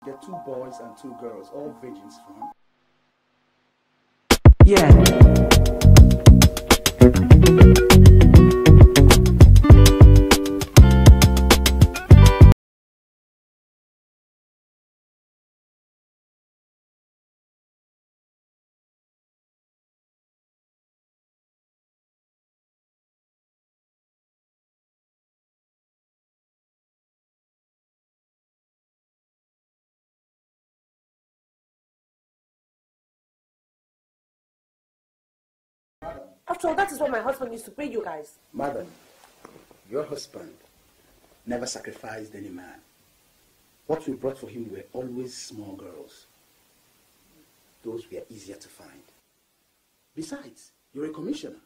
The two boys and two girls, all virgins from. Yeah. After all, that is what my husband used to pay you guys. Madam, your husband never sacrificed any man. What we brought for him were always small girls. Those were easier to find. Besides, you're a commissioner.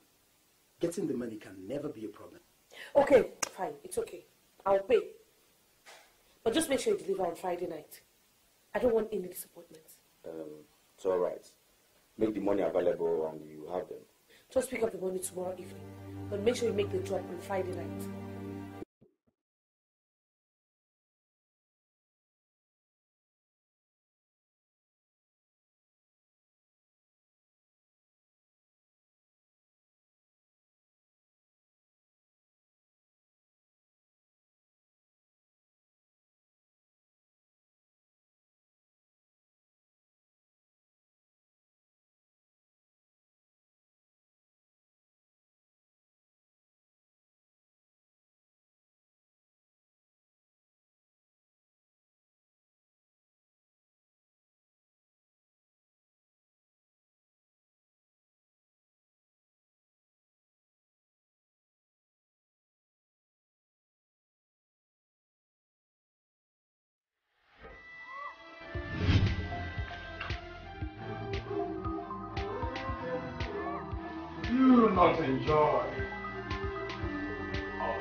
Getting the money can never be a problem. Okay, fine. It's okay. I'll pay. But just make sure you deliver on Friday night. I don't want any disappointments. Um, it's all right. Make the money available and you have them. Just pick up the money tomorrow evening. But make sure you make the drop on Friday night.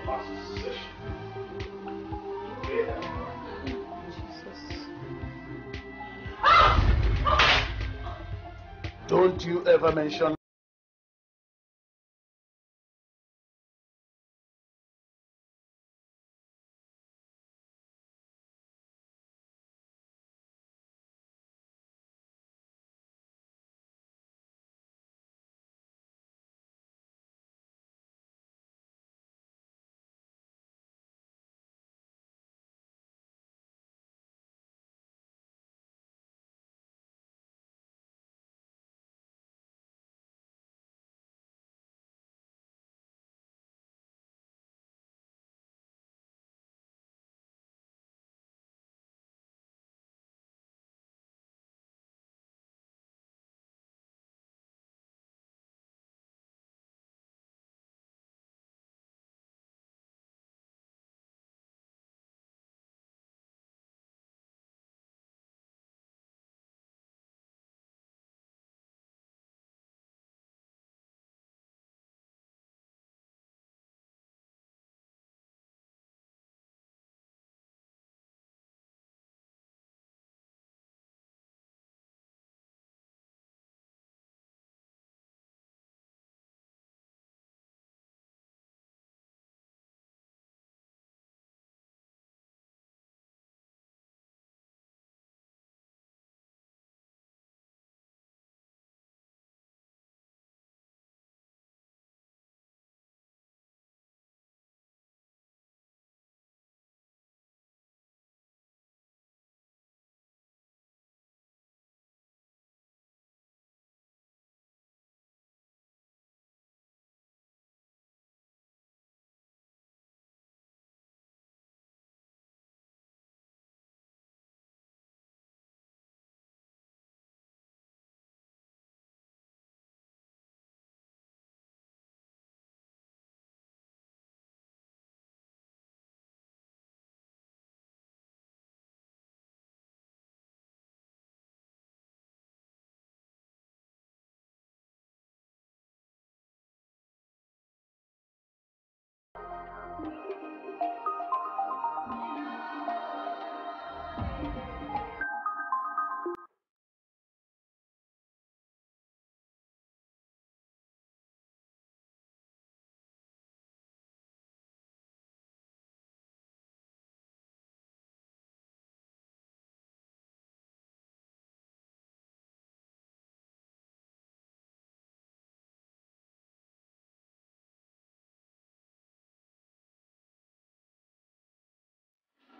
Last session. Don't you ever mention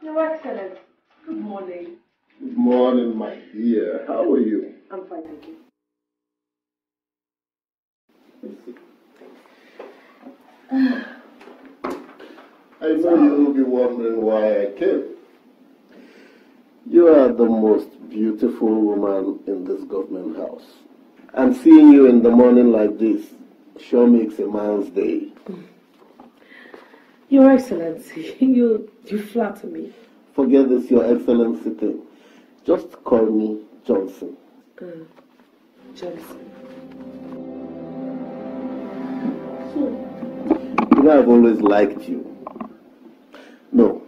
Your Excellency, good morning. Good morning, my dear. How are you? I'm fine, thank you. I know you will be wondering why I came. You are the most beautiful woman in this government house. And seeing you in the morning like this sure makes a man's day. Your Excellency, <laughs> you, you flatter me. Forget this, Your Excellency thing. Just call me Johnson. Uh, Johnson. You know, I've always liked you. No,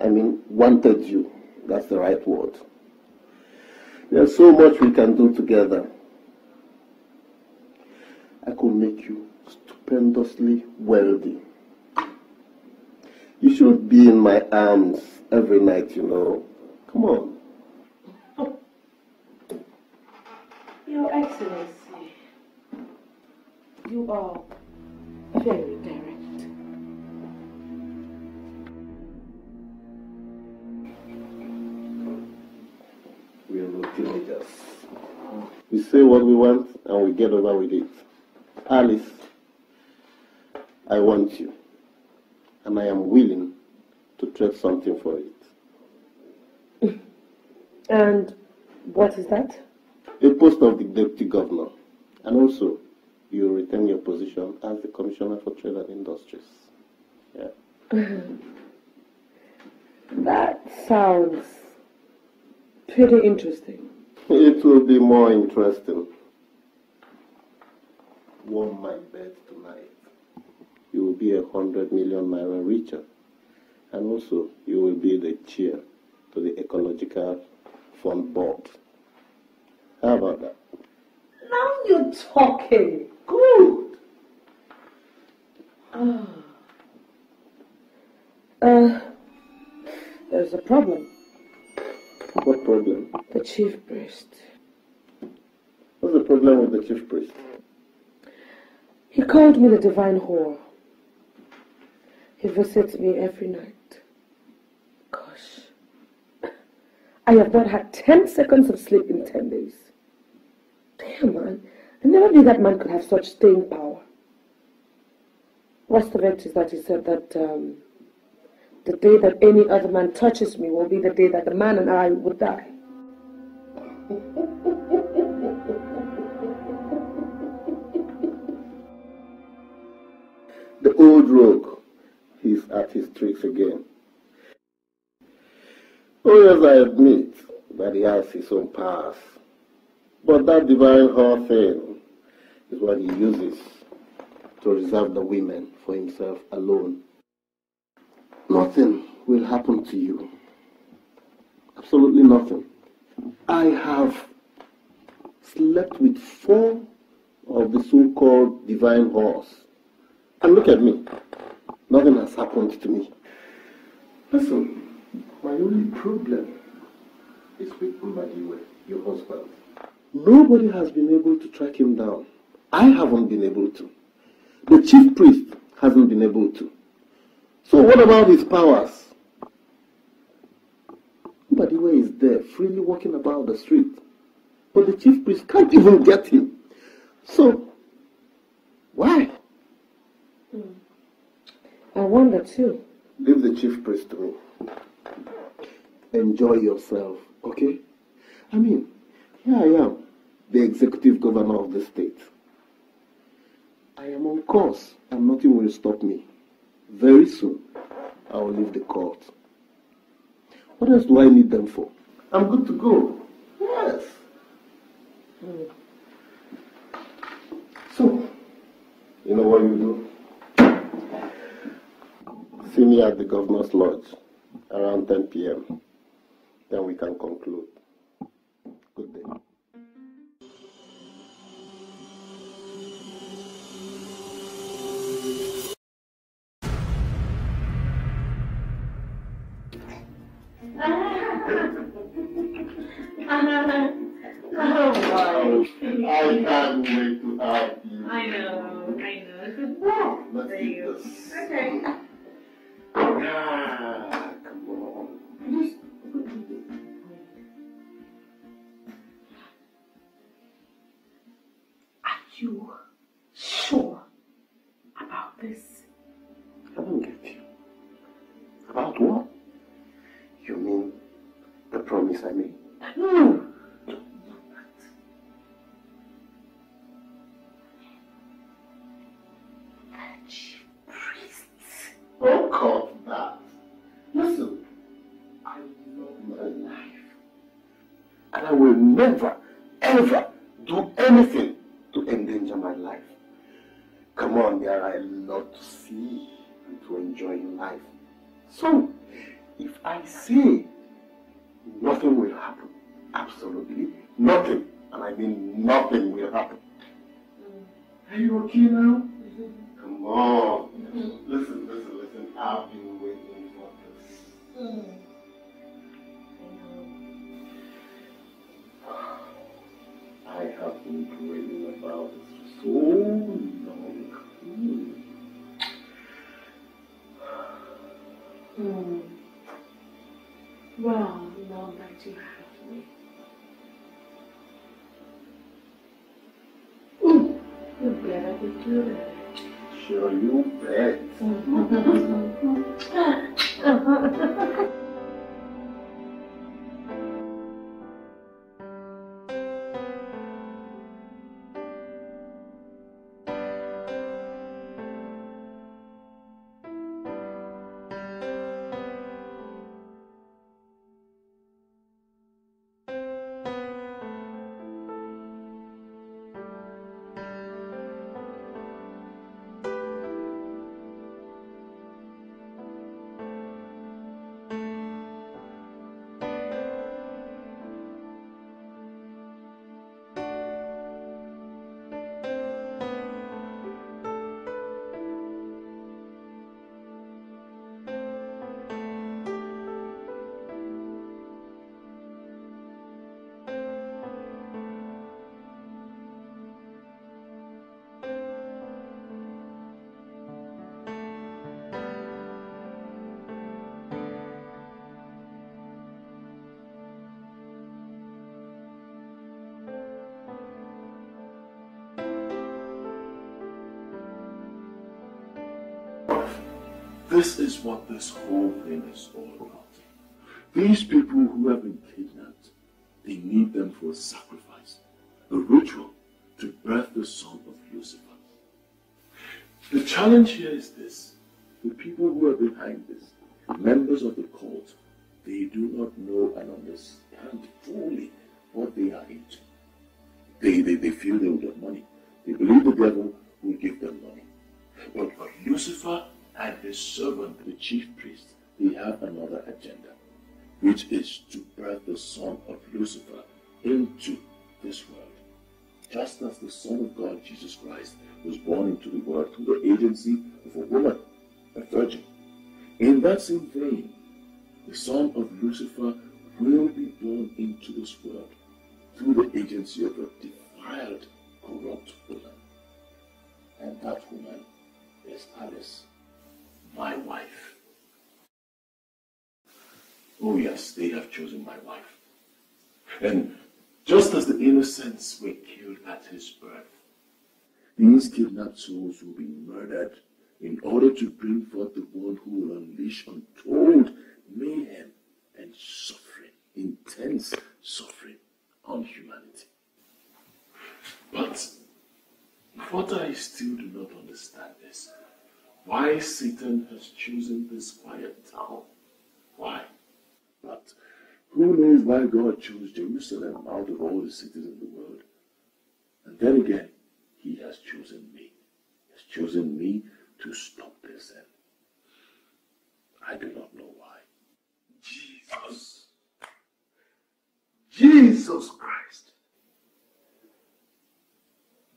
I mean, wanted you. That's the right word. There's so much we can do together. I could make you stupendously wealthy. You should be in my arms every night, you know. Come on. Your Excellency, you are very direct. We are not teenagers. We say what we want and we get over with it. Alice, I want you. And I am willing to trade something for it. <laughs> And what is that? A post of the deputy governor. And also, you retain your position as the commissioner for trade and industries. Yeah. <laughs> That sounds pretty interesting. It will be more interesting. Won my bed tonight. You will be a hundred million naira richer. And also, you will be the chair to the Ecological Fund Board. How about that? Now you're talking. Good. Ah. Uh, there's a problem. What problem? The chief priest. What's the problem with the chief priest? He called me the divine whore. He visits me every night. Gosh. I have not had 10 seconds of sleep in 10 days. Damn, man. I never knew that man could have such staying power. Worst of it is that he said that um, the day that any other man touches me will be the day that the man and I would die. The old rogue. He's at his tricks again. Oh, yes, I admit that he has his own powers. But that divine whore thing is what he uses to reserve the women for himself alone. Nothing will happen to you. Absolutely nothing. I have slept with four of the so-called divine whores. And look at me. Nothing has happened to me. Listen, my only problem is with Mbadiwe, your husband. Nobody has been able to track him down. I haven't been able to. The chief priest hasn't been able to. So what about his powers? Mbadiwe is there, freely walking about the street. But the chief priest can't even get him. So, why? I wonder too. Leave the chief priest to me. Enjoy yourself, okay? I mean, here I am, the executive governor of the state. I am on course and nothing will stop me. Very soon, I will leave the court. What else do I need them for? I'm good to go. Yes. Hmm. So, you know what you do? See me at the governor's lodge around 10 p.m. Then we can conclude. Good day. Oh, boy. I can't wait to have you. I know, I know. Let's There do you go. this. Okay. Ah, come on. Are you sure about this? I don't get you. About what? You mean the promise I made? No. Will never, ever do anything to endanger my life. Come on, there are a lot to see and to enjoy in life. So, if I say nothing will happen, absolutely nothing, and I mean nothing will happen. Are you okay now? Come on. Mm-hmm. Listen, listen, listen. I've been waiting for this. Mm. I have been dreaming about this for so long. Hmm. Well, now that you have me. Mm. You better be good. Sure, you bet. <laughs> <laughs> what this whole thing is all about. These people who have been kidnapped, they need them for a sacrifice, a ritual to birth the son of Lucifer. The challenge here is this. The people who are behind this, members of the cult, they do not know and understand fully what they are into. They, they, they feel they will get money. They believe the devil will give them money. But, but Lucifer and his servant, the chief priest, they have another agenda, which is to birth the son of Lucifer into this world. Just as the Son of God, Jesus Christ, was born into the world through the agency of a woman, a virgin. In that same vein, the son of Lucifer will be born into this world through the agency of a defiled, corrupt woman. And that woman is Alice, my wife. Oh, yes, they have chosen my wife. And just as the innocents were killed at his birth, these kidnapped souls will be murdered in order to bring forth the one who will unleash untold mayhem and suffering, intense suffering on humanity. But what I still do not understand is why Satan has chosen this quiet town. Why? But who knows why God chose Jerusalem out of all the cities in the world? And then again, He has chosen me. He has chosen me to stop this end. I do not know why. Jesus. Jesus Christ.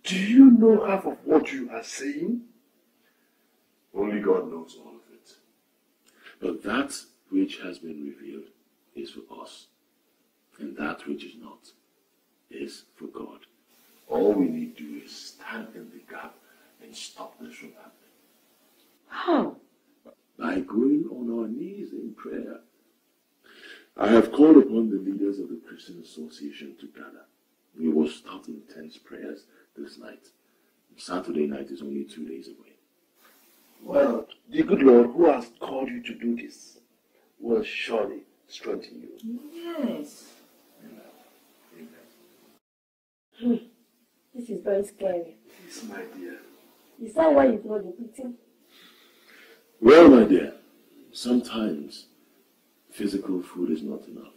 Do you know half of what you are saying? Only God knows all of it. But that which has been revealed is for us, and that which is not is for God. All we need to do is stand in the gap and stop this from happening. How? By going on our knees in prayer I have called upon the leaders of the Christian Association to gather. We will start intense prayers this night. Saturday night is only two days away. Well, the good Lord who has called you to do this will surely strengthen you. Yes. Hmm. This is very scary. Yes, my dear. Is that why you've not been eating? Well, my dear, sometimes physical food is not enough.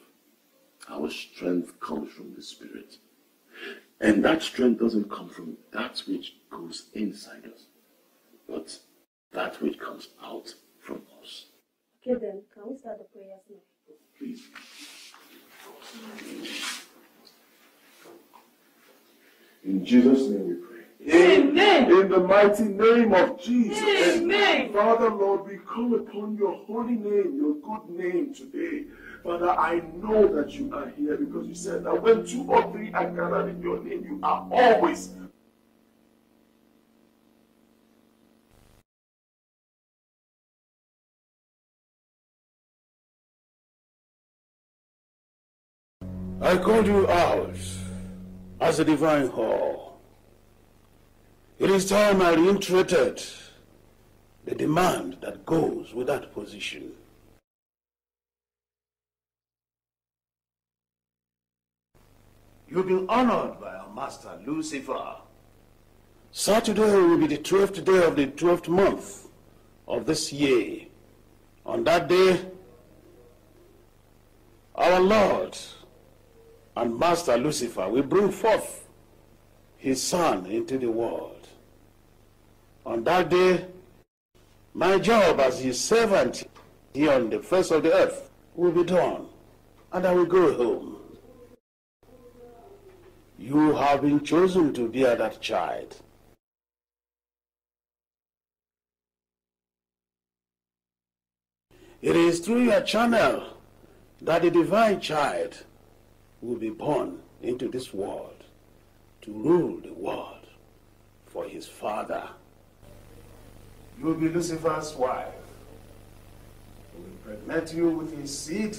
Our strength comes from the Spirit. And that strength doesn't come from that which goes inside us, but that which comes out from us. Okay then, can we start the prayers now? Please. In Jesus' name we pray. Amen. In the mighty name of Jesus. Amen. Father, Lord, we call upon your holy name, your good name today. Father, I know that you are here because you said that when two or three are gathered in your name, you are always. I called you out as a divine hall. It is time I reiterated the demand that goes with that position. You've been honored by our master Lucifer. Saturday will be the 12th day of the 12th month of this year. On that day, our Lord and Master Lucifer will bring forth his son into the world. On that day, my job as his servant here on the face of the earth will be done, and I will go home. You have been chosen to bear that child. It is through your channel that the divine child will be born into this world to rule the world for his father. You will be Lucifer's wife. He will impregnate you with his seed,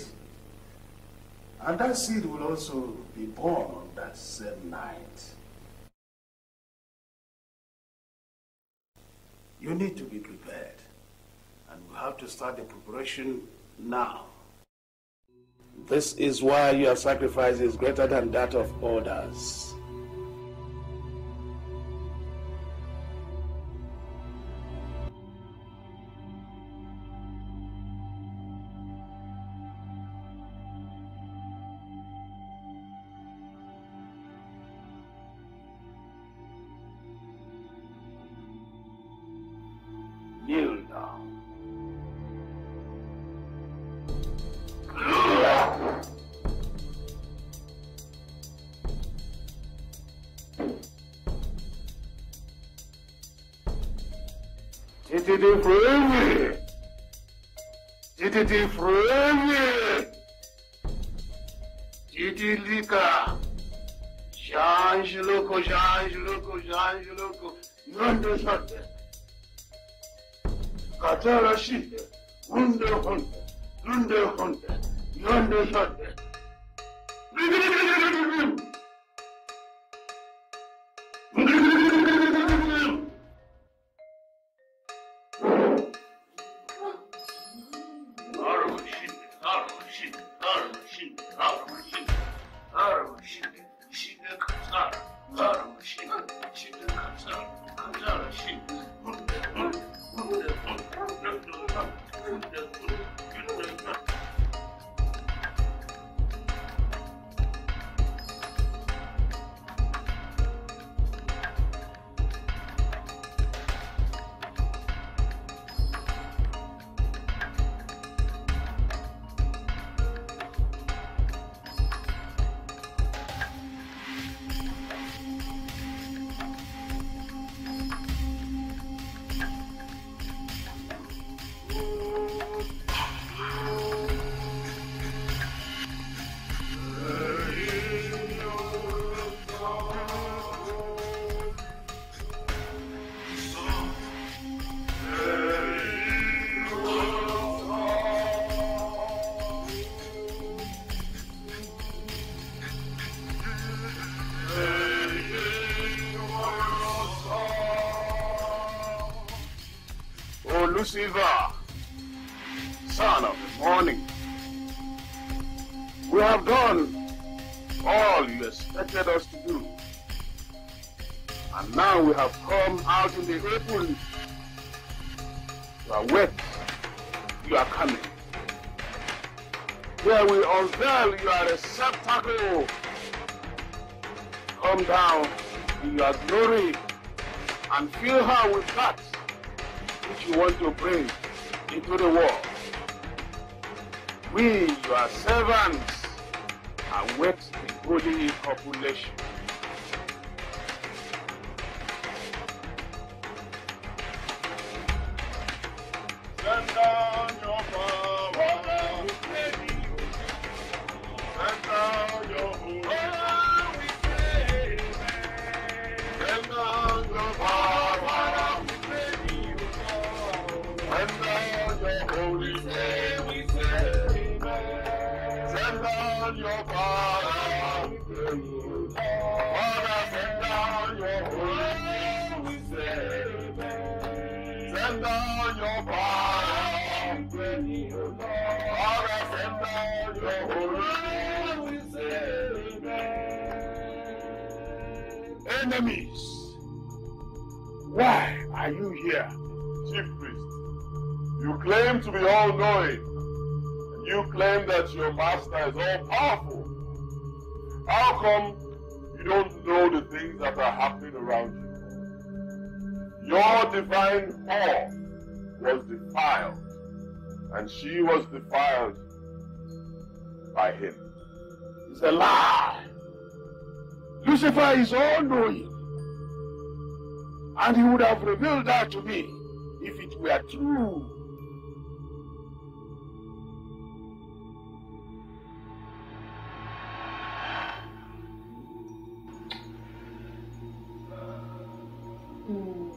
and that seed will also be born on that same night. You need to be prepared, and we have to start the preparation now. This is why your sacrifice is greater than that of others. Lucifer, divine whore was defiled, and she was defiled by him. It's a lie. Lucifer is all knowing. And he would have revealed that to me if it were true. Mm.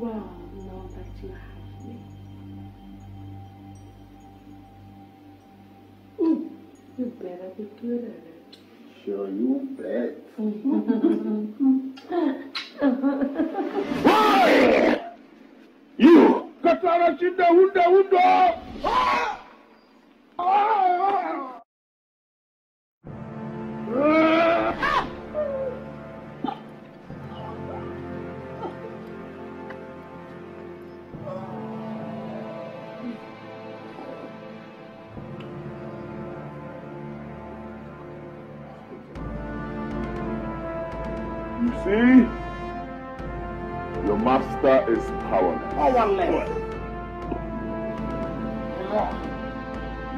Well, now that you have me. Mm. You better be good at it. Sure, you bet. <laughs> You! Katara Shinda Hunda Hunda! Ah! Ah! Ah! You master is powerless. Powerless.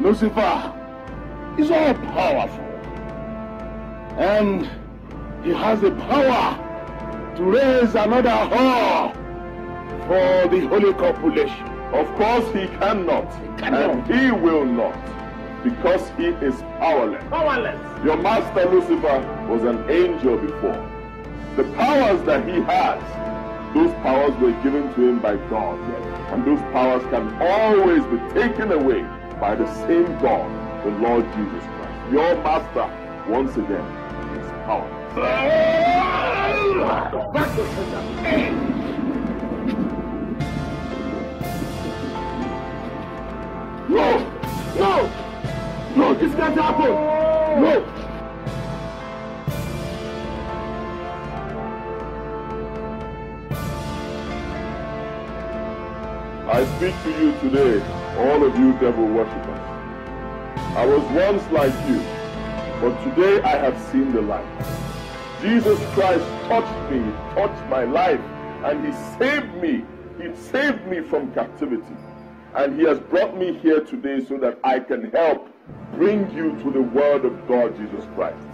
Lucifer is all powerful. And he has the power to raise another whore for the holy copulation. Of course he cannot. And he will not. Because he is powerless. Powerless. Your master Lucifer was an angel before. The powers that he has, those powers were given to him by God. And those powers can always be taken away by the same God, the Lord Jesus Christ. Your master, once again, is sender. No! No! No, this can't happen! No! I speak to you today, all of you devil worshippers. I was once like you, but today I have seen the light. Jesus Christ touched me, touched my life, and He saved me. He saved me from captivity. And He has brought me here today so that I can help bring you to the Word of God, Jesus Christ.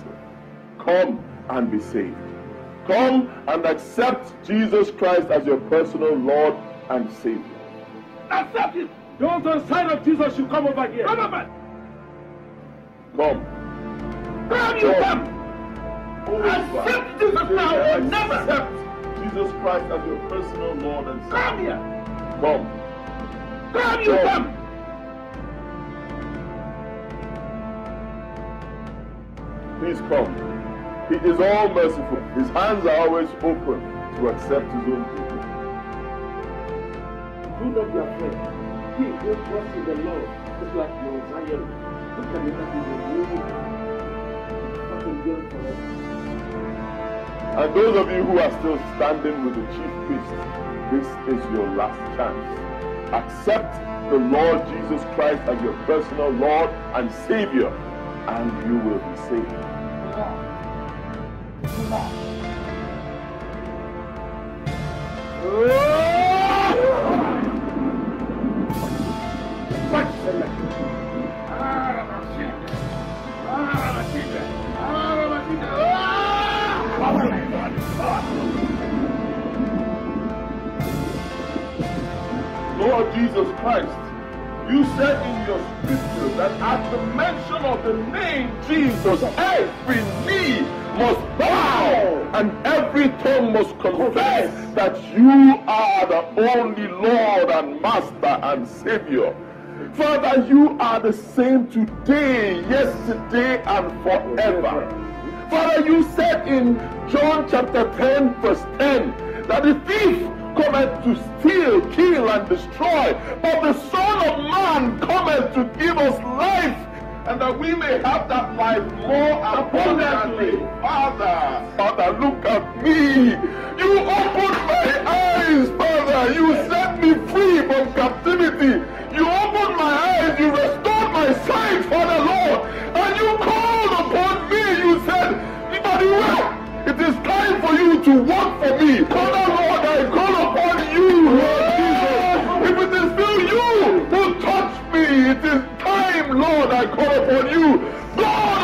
Come and be saved. Come and accept Jesus Christ as your personal Lord and Savior. Accept it. Those on side of Jesus should come over here. Come over. Come. Come, you come. Oh, accept Jesus now or never. Accept Jesus Christ as your personal Lord and Savior. Come here. Come. Come, you come. Please come. He is all merciful. His hands are always open to accept his own people. Do not be afraid. He who trusts in the Lord is like Mount Zion, who can never be removed. But endure forever. And those of you who are still standing with the chief priest, this is your last chance. Accept the Lord Jesus Christ as your personal Lord and Savior, and you will be saved. Lord Jesus Christ, you said in your scripture that at the mention of the name Jesus, every knee must bow and every tongue must confess that you are the only Lord and Master and Savior. Father, you are the same today, yesterday, and forever. Father, you said in John chapter 10, verse 10, that the thief cometh to steal, kill, and destroy, but the Son of Man cometh to give us life, and that we may have that life more abundantly. Father, Father, look at me. You opened my eyes, Father. You set me free from captivity. You opened my eyes. You restored my sight, Father Lord. And you called upon me. You said, Emmanuel, it is time for you to work for me. Father Lord, I call upon you, Lord Jesus. If it is still you who touched me, it is Lord, I call upon you. God!